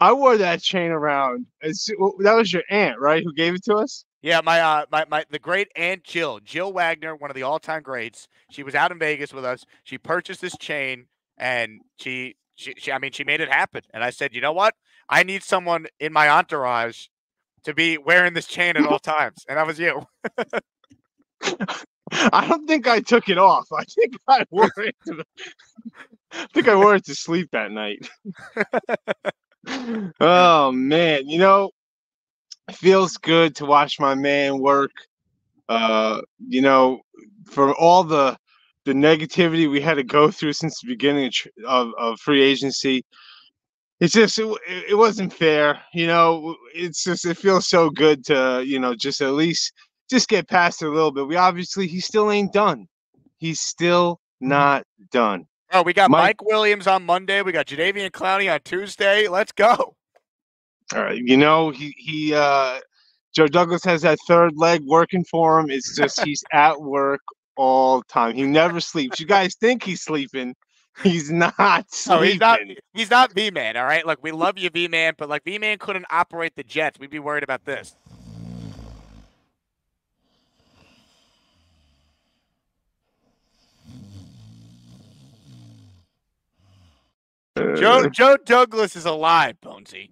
I wore that chain around. That was your aunt, right? Who gave it to us? Yeah, my uh my, my the great Aunt Jill, Jill Wagner, one of the all-time greats. She was out in Vegas with us. She purchased this chain and she she, she I mean she made it happen. And I said, "You know what? I need someone in my entourage to be wearing this chain at all times." And that was you. [laughs] I don't think I took it off. I think I [laughs] wore it. To [laughs] I think I wore it to sleep that night. oh man, you know, it feels good to watch my man work. Uh, you know, for all the the negativity we had to go through since the beginning of, of free agency, it's just it, it wasn't fair. You know, it's just it feels so good to you know just at least just get past it a little bit. We obviously he still ain't done. He's still not done. Oh, we got Mike- Mike Williams on Monday. We got Jadeveon Clowney on Tuesday. Let's go. All right, you know he he uh Joe Douglas has that third leg working for him. It's just he's at work all the time. He never [laughs] sleeps. You guys think he's sleeping? [laughs] He's not No, sleeping. he's not. He's not V Man. All right. Look, we love you, V Man, but like V Man couldn't operate the Jets. We'd be worried about this. Joe uh, Joe Douglas is alive, Bonesy.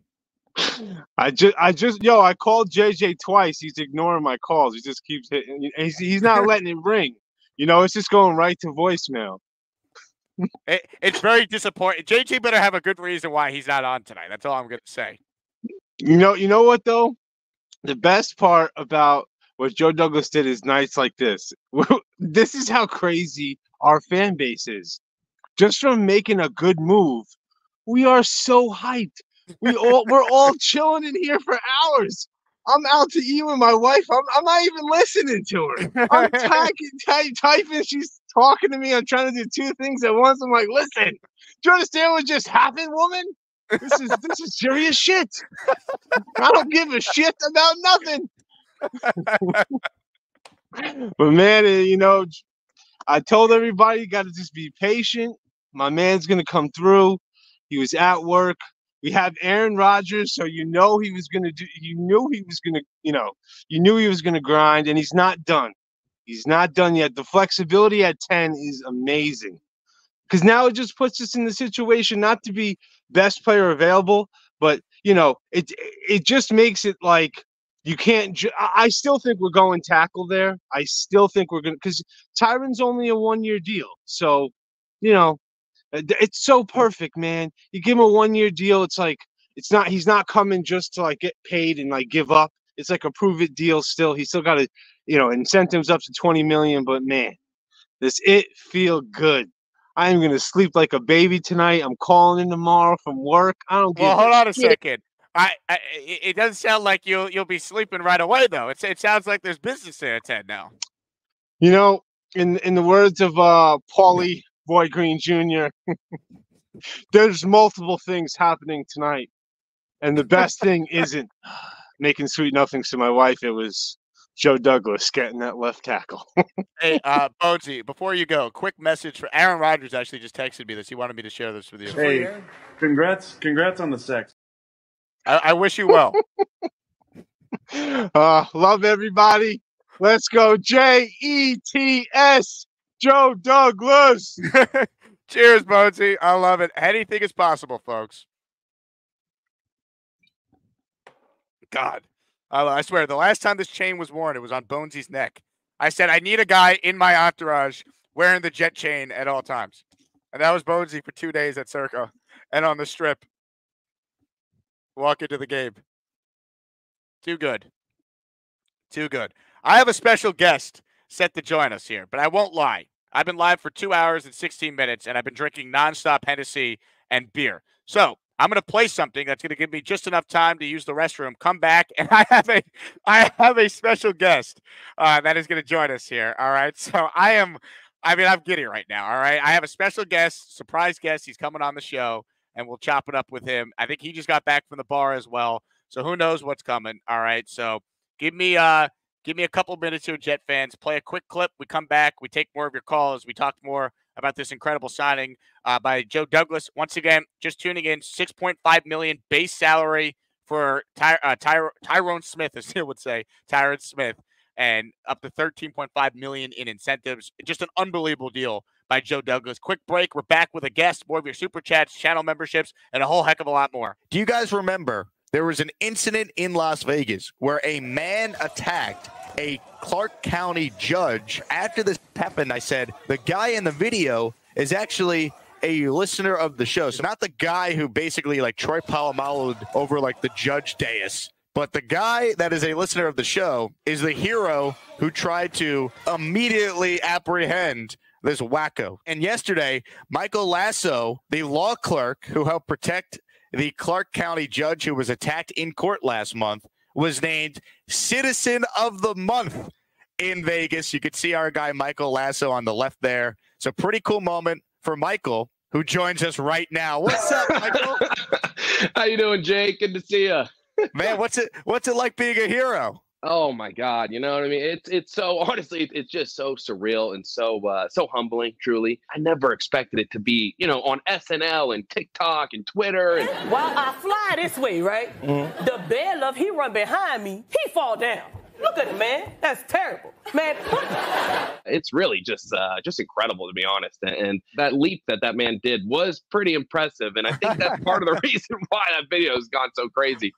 I just I just yo I called JJ twice. He's ignoring my calls. He just keeps hitting. He's he's not [laughs] letting it ring. You know, it's just going right to voicemail. It, it's very disappointing. JT better have a good reason why he's not on tonight. That's all I'm gonna say. You know, you know what though? The best part about what Joe Douglas did is nights like this. [laughs] this is how crazy our fan base is. Just from making a good move, we are so hyped. We all [laughs] we're all chilling in here for hours. I'm out to eat with my wife. I'm, I'm not even listening to her. I'm [laughs] typing, ty- typing. She's talking to me. I'm trying to do two things at once. I'm like, listen, do you understand what just happened, woman? This is this is serious shit. I don't give a shit about nothing. [laughs] but man, eh, you know, I told everybody you got to just be patient. My man's gonna come through. He was at work. We have Aaron Rodgers, so you know he was gonna do. You knew he was gonna, you know, you knew he was gonna grind, and he's not done. He's not done yet. The flexibility at ten is amazing, because now it just puts us in the situation not to be best player available, but you know, it it just makes it like you can't. Ju- I still think we're going tackle there. I still think we're gonna because Tyron's only a one year deal, so you know uh, It's so perfect, man. You give him a one year deal. It's like it's not. He's not coming just to like get paid and like give up. It's like a prove it deal. Still, he's still got to, you know, incentives up to twenty million. But man, this it feel good. I am gonna sleep like a baby tonight. I'm calling in tomorrow from work. I don't Well, hold on a shit. second. I, I it it doesn't sound like you'll you'll be sleeping right away though. It's it sounds like there's business to attend now. You know, in in the words of uh Paulie Boy Green Jr., [laughs] there's multiple things happening tonight. And the best thing isn't making sweet nothings to my wife. It was Joe Douglas getting that left tackle. [laughs] Hey, uh, Bonesy, before you go, quick message for Aaron Rodgers. Actually, just texted me this. He wanted me to share this with you. Hey, congrats, congrats on the sex. I, I wish you well. [laughs] uh, love everybody. Let's go. J E T S. Joe Douglas. [laughs] Cheers, Bonesy. I love it. Anything is possible, folks. God, I, swear, the last time this chain was worn, it was on Bonesy's neck. I said, I need a guy in my entourage wearing the jet chain at all times. And that was Bonesy for two days at Circa and on the strip. Walk into the game. Too good. Too good. I have a special guest set to join us here, but I won't lie. I've been live for two hours and 16 minutes, and I've been drinking nonstop Hennessy and beer. So I'm going to play something that's going to give me just enough time to use the restroom. Come back, [laughs] and I have a I have a special guest uh, that is going to join us here. All right. So I am. I mean, I'm giddy right now. All right. I have a special guest, surprise guest. He's coming on the show, and we'll chop it up with him. I think he just got back from the bar as well. So who knows what's coming? All right. So give me uh give me a couple minutes here, Jet fans. Play a quick clip. We come back. We take more of your calls. We talk more about this incredible signing uh, by Joe Douglas. Once again, just tuning in, six point five million base salary for Ty- uh, Ty- Tyrone Smith, [laughs] as they would say, Tyron Smith, and up to thirteen point five million in incentives. Just an unbelievable deal by Joe Douglas. Quick break. We're back with a guest, more of your super chats, channel memberships, and a whole heck of a lot more. Do you guys remember there was an incident in Las Vegas where a man attacked a Clark County judge? After this happened, I said, the guy in the video is actually a listener of the show. So not the guy who basically like Troy Polamalu over like the judge dais. But the guy that is a listener of the show is the hero who tried to immediately apprehend this wacko. And yesterday, Michael Lasso, the law clerk who helped protect the Clark County judge who was attacked in court last month, was named Citizen of the Month in Vegas. You could see our guy Michael Lasso on the left there. It's a pretty cool moment for Michael, who joins us right now. What's up, Michael? [laughs] How you doing, Jake? Good to see you. Man, what's it what's it like being a hero? Oh my God, you know what I mean? It's it's so [laughs] honestly, it's just so surreal and so uh, so humbling. Truly, I never expected it to be, you know, on SNL and TikTok and Twitter. And While I fly this way, right? The bailiff, he run behind me. He fall down. Look at him, man. That's terrible. Man, it's really just uh, just incredible to be honest. And- And that leap that that man did was pretty impressive. And I think that's part of the [laughs] reason why that video has gone so crazy.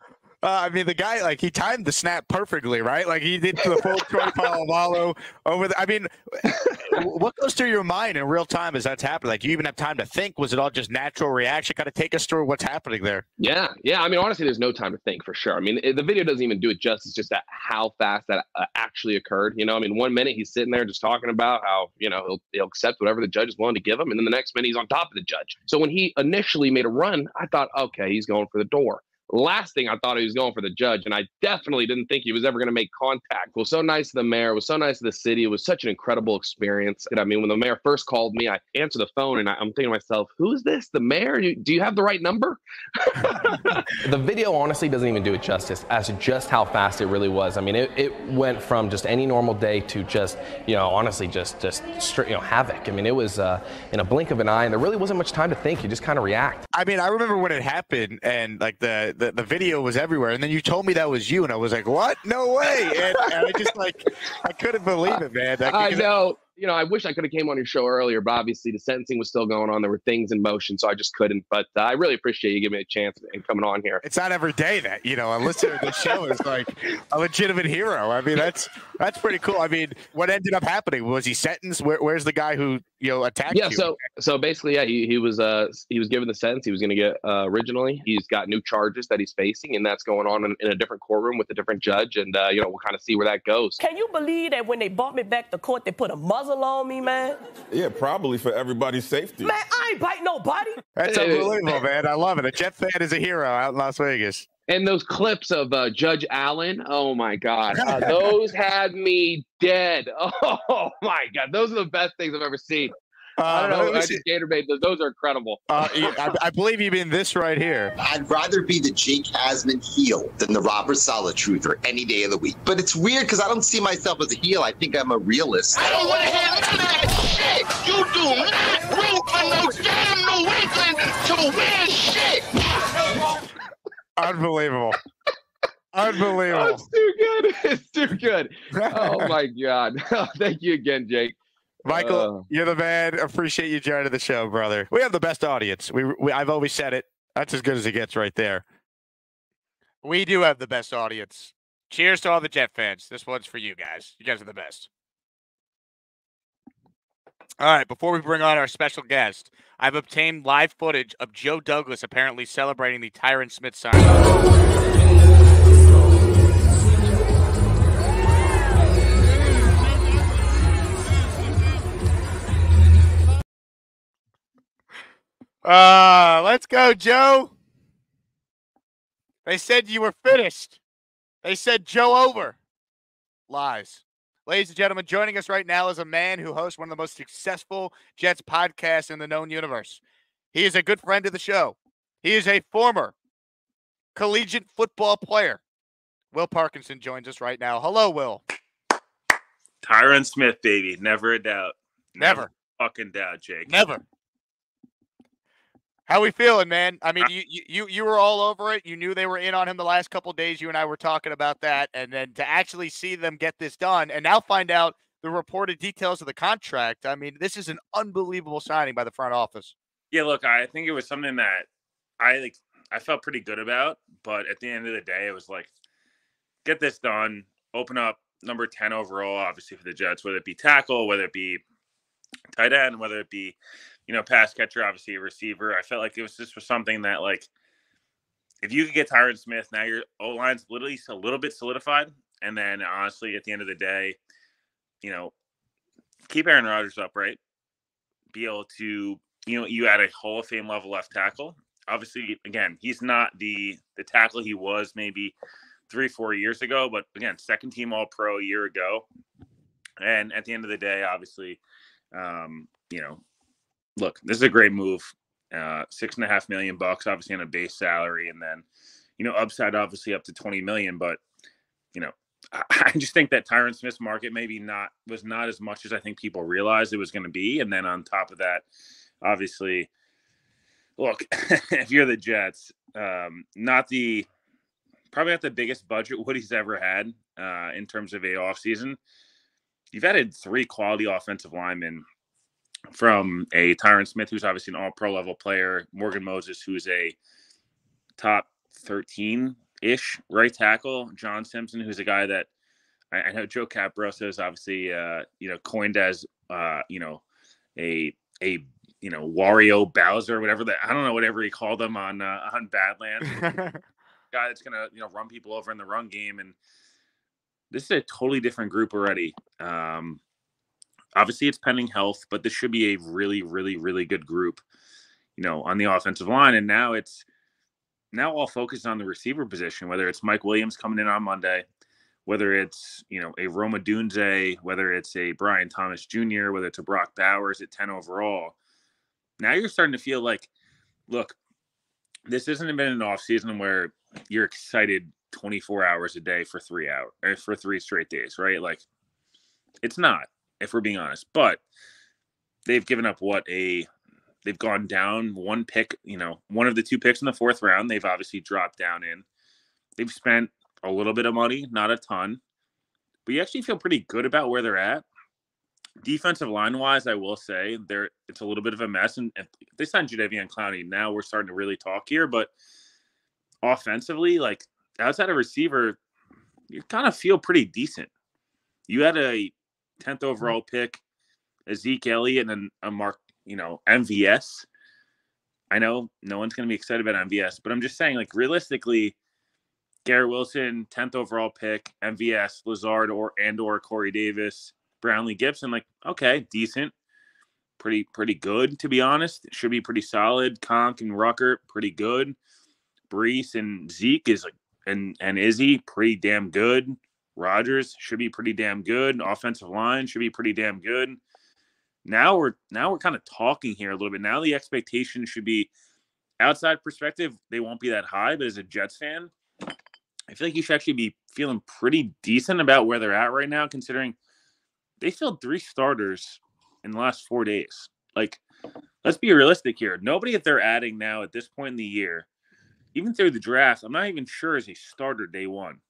Uh, I mean, the guy like he timed the snap perfectly, right? Like he did the full [laughs] Troy Polamalu over. The, I mean, [laughs] what goes through your mind in real time as that's happening? Like you even have time to think. Was it all just natural reaction? Kind of take us through what's happening there. Yeah, yeah. I mean, honestly, there's no time to think for sure. I mean, the video doesn't even do it justice. Just that how fast that uh, actually occurred. You know, I mean, one minute he's sitting there just talking about how you know he'll, he'll accept whatever the judge is willing to give him, and then the next minute he's on top of the judge. So when he initially made a run, I thought, okay, he's going for the door. Last thing I thought he was going for the judge, and I definitely didn't think he was ever going to make contact. It was so nice to the mayor. It was so nice to the city. It was such an incredible experience. And I mean, when the mayor first called me, I answered the phone, and I, am thinking to myself, "Who is this? The mayor? Do you, do you have the right number?" [laughs] the video honestly doesn't even do it justice as to just how fast it really was. I mean, it, it went from just any normal day to just you know honestly just just straight you know havoc. I mean, it was uh, in a blink of an eye, and there really wasn't much time to think. You just kind of react. I mean, I remember when it happened, and like the, the the video was everywhere, and then you told me that was you, and I was like, "What? No way!" And, and I just like I couldn't believe it, man. I because- know. You know, I wish I could have came on your show earlier, but obviously the sentencing was still going on. There were things in motion, so I just couldn't. But uh, I really appreciate you giving me a chance and coming on here. It's not every day that you know a listener to the show is like a legitimate hero. I mean, that's that's pretty cool. I mean, what ended up happening was he sentenced? Where, where's the guy who you know attacked Yeah, you? so so basically, yeah, he, he was uh he was given the sentence he was going to get uh, originally. He's got new charges that he's facing, and that's going on in, in a different courtroom with a different judge, and uh, you know we'll kind of see where that goes. Can you believe that when they brought me back to court, they put a muzzle on me, man? Yeah, probably for everybody's safety. Man, I ain't bite nobody. That's unbelievable, man. I love it. A Jet fan is a hero out in Las Vegas. And those clips of uh, Judge Allen, oh my God, uh, [laughs] those had me dead. [laughs] Oh my God, those are the best things I've ever seen. I don't Uh, know. I see. think Gator made those. Those are incredible. Uh, I, I believe you mean this right here. I'd rather be the Jake Asman heel than the Robert Saleh truther any day of the week. But it's weird because I don't see myself as a heel. I think I'm a realist. I don't want to hear none of that shit. You do not root for no damn New England to win shit. Unbelievable. Unbelievable. Oh, it's too good. [laughs] It's too good. Oh [laughs] my God. [laughs] Thank you again, Jake. Michael, Uh, you're the man. Appreciate you joining the show, brother. We have the best audience. We, we I've always said it. That's as good as it gets right there. We do have the best audience. Cheers to all the Jet fans. This one's for you guys. You guys are the best. All right, before we bring on our special guest, I've obtained live footage of Joe Douglas apparently celebrating the Tyron Smith signing. Uh, let's go, Joe. They said you were finished. They said Joe over. Lies. Ladies and gentlemen, joining us right now is a man who hosts one of the most successful Jets podcasts in the known universe. He is a good friend of the show. He is a former collegiate football player. Will Parkinson joins us right now. Hello, Will. Tyron Smith, baby. Never a doubt. Never. fucking doubt, Jake. Never. How we feeling, man? I mean, uh you, you you you were all over it. You knew they were in on him the last couple days. You and I were talking about that, and then to actually see them get this done, and now find out the reported details of the contract. I mean, this is an unbelievable signing by the front office. Yeah, look, I think it was something that I like I felt pretty good about, but at the end of the day, it was like get this done, open up number 10 overall, obviously for the Jets, whether it be tackle, whether it be tight end, whether it be, you know, pass catcher, obviously a receiver. I felt like it was just for something that like if you could get Tyron Smith, now your O line's literally a little bit solidified. And then honestly, at the end of the day, you know, keep Aaron Rodgers upright, be able to, you know, you add a Hall of Fame level left tackle. Obviously, again, he's not the the tackle he was maybe three, four years ago, but again, second team All Pro a year ago. And at the end of the day, obviously, um, you know, look, this is a great move. Uh, six and a half million bucks, obviously on a base salary, and then, you know, upside obviously up to twenty million. But, you know, I, [laughs] I just think that Tyron Smith's market maybe not was not as much as I think people realized it was going to be. And then on top of that, obviously, look, [laughs] if you're the Jets, um, not the probably not the biggest budget [laughs] Woody's ever had uh, in terms of a offseason. You've added three quality offensive linemen from a Tyron Smith, who's obviously an all pro level player, Morgan Moses, who's a top 13 ish right tackle, John Simpson, who's a guy that I, I know Joe Caporoso is obviously, uh, you know, coined as, uh, you know, a, a, you know, Wario Bowser, whatever that, I don't know, whatever he called them on, uh, on Badlands. [laughs] guy that's going to, you know, run people over in the run game. And this is a totally different group already. Um, obviously it's pending health, but this should be a really, really, really good group, you know, on the offensive line. And now it's now all focused on the receiver position, whether it's Mike Williams coming in on Monday, whether it's you know a Rome Odunze, whether it's a Brian Thomas Jr., whether it's a Brock Bowers at 10 overall. Now you're starting to feel like, look, this isn't been an off season where you're excited 24 hours a day for three hours for three straight days, right? Like it's not, if we're being honest. But they've given up what a they've gone down one pick, you know, one of the two picks in the fourth round. They've obviously dropped down in. They've spent a little bit of money, not a ton, but you actually feel pretty good about where they're at. Defensive line wise, I will say they're it's a little bit of a mess. And, they signed Jadeveon Clowney. Now we're starting to really talk here, but offensively, like outside of receiver, you kind of feel pretty decent. You had a 10th mm-hmm. overall pick, Zeke Elliott, and then a Mark, you know, MVS. I know no one's going to be excited about MVS, but I'm just saying, like, realistically, Garrett Wilson, 10th overall pick, MVS, Lazard, or and or Corey Davis, Brownlee Gipson, like, okay, decent. Pretty, pretty good, to be honest. Should be pretty solid. Conk and Rucker, pretty good. Breece and Zeke is like and and Izzy pretty damn good. Rodgers should be pretty damn good. Offensive line should be pretty damn good. Now we're now we're kind of talking here a little bit. Now the expectation should be outside perspective, they won't be that high, but as a Jets fan, I feel like you should actually be feeling pretty decent about where they're at right now, considering they filled three starters in the last four days. Like, let's be realistic here. Nobody that they're adding now at this point in the year even through the draft, I'm not even sure is a starter day one,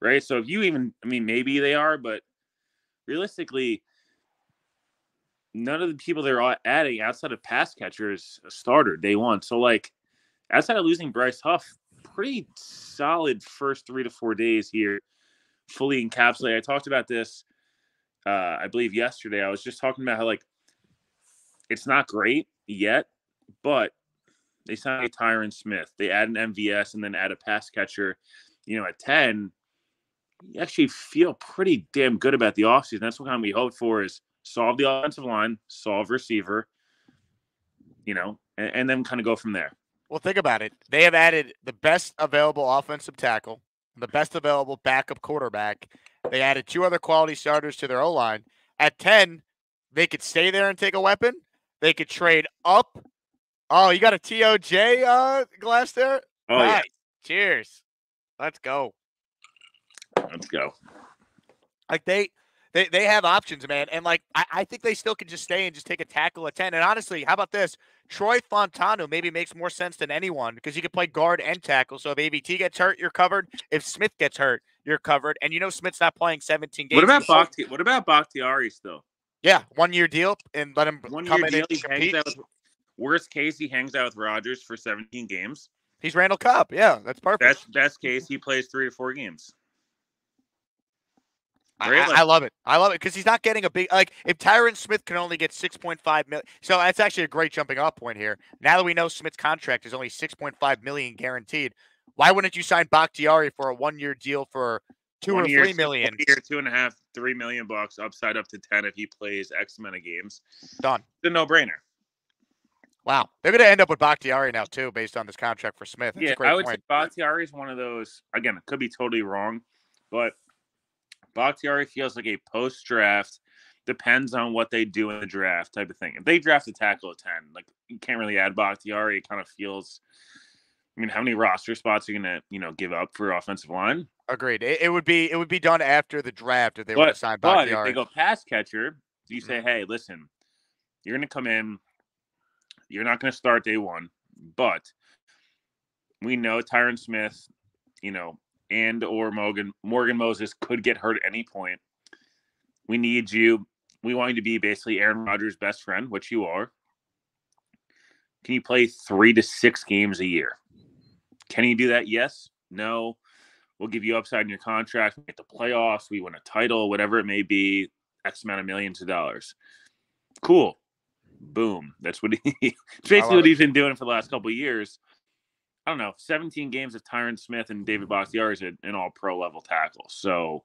right? So if you even, I mean, maybe they are, but realistically, none of the people they're adding outside of pass catchers a starter day one. So like, outside of losing Bryce Huff, pretty solid first three to four days here, fully encapsulated. I talked about this, uh, I believe yesterday. I was just talking about how like it's not great yet, but they signed Tyron Smith. They add an MVS and then add a pass catcher. You know, at 10, you actually feel pretty damn good about the offseason. That's what kind of we hoped for is solve the offensive line, solve receiver, you know, and, and then kind of go from there. Well, think about it. They have added the best available offensive tackle, the best available backup quarterback. They added two other quality starters to their O line. At 10, they could stay there and take a weapon. They could trade up Oh, you got a TOJ uh, glass there? Oh, nice. yeah. Cheers. Let's go. Let's go. Like they they they have options, man. And like I, I think they still can just stay and just take a tackle at 10. And honestly, how about this? Troy Fautanu maybe makes more sense than anyone because you can play guard and tackle. So if AVT gets hurt, you're covered. If Smith gets hurt, you're covered. And you know Smith's not playing 17 games. What about Bakhti- What about Bakhtiari still? Yeah, one year deal and let him one come year in deal. and He hangs compete. out with, worst case, he hangs out with Rodgers for 17 games. He's Randall Cobb. Yeah, that's perfect. Best best case, he plays three to four games. I, I- I love it. I love it because he's not getting a big like if Tyron Smith can only get six point five million. So that's actually a great jumping off point here. Now that we know Smith's contract is only six point five million guaranteed, why wouldn't you sign Bakhtiari for a one year deal for two One or year, three million? year, two and a half, three million bucks, upside up to ten if he plays X amount of games. Done. It's a no brainer. Wow, they're going to end up with Bakhtiari now too, based on this contract for Smith. That's yeah, I would point. say Bakhtiari is one of those. Again, it could be totally wrong, but Bakhtiari feels like a post draft. Depends on what they do in the draft, type of thing. If they draft a tackle at ten, like you can't really add Bakhtiari. It kind of feels. I mean, how many roster spots are you gonna, you know, give up for offensive line? Agreed. It, it would be it would be done after the draft if they were to sign but if they go pass catcher, you say, mm-hmm. hey, listen, you're going to come in. You're not going to start day one, but we know Tyron Smith, you know, and or Morgan Morgan Moses could get hurt at any point. We need you. We want you to be basically Aaron Rodgers' best friend, which you are. Can you play three to six games a year? Can you do that? Yes. No. We'll give you upside in your contract. We get the playoffs. We win a title, whatever it may be. X amount of millions of dollars. Cool. Boom. That's what [laughs] he. basically what he's been doing for the last couple of years. I don't know. 17 games of Tyron Smith and David Bakhtiari is an, all pro level tackle. So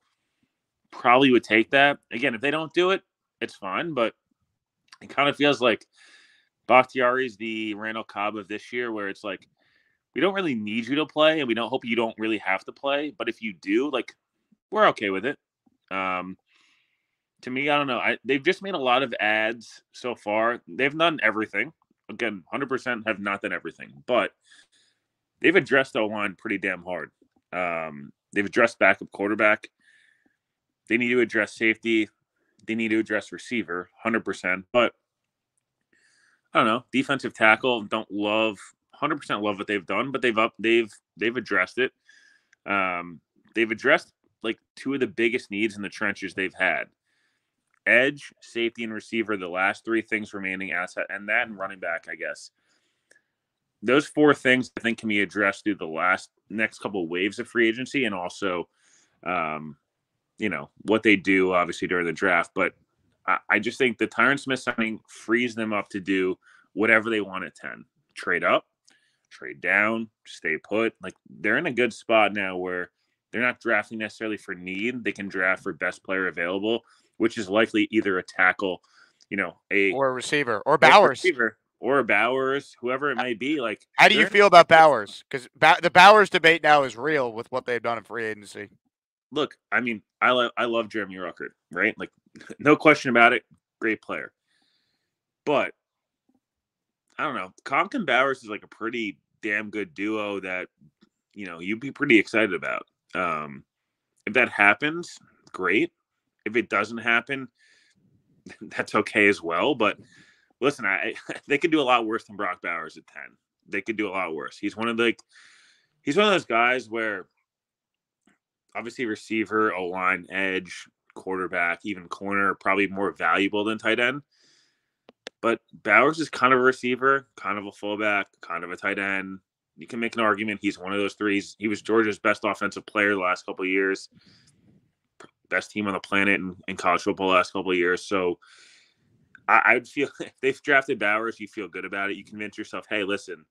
probably would take that. Again, if they don't do it, it's fine. But it kind of feels like Bakhtiari is the Randall Cobb of this year, where it's like we don't really need you to play, and we don't hope you don't really have to play. But if you do, like, we're okay with it. Um, to me, I don't know. I, they've just made a lot of ads so far. They've done everything. Again, hundred percent have not done everything, but they've addressed the line pretty damn hard. Um, they've addressed backup quarterback. They need to address safety. They need to address receiver, hundred percent. But I don't know. Defensive tackle, don't love hundred percent love what they've done, but they've up they've they've addressed it. Um, they've addressed like two of the biggest needs in the trenches they've had. Edge, safety, and receiver, the last three things remaining asset, and that and running back, I guess. Those four things I think can be addressed through the last next couple waves of free agency and also um, you know, what they do obviously during the draft. But I, I just think the Tyron Smith signing frees them up to do whatever they want at 10. Trade up, trade down, stay put. Like they're in a good spot now where they're not drafting necessarily for need. They can draft for best player available, which is likely either a tackle, you know, a or a receiver or Bowers. Receiver, or Bowers, whoever it may be. Like, How do you they're in a feel about Bowers? Because ba- the Bowers debate now is real with what they've done in free agency. look, I mean, I love I love Jeremy Ruckert, right? Like, [laughs] no question about it, great player. But I don't know, Compton Bowers is like a pretty damn good duo that you know you'd be pretty excited about. Um, if that happens, great. If it doesn't happen, [laughs] that's okay as well. But listen, I [laughs] they could do a lot worse than Brock Bowers at ten. They could do a lot worse. He's one of the he's one of those guys where obviously receiver, O line, edge, quarterback, even corner, probably more valuable than tight end. But Bowers is kind of a receiver, kind of a fullback, kind of a tight end. You can make an argument he's one of those threes. He was Georgia's best offensive player the last couple years, best team on the planet in, in college football the last couple years. So I, I'd feel [laughs] if they've drafted Bowers, you feel good about it. You convince yourself, hey, listen,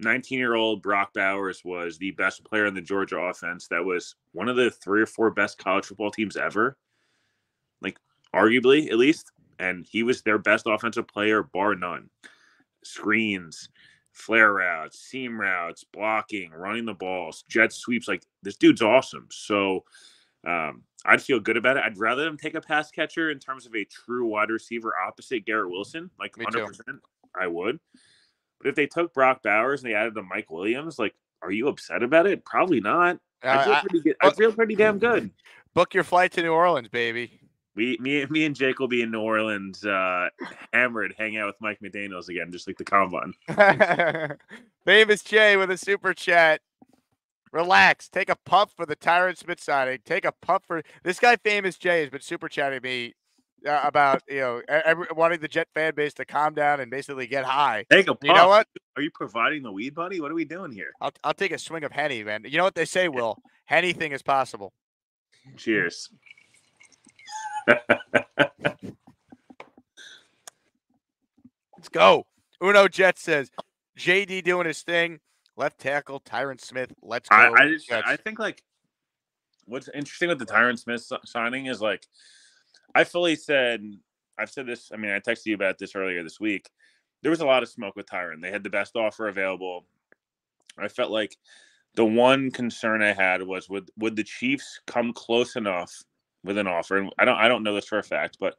19 year old Brock Bowers was the best player in the Georgia offense. That was one of the three or four best college football teams ever, like arguably at least. And he was their best offensive player, bar none. Screens, flare routes, seam routes, blocking, running the balls, jet sweeps. Like this dude's awesome. So um, I'd feel good about it. I'd rather them take a pass catcher in terms of a true wide receiver opposite Garrett Wilson, like Me 100%. too. I would. But if they took Brock Bowers and they added to Mike Williams, like, are you upset about it? Probably not. I feel I- pretty good. I feel pretty damn good. [laughs] Book your flight to New Orleans, baby. We, me, me, and Jake will be in New Orleans, uh, hammered, hang out with Mike McDaniel's again, just like the combine. [laughs] Famous Jay with a super chat. Relax. Take a puff for the Tyron Smith signing. Take a puff for this guy. Famous Jay has been super chatting me uh, about you know every, wanting the Jet fan base to calm down and basically get high. Take a puff. You know what? Are you providing the weed, buddy? What are we doing here? I'll I'll take a swing of henny, man. You know what they say, Will? Anything is possible. Cheers. [laughs] Let's go. Uno Jet says JD doing his thing. Left tackle Tyron Smith. Let's go. I, I just I think like what's interesting with the Tyron Smith signing is like I fully said I've said this. I mean, I texted you about this earlier this week. There was a lot of smoke with Tyron. They had the best offer available. I felt like the one concern I had was would would the Chiefs come close enough with an offer? And I don't I don't know this for a fact, but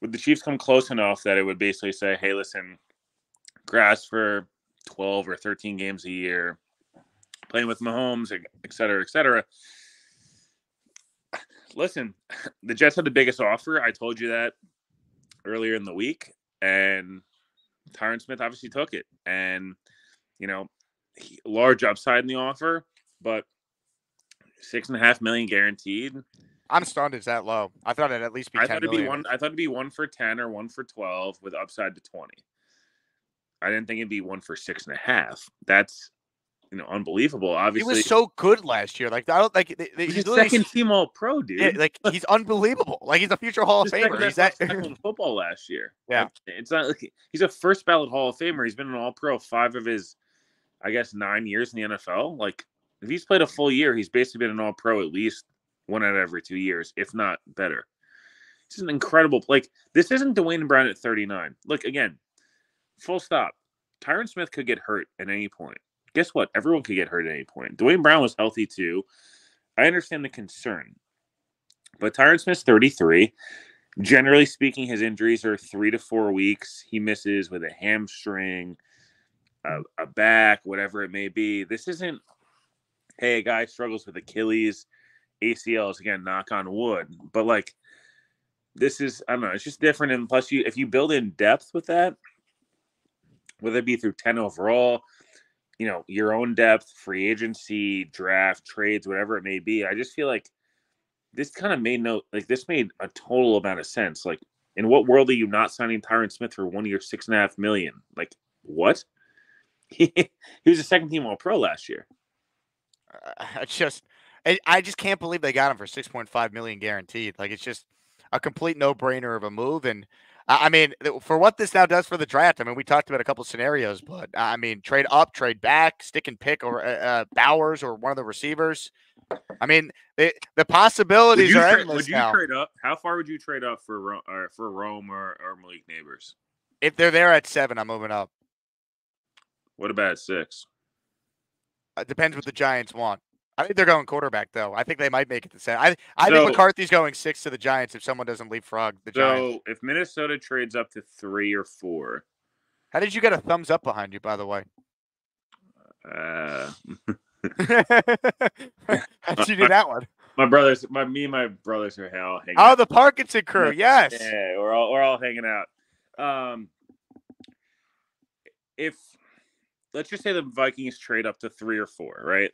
would the Chiefs come close enough that it would basically say, "Hey, listen, grass for 12 or 13 games a year, playing with Mahomes, et et cetera, et cetera. Listen, [laughs] the Jets had the biggest offer. I told you that earlier in the week, and Tyron Smith obviously took it. And, you know, he, large upside in the offer, but six and a half million guaranteed. I'm stunned. It's that low. I thought it'd at least be I 10 thought it'd be one. I thought it'd be one for ten or one for twelve with upside to twenty. I didn't think it'd be one for six and a half. That's you know unbelievable. Obviously, he was so good last year. Like I don't like. They, they, he's he's a second team All Pro, dude. Yeah, like he's unbelievable. Like he's a future Hall of He's second Famer. He's that. in football last year. [laughs] Yeah. It's not like he's a first ballot Hall of Famer. He's been an All Pro five of his, I guess, nine years in the NFL. Like if he's played a full year, he's basically been an All Pro at least one out of every two years, if not better. This is an incredible. Like this isn't Duane Brown at 39. Look again, full stop. Tyron Smith could get hurt at any point. guess what? Everyone could get hurt at any point. Duane Brown was healthy too. I understand the concern, but Tyron Smith's 33. Generally speaking, his injuries are three to four weeks. He misses with a hamstring, a, a back, whatever it may be. This isn't, hey, a guy struggles with Achilles, ACLs, again, knock on wood. But like, this is, I don't know, it's just different. And plus, you if you build in depth with that, whether it be through 10 overall, you know, your own depth, free agency, draft, trades, whatever it may be, I just feel like this kind of made no like this made a total amount of sense. Like, in what world are you not signing Tyron Smith for one year, six and a half million? Like, what? [laughs] he was a second team All Pro last year. I just, I, just can't believe they got him for six point five million guaranteed. Like, it's just a complete no brainer of a move. And I mean, for what this now does for the draft, I mean, we talked about a couple scenarios, but I mean, trade up, trade back, stick and pick, or uh, uh, Bowers or one of the receivers. I mean, the the possibilities are tra- endless would you now. trade up? How far would you trade up for Ro- or for Rome or, or Malik Nabers? If they're there at seven, I'm moving up. What about six? It depends what the Giants want. I think they're going quarterback though. I think they might make it to seven. I I So- think McCarthy's going six to the Giants if someone doesn't leapfrog the Giants. So if Minnesota trades up to three or four, How did you get a thumbs up behind you, by the way? uh, [laughs] How'd you do that one? [laughs] My brothers, my me and my brothers are all hanging. Oh, out. the Parkinson crew. Yes. Yeah, we're all we're all hanging out. Um, if let's just say the Vikings trade up to three or four, right?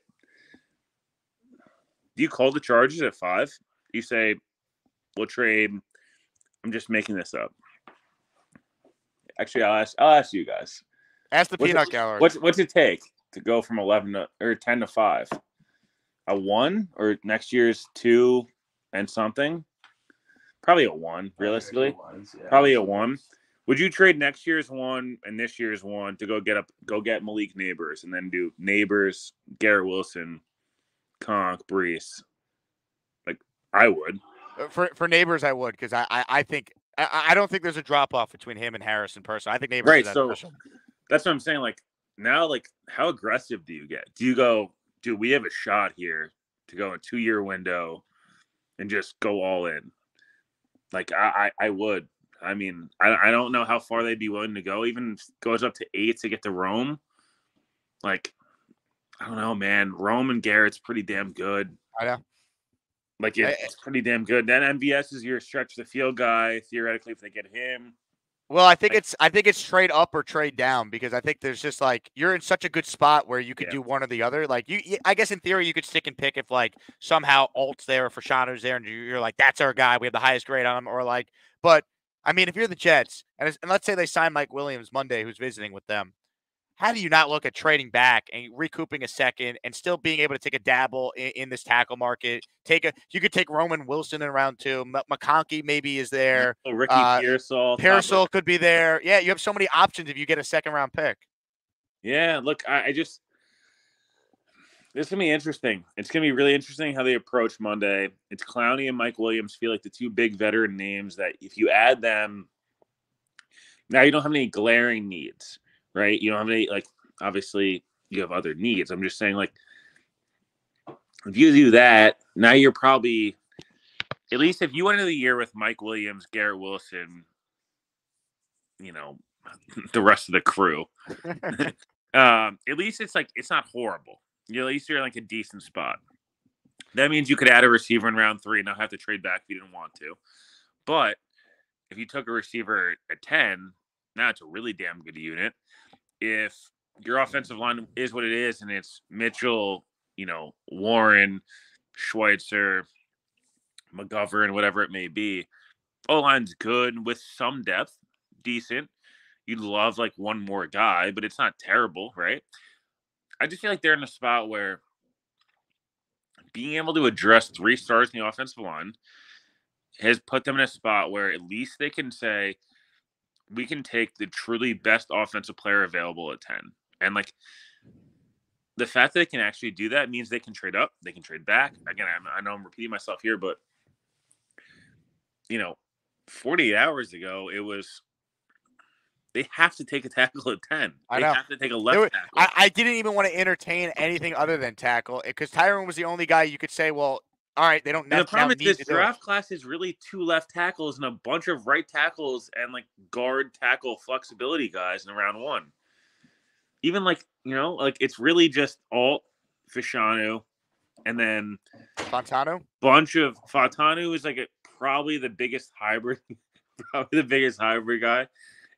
Do you call the Chargers at five? You say we'll trade. I'm just making this up. Actually, I'll ask. I'll ask you guys. Ask the What's peanut it, gallery. What's what's it take to go from eleven to or ten to five? A one or next year's two and something? Probably a one, realistically. Probably a one. Would you trade next year's one and this year's one to go get up go get Malik Nabers and then do Nabers, Garrett Wilson, Conk, Breece? Like I would. Uh, for for Nabers, I would because I, I I think I, I don't think there's a drop off between him and Harrison person. I think Nabers Right. that So special. that's what I'm saying. Like now, like how aggressive do you get? Do you go, dude, we have a shot here to go a two year window and just go all in? Like I, I, I would. I mean, I, I don't know how far they'd be willing to go. Even goes up to eight to get to Rome. Like, I don't know, man. Rome and Garrett's pretty damn good. I know. Like it, it's pretty damn good. Then MVS is your stretch the field guy. Theoretically, if they get him, Well, I think it's I think it's trade up or trade down because I think there's just like you're in such a good spot where you could do one or the other. Like you, I guess in theory you could stick and pick if like somehow Alt's there or Fashanu's there and you- you're like that's our guy. We have the highest grade on him, or like. But I mean, if you're the Jets and, it's- and let's say they sign Mike Williams Monday, who's visiting with them, how do you not look at trading back and recouping a second and still being able to take a dabble in, in this tackle market? Take a you could take Roman Wilson in round two. M- McConkey maybe is there. Oh, Ricky Uh, Pearsall, Pearsall could be there. Yeah, you have so many options if you get a second round pick. Yeah, look, I, I just this is gonna be interesting. It's gonna be really interesting how they approach Monday. It's Clowney and Mike Williams feel like the two big veteran names that if you add them, now you don't have any glaring needs, right? You don't have any like obviously you have other needs. I'm just saying like if you do that, now you're probably at least if you went into the year with Mike Williams, Garrett Wilson, you know, [laughs] the rest of the crew. [laughs] um, at least it's like it's not horrible. You at least you're in like a decent spot. That means you could add a receiver in round three and not have to trade back if you didn't want to. But if you took a receiver at 10, now it's a really damn good unit. If your offensive line is what it is and it's Mitchell, you know, Warren, Schweitzer, McGovern, whatever it may be, O line's good with some depth, decent. You'd love like one more guy, but it's not terrible, right? I just feel like they're in a spot where being able to address three stars in the offensive line has put them in a spot where at least they can say, we can take the truly best offensive player available at 10. And like the fact that they can actually do that means they can trade up, they can trade back. Again, I, I know I'm repeating myself here, but you know, 48 hours ago, it was they have to take a tackle at ten. I they know. have to take a left wa- tackle. I, I didn't even want to entertain anything other than tackle because Tyron was the only guy you could say, well, all right, they don't And the problem is this to do it. draft class is really two left tackles and a bunch of right tackles and like guard tackle flexibility guys in round one. Even like you know, like it's really just all Fashanu, and then Fautanu. bunch of Fautanu is like a, probably the biggest hybrid, [laughs] probably the biggest hybrid guy,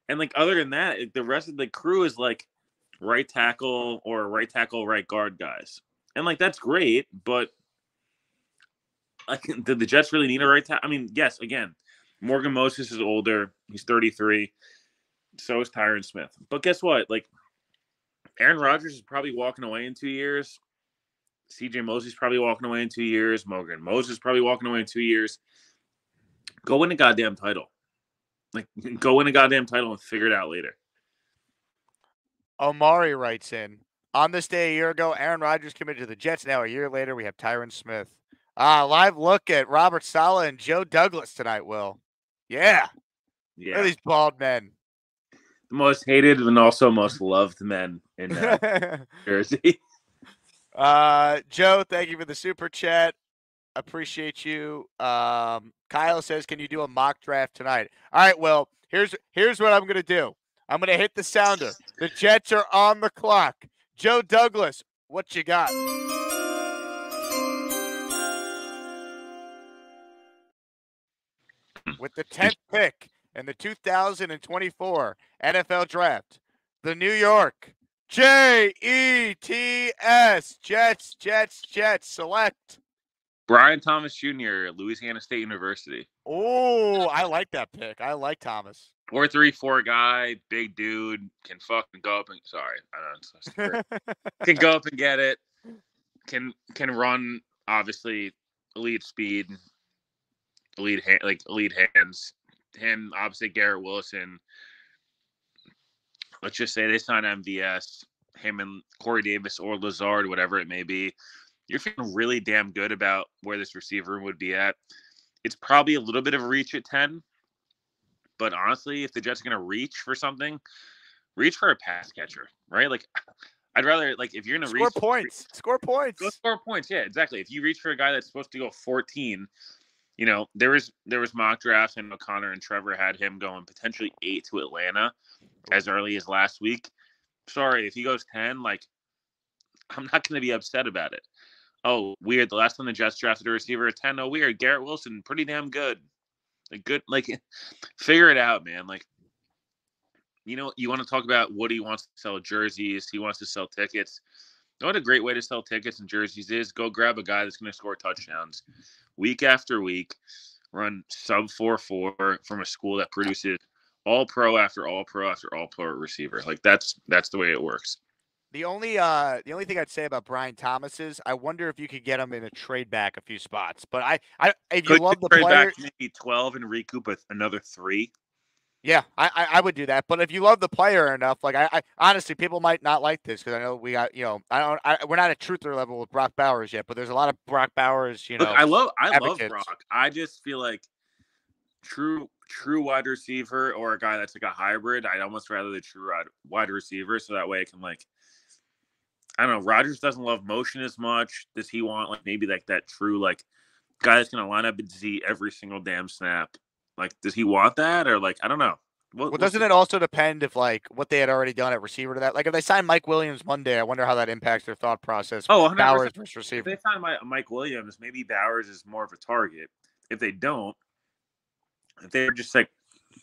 and like other than that, the rest of the crew is like right tackle or right tackle, right guard guys, and like that's great, but like [laughs] did the Jets really need a right tackle? I mean, yes, again, Morgan Moses is older, he's thirty three, so is Tyron Smith, but guess what? Like Aaron Rodgers is probably walking away in two years. CJ Mosley's probably walking away in two years. Morgan Moses is probably walking away in two years. Go win a goddamn title. Like, [laughs] go win a goddamn title and figure it out later. Omari writes in on this day a year ago, Aaron Rodgers committed to the Jets. Now a year later, we have Tyron Smith. Ah, live look at Robert Saleh and Joe Douglas tonight. Will, yeah, Look Yeah. at these bald men. The most hated and also most loved men in uh, [laughs] Jersey. Uh, Joe, thank you for the super chat. Appreciate you. Um, Kyle says, "Can you do a mock draft tonight?" All right. Well, here's here's what I'm gonna do. I'm gonna hit the sounder. The Jets are on the clock. Joe Douglas, what you got? With the 10th pick in the 2024 NFL Draft, the New York J E T S Jets, Jets, Jets select. Brian Thomas Jr., Louisiana State University. Oh, I like that pick. I like Thomas. Four three four guy, big dude, can fucking go up and sorry, I don't know. it's so [laughs] can go up and get it. Can can run obviously elite speed, hand, like elite hands. Him obviously Garrett Wilson. Let's just say they sign MVS. Him and Corey Davis or Lazard, whatever it may be. You're feeling really damn good about where this receiver room would be at. It's probably a little bit of a reach at ten, but honestly, if the Jets are going to reach for something, reach for a pass catcher, right? Like, [sighs] I'd rather like if you're going to Score reach points. Score points. Go score points. Yeah, exactly. If you reach for a guy that's supposed to go 14, you know there was there was mock drafts and O'Connor and Trevor had him going potentially eight to Atlanta as early as last week. Sorry, if he goes 10, like I'm not going to be upset about it. Oh, weird. The last time the Jets drafted a receiver at 10, oh, weird. Garrett Wilson, pretty damn good. Like, good, like, [laughs] figure it out, man. Like, you know, you want to talk about what he wants to sell jerseys, he wants to sell tickets. What a great way to sell tickets and jerseys is? Go grab a guy that's going to score touchdowns week after week, run sub 4 4 from a school that produces all pro after all pro after all pro receiver. Like, that's that's the way it works. The only uh the only thing I'd say about Brian Thomas is I wonder if you could get him in a trade back a few spots. But I I if you Could love the trade player, back maybe 12 and recoup another three. Yeah, I, I I would do that. But if you love the player enough, like I, I honestly, people might not like this because I know we got you know I don't I, we're not at truther level with Brock Bowers yet, but there's a lot of Brock Bowers. You know, Look, I love I love. Brock. I just feel like true true wide receiver or a guy that's like a hybrid. I'd almost rather the true wide, wide receiver so that way I can like I don't know. Rodgers doesn't love motion as much. Does he want like maybe like that true like guy that's gonna line up and see every single damn snap? Like, does he want that or like I don't know. What, Well, doesn't it also depend if like what they had already done at receiver to that? Like if they sign Mike Williams Monday, I wonder how that impacts their thought process. Oh, 100%. Bowers versus If they sign Mi- Mike Williams, maybe Bowers is more of a target. If they don't, if they're just like,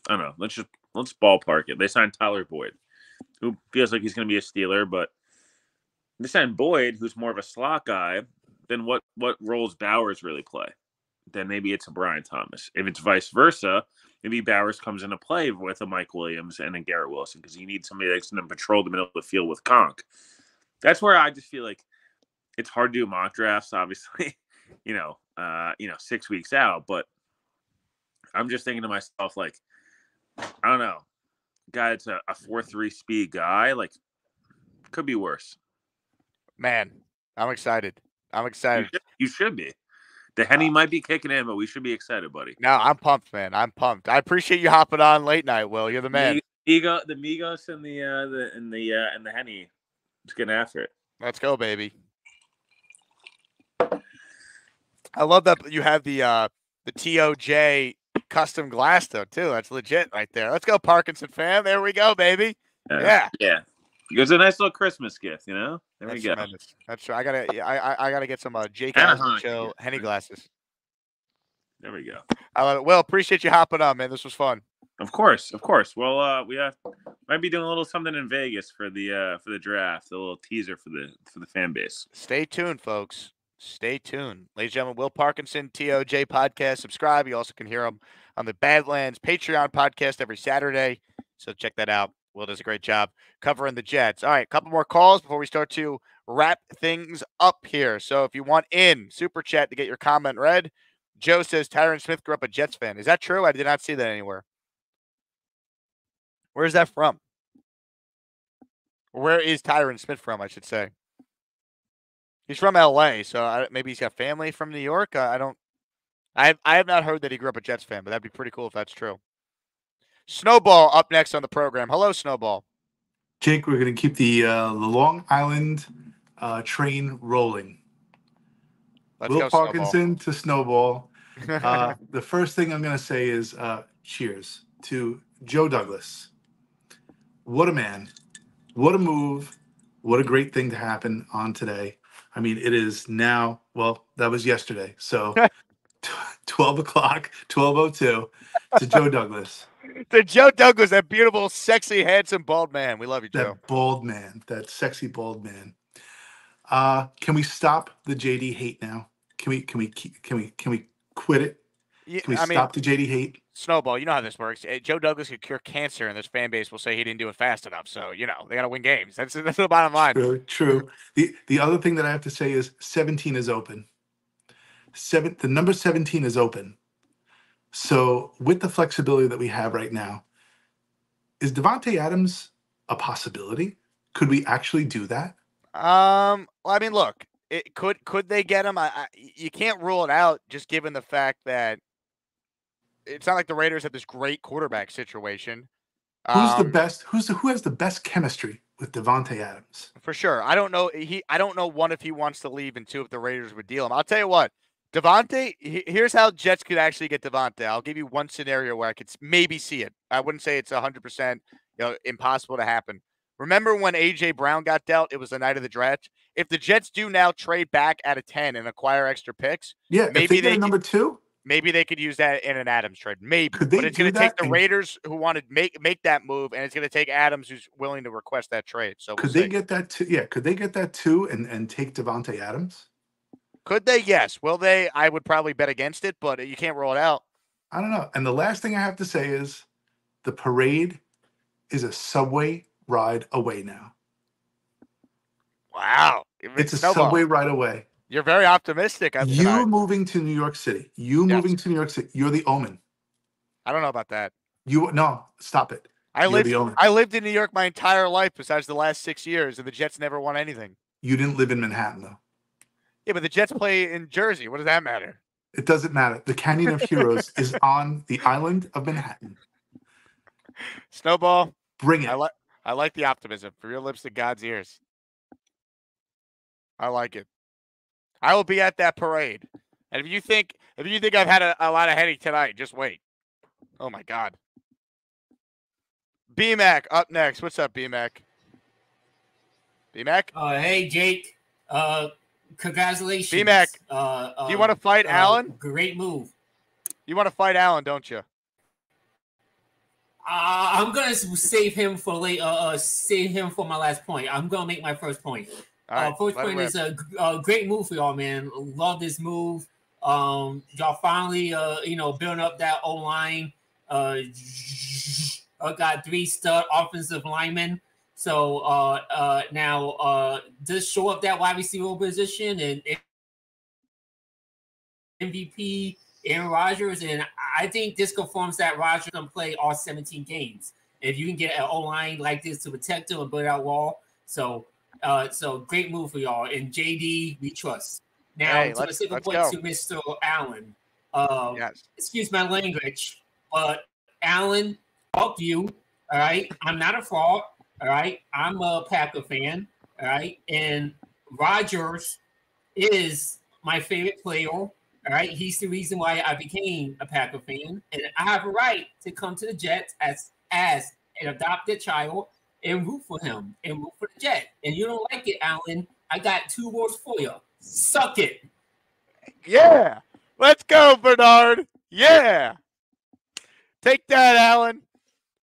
I don't know, let's just let's ballpark it. They signed Tyler Boyd, who feels like he's going to be a Steeler, but they signed Boyd, who's more of a slot guy. Then what? What roles Bowers really play? Then maybe it's a Brian Thomas. If it's vice versa, maybe Bowers comes into play with a Mike Williams and a Garrett Wilson because you need somebody that's going to patrol the middle of the field with Conk. That's where I just feel like it's hard to do mock drafts, obviously, [laughs] you know, uh, you know, six weeks out. But I'm just thinking to myself, like, I don't know, guy that's a, a four three speed guy, like, could be worse. Man, I'm excited. I'm You excited. should, you should be. The henny might be kicking in, but we should be excited, buddy. No, I'm pumped, man. I'm pumped. I appreciate you hopping on late night, Will. You're the man. Ego, the Migos and the uh, the and the uh, and the Henny, just getting after it. Let's go, baby. I love that you have the uh the TOJ custom glass though too. That's legit right there. Let's go, Parkinson fam. There we go, baby. Uh, Yeah. yeah. It was a nice little Christmas gift, you know. There That's we go. tremendous. That's true. I gotta yeah, I I, gotta get some uh, Jake And a Asman Hanukkah show gift. Henny glasses. There we go. I love it. Well, appreciate you hopping on, man. This was fun. Of course, of course. Well, uh, we have might be doing a little something in Vegas for the uh for the draft. A little teaser for the for the fan base. Stay tuned, folks. Stay tuned. Ladies and gentlemen, Will Parkinson, TOJ podcast. Subscribe. You also can hear him on the Badlands Patreon podcast every Saturday. So check that out. Will does a great job covering the Jets. All right, a couple more calls before we start to wrap things up here. So if you want in, super chat to get your comment read. Joe says Tyron Smith grew up a Jets fan. Is that true? I did not see that anywhere. Where is that from? Where is Tyron Smith from? I should say. He's from L.A., so I, maybe he's got family from New York. Uh, I don't. I I have not heard that he grew up a Jets fan, but that'd be pretty cool if that's true. Snowball up next on the program. Hello, Snowball. Jake, we're going to keep the uh, the Long Island uh, train rolling. Let's Will go, Snowball. Parkinson to Snowball. Uh, [laughs] the first thing I'm going to say is uh, cheers to Joe Douglas. What a man. What a move. What a great thing to happen on today. I mean, it is now, well, that was yesterday. So [laughs] 12 o'clock, 12.02 to Joe [laughs] Douglas. [laughs] To Joe Douglas, that beautiful, sexy, handsome, bald man. We love you, Joe. That bald man, that sexy bald man. Uh, can we stop the JD hate now? Can we can we can we can we quit it? Can we I mean- stop the JD hate? Snowball, you know how this works. Eh, Joe Douglas could cure cancer, and this fan base will say he didn't do it fast enough. So you know they got to win games. That's [laughs] that's the bottom line. True, true. The the other thing that I have to say is 17 is open. Seven the number 17 is open. So with the flexibility that we have right now, is Davante Adams a possibility? Could we actually do that? Um, well, I mean, look, it could could they get him? I, I you can't rule it out just given the fact that it's not like the Raiders have this great quarterback situation. Who's the Um, best? Who's the, who has the best chemistry with Davante Adams? For sure. I don't know. He I don't know one if he wants to leave and two if the Raiders would deal him. I'll tell you what. Davante, here's how Jets could actually get Davante. I'll give you one scenario where I could maybe see it. I wouldn't say it's 100% you know impossible to happen. Remember when AJ Brown got dealt? It was the night of the draft. If the Jets do now trade back at a 10 and acquire extra picks, Yeah, maybe they could- number two, Maybe they could use that in an Adams trade. Maybe, they but it's going to take the Raiders who want to make make that move, and it's going to take Adams who's willing to request that trade. So we'll could see. they get that two? Yeah, could they get that two and and take Davante Adams? Could they? Yes. Will they? I would probably bet against it, but you can't rule it out. I don't know. And the last thing I have to say is the parade is a subway ride away now. Wow. It's a Snowball. subway ride away. You're very optimistic. I, You tonight. moving to New York City. You moving to New York City. You're the omen. I don't know about that. You no, stop it. I You're lived. the omen. I lived in New York my entire life, besides the last six years, and the Jets never won anything. You didn't live in Manhattan though. Yeah, but the Jets play in Jersey. What does that matter? It doesn't matter. The Canyon of Heroes [laughs] is on the island of Manhattan. Snowball. Bring it. I like. I like the optimism. From your lips to God's ears. I like it. I will be at that parade. And if you think if you think I've had a, a lot of headache tonight, just wait. Oh my God. BMAC up next. What's up, BMAC? BMAC? Uh, hey, Jake. Uh, congratulations. B-Mac, Uh, do you uh, want to fight uh, Allen? Great move. You want to fight Allen, don't you? Uh, I'm gonna save him for late. Uh, uh, save him for my last point. I'm gonna make my first point. Uh, right, first point is a, a great move for y'all, man. Love this move. Um, y'all finally, uh, you know, building up that O line. Uh, uh, got three stud offensive linemen. So uh, uh, now uh, just show up that wide receiver position and, and MVP Aaron Rodgers, and I think this confirms that Rodgers can play all 17 games. If you can get an O line like this to protect him and build out wall, so uh, so great move for y'all. And JD, we trust. Now Hey, to let's- let's point go. to Mr. Allen. Uh, Yes. Excuse my language, but Allen, fuck you. All right, I'm not a fraud. All right, I'm a Packer fan. All right, and Rodgers is my favorite player. All right, he's the reason why I became a Packer fan, and I have a right to come to the Jets as as an adopted child and root for him and root for the Jet. And you don't like it, Alan? I got two words for you. Suck it. Yeah. Let's go, Bernard. Yeah. Take that, Alan.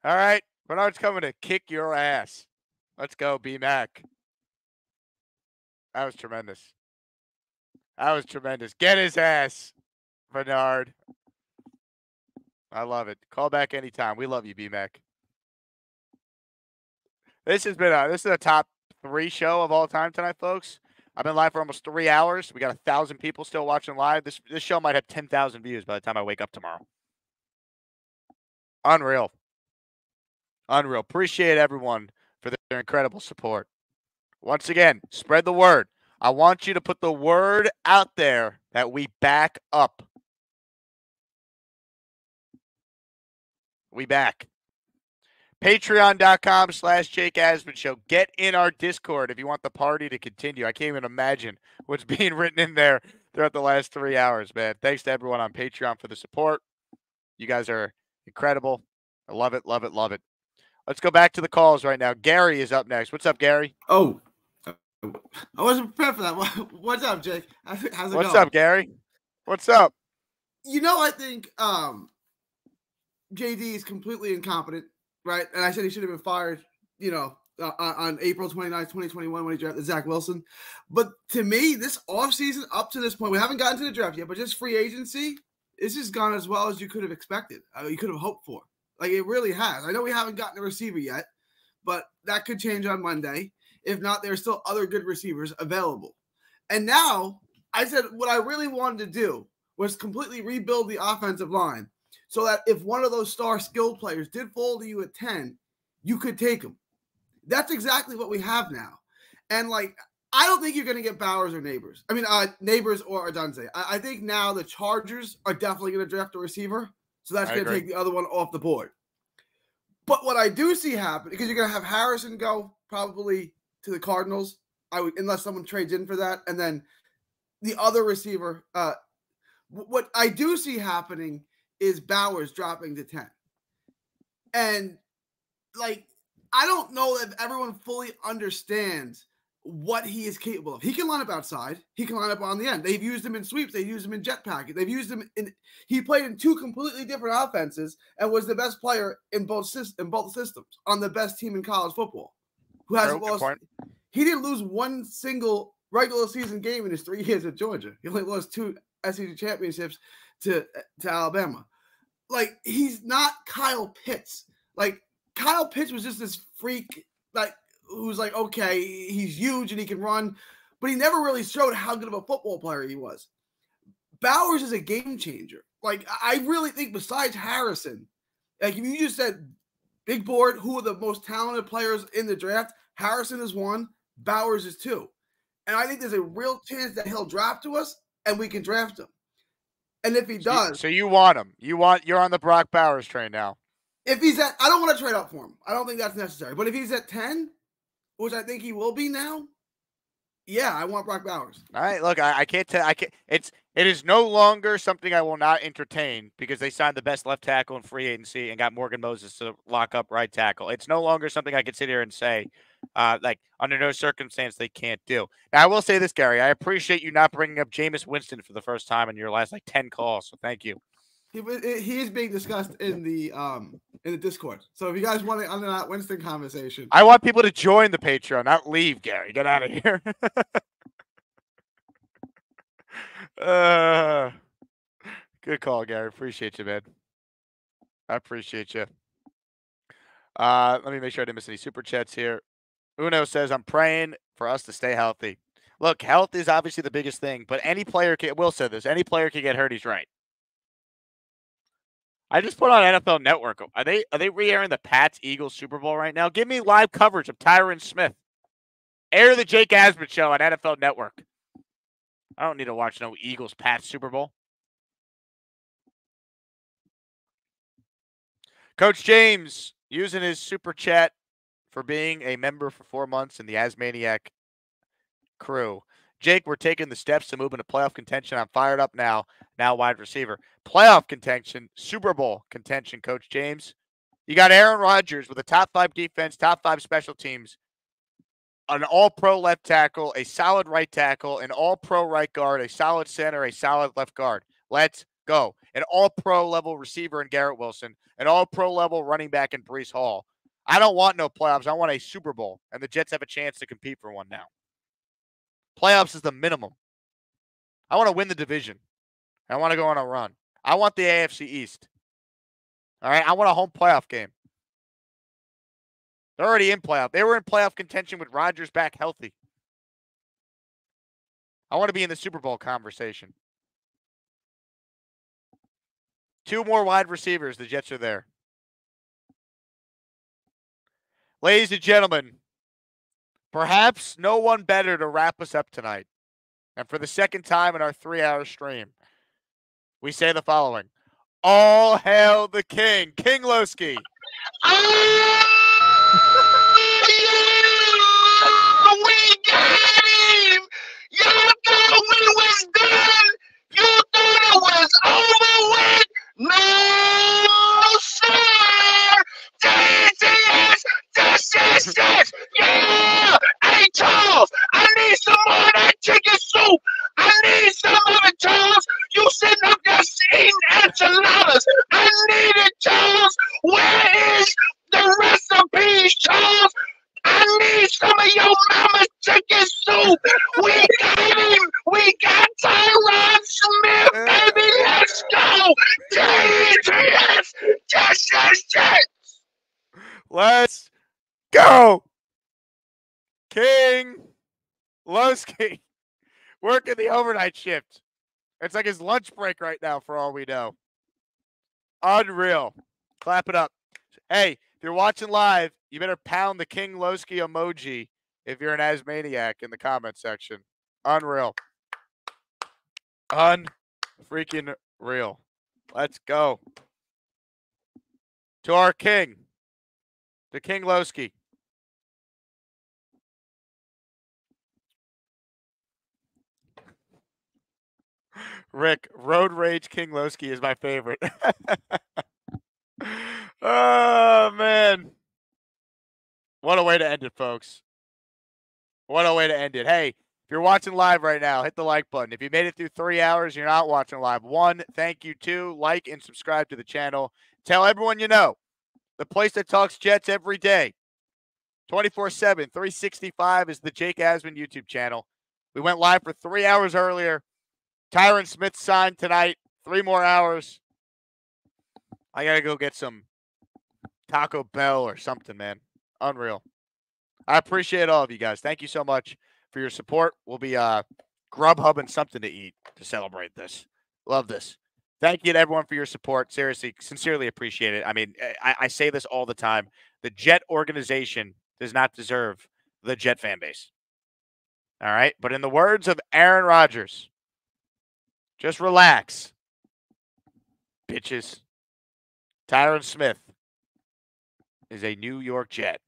All right. Bernard's coming to kick your ass. Let's go, B Mac. That was tremendous. That was tremendous. Get his ass, Bernard. I love it. Call back anytime. We love you, B Mac. This has been a this is a top three show of all time tonight, folks. I've been live for almost three hours. We got a thousand people still watching live. This this show might have ten thousand views by the time I wake up tomorrow. Unreal. Unreal. Appreciate everyone for their incredible support. Once again, spread the word. I want you to put the word out there that we back up. We back. Patreon.com slash Jake Asman Show. Get in our Discord if you want the party to continue. I can't even imagine what's [laughs] being written in there throughout the last three hours, man. Thanks to everyone on Patreon for the support. You guys are incredible. I love it, love it, love it. Let's go back to the calls right now. Gary is up next. What's up, Gary? Oh, I wasn't prepared for that. [laughs] What's up, Jake? [laughs] How's it What's going? up, Gary? What's up? You know, I think um, JD is completely incompetent, right? And I said he should have been fired, you know, uh, on on April 29th, 2021, when he drafted Zach Wilson. But to me, this offseason up to this point, we haven't gotten to the draft yet, but just free agency, this has gone as well as you could have expected, uh, you could have hoped for. Like it really has. I know we haven't gotten a receiver yet, but that could change on Monday. If not, there's still other good receivers available. And now I said what I really wanted to do was completely rebuild the offensive line so that if one of those star skilled players did fall to you at 10, you could take them. That's exactly what we have now. And like, I don't think you're going to get Bowers or Nabers. I mean, uh, Nabers or Odunze. I, I think now the Chargers are definitely going to draft a receiver. So that's going to take the other one off the board. But what I do see happen because you're going to have Harrison go probably to the Cardinals, I would unless someone trades in for that, and then the other receiver. Uh, what I do see happening is Bowers dropping to ten, and like I don't know if everyone fully understands what he is capable of. He can line up outside. He can line up on the end. They've used him in sweeps. They've used him in jet packet. They've used him in. He played in two completely different offenses and was the best player in both in both systems on the best team in college football. Who hasn't lost? point. He didn't lose one single regular season game in his three [laughs] years at Georgia. He only lost two SEC championships to to Alabama. Like he's not Kyle Pitts. Like Kyle Pitts was just this freak. Like who's like, okay, he's huge and he can run, but he never really showed how good of a football player he was. Bowers is a game changer. Like, I really think besides Harrison, like if you just said big board, who are the most talented players in the draft? Harrison is one, Bowers is two. And I think there's a real chance that he'll draft to us and we can draft him. And if he does, So you want him? You want? You're on the Brock Bowers train now. if he's at, I don't want to trade up for him. I don't think that's necessary. But if he's at 10, which I think he will be now, yeah, I want Brock Bowers. All right, look, I, I can't tell. I can't. It's it is no longer something I will not entertain because they signed the best left tackle in free agency and got Morgan Moses to lock up right tackle. It's no longer something I can sit here and say, uh, like under no circumstance they can't do. Now I will say this, Gary. I appreciate you not bringing up Jameis Winston for the first time in your last like ten calls. So thank you. He, is being discussed in the um in the Discord. So if you guys want to under that Winston conversation, I want people to join the Patreon, not leave. Gary, get out of here. [laughs] uh, good call, Gary. Appreciate you, man. I appreciate you. Uh, let me make sure I didn't miss any super chats here. Uno says, "I'm praying for us to stay healthy." Look, health is obviously the biggest thing, but any player can. Will said this. Any player can get hurt. He's right. I just put on NFL Network. Are they are they re-airing the Pats Eagles Super Bowl right now? Give me live coverage of Tyron Smith. Air the Jake Asman show on NFL Network. I don't need to watch no Eagles Pats Super Bowl. Coach James using his super chat for being a member for four months in the Asmaniac crew. Jake, we're taking the steps to move into playoff contention. I'm fired up now. Now wide receiver. Playoff contention, Super Bowl contention, Coach James. You got Aaron Rodgers with a top five defense, top five special teams, an all pro left tackle, a solid right tackle, an all pro right guard, a solid center, a solid left guard. Let's go. An all pro level receiver in Garrett Wilson, an all pro level running back in Breece Hall. I don't want no playoffs. I want a Super Bowl, and the Jets have a chance to compete for one now. Playoffs is the minimum. I want to win the division. I want to go on a run. I want the AFC East. All right. I want a home playoff game. They're already in playoff. They were in playoff contention with Rodgers back healthy. I want to be in the Super Bowl conversation. Two more wide receivers. The Jets are there. Ladies and gentlemen, perhaps no one better to wrap us up tonight. And for the second time in our three hour stream, we say the following All hail the king, King Lowski. we got him! You thought we was done! You thought it was over with? No, Is it! Yeah! Hey, Charles! I need some more of that chicken soup! I need some of it, Charles! You sitting up there eating enchiladas! I need it, Charles! Where is the recipes, Charles? I need some of your mama's chicken soup. We got him. We got Tyron Smith, baby. Let's go. Yes, yes, yes, yes. Let's go. King Lowski [laughs] working the overnight shift. It's like his lunch break right now, for all we know. Unreal. Clap it up. Hey, if you're watching live, you better pound the King Lowski emoji if you're an Asmaniac in the comment section. Unreal. Unfreaking real. Let's go. To our king, to King Lowski. Rick, Road Rage King Lowski is my favorite. [laughs] oh, man. What a way to end it, folks. What a way to end it. Hey, if you're watching live right now, hit the like button. If you made it through three hours, you're not watching live. One, thank you. Two, like and subscribe to the channel. Tell everyone you know. The place that talks Jets every day. 24 7, 365 is the Jake Asman YouTube channel. We went live for three hours earlier. Tyron Smith signed tonight. Three more hours. I got to go get some Taco Bell or something, man. Unreal. I appreciate all of you guys. Thank you so much for your support. We'll be uh Grubhub and something to eat to celebrate this. Love this. Thank you to everyone for your support. Seriously, sincerely appreciate it. I mean, I, I say this all the time. The Jet organization does not deserve the Jet fan base. All right. But in the words of Aaron Rodgers, just relax, bitches. Tyron Smith is a New York Jet.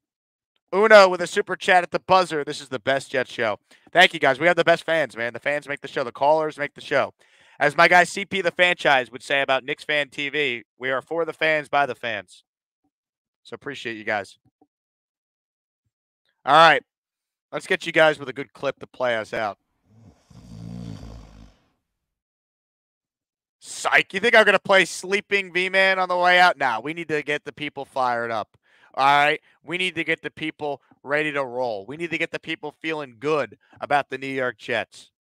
Uno with a super chat at the buzzer. This is the best Jet show. Thank you guys. We have the best fans, man. The fans make the show. The callers make the show. As my guy CP the franchise would say about Knicks Fan TV, we are for the fans by the fans. So appreciate you guys. All right. Let's get you guys with a good clip to play us out. Psych. You think I'm going to play Sleeping V Man on the way out? Now we need to get the people fired up. All right. We need to get the people ready to roll. We need to get the people feeling good about the New York Jets.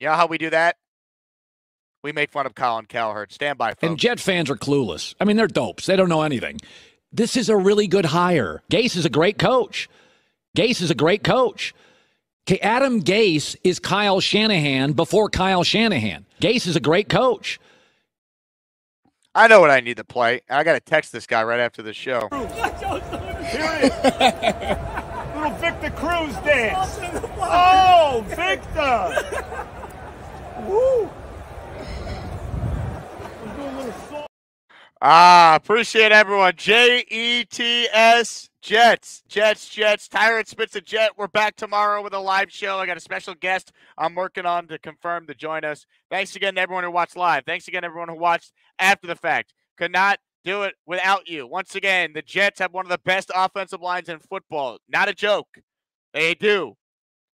You know how we do that? We make fun of Colin Cowherd. Stand by, folks. And Jet fans are clueless. I mean, they're dopes. They don't know anything. This is a really good hire. Gase is a great coach. Gase is a great coach. Okay, Adam Gase is Kyle Shanahan before Kyle Shanahan. Gase is a great coach. I know what I need to play. I got to text this guy right after the show. [laughs] Here it is. [laughs] Little Victor Cruz dance. Oh, Victor. [laughs] Woo. Ah, appreciate everyone. J E T S Jets, Jets, Jets. Tyron Smith's a jet. We're back tomorrow with a live show. I got a special guest I'm working on to confirm to join us. Thanks again to everyone who watched live. Thanks again, everyone who watched after the fact. Could not do it without you. Once again, the Jets have one of the best offensive lines in football. Not a joke. They do.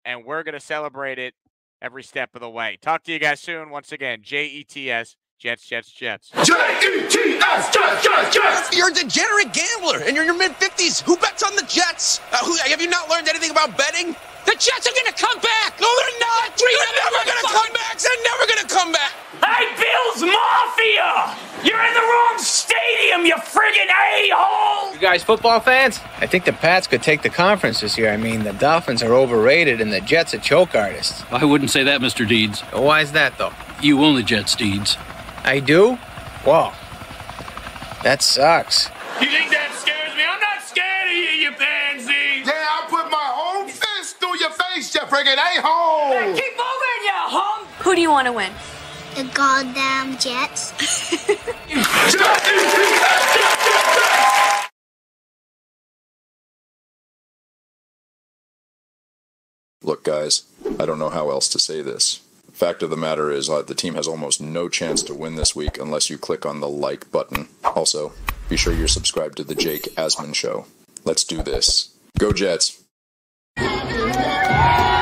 And we're going to celebrate it every step of the way. Talk to you guys soon. Once again, J E T S, Jets, Jets, Jets. J-E-T-S, Jets, Jets, Jets. You're a degenerate gambler, and you're in your mid 50s. Who bets on the Jets? Uh, who, have you not learned anything about betting? The Jets are going to come back. No, they're not. Three They're never going to come back. They're never going to come back. Hey, Bills Mafia! You're in the wrong stadium, you friggin' a-hole! You guys football fans? I think the Pats could take the conference this year. I mean, the Dolphins are overrated and the Jets are choke artists. I wouldn't say that, Mr. Deeds. Why is that, though? You own the Jets, Deeds. I do? Whoa. That sucks. You think that scares me? I'm not scared of you, you pansy! Friggin' a-hole. Hey, keep moving, you hum! Who do you want to win? The goddamn Jets. [laughs] Look, guys, I don't know how else to say this. Fact of the matter is, uh, the team has almost no chance to win this week unless you click on the like button. Also, be sure you're subscribed to the Jake Asman Show. Let's do this. Go Jets. Yeah!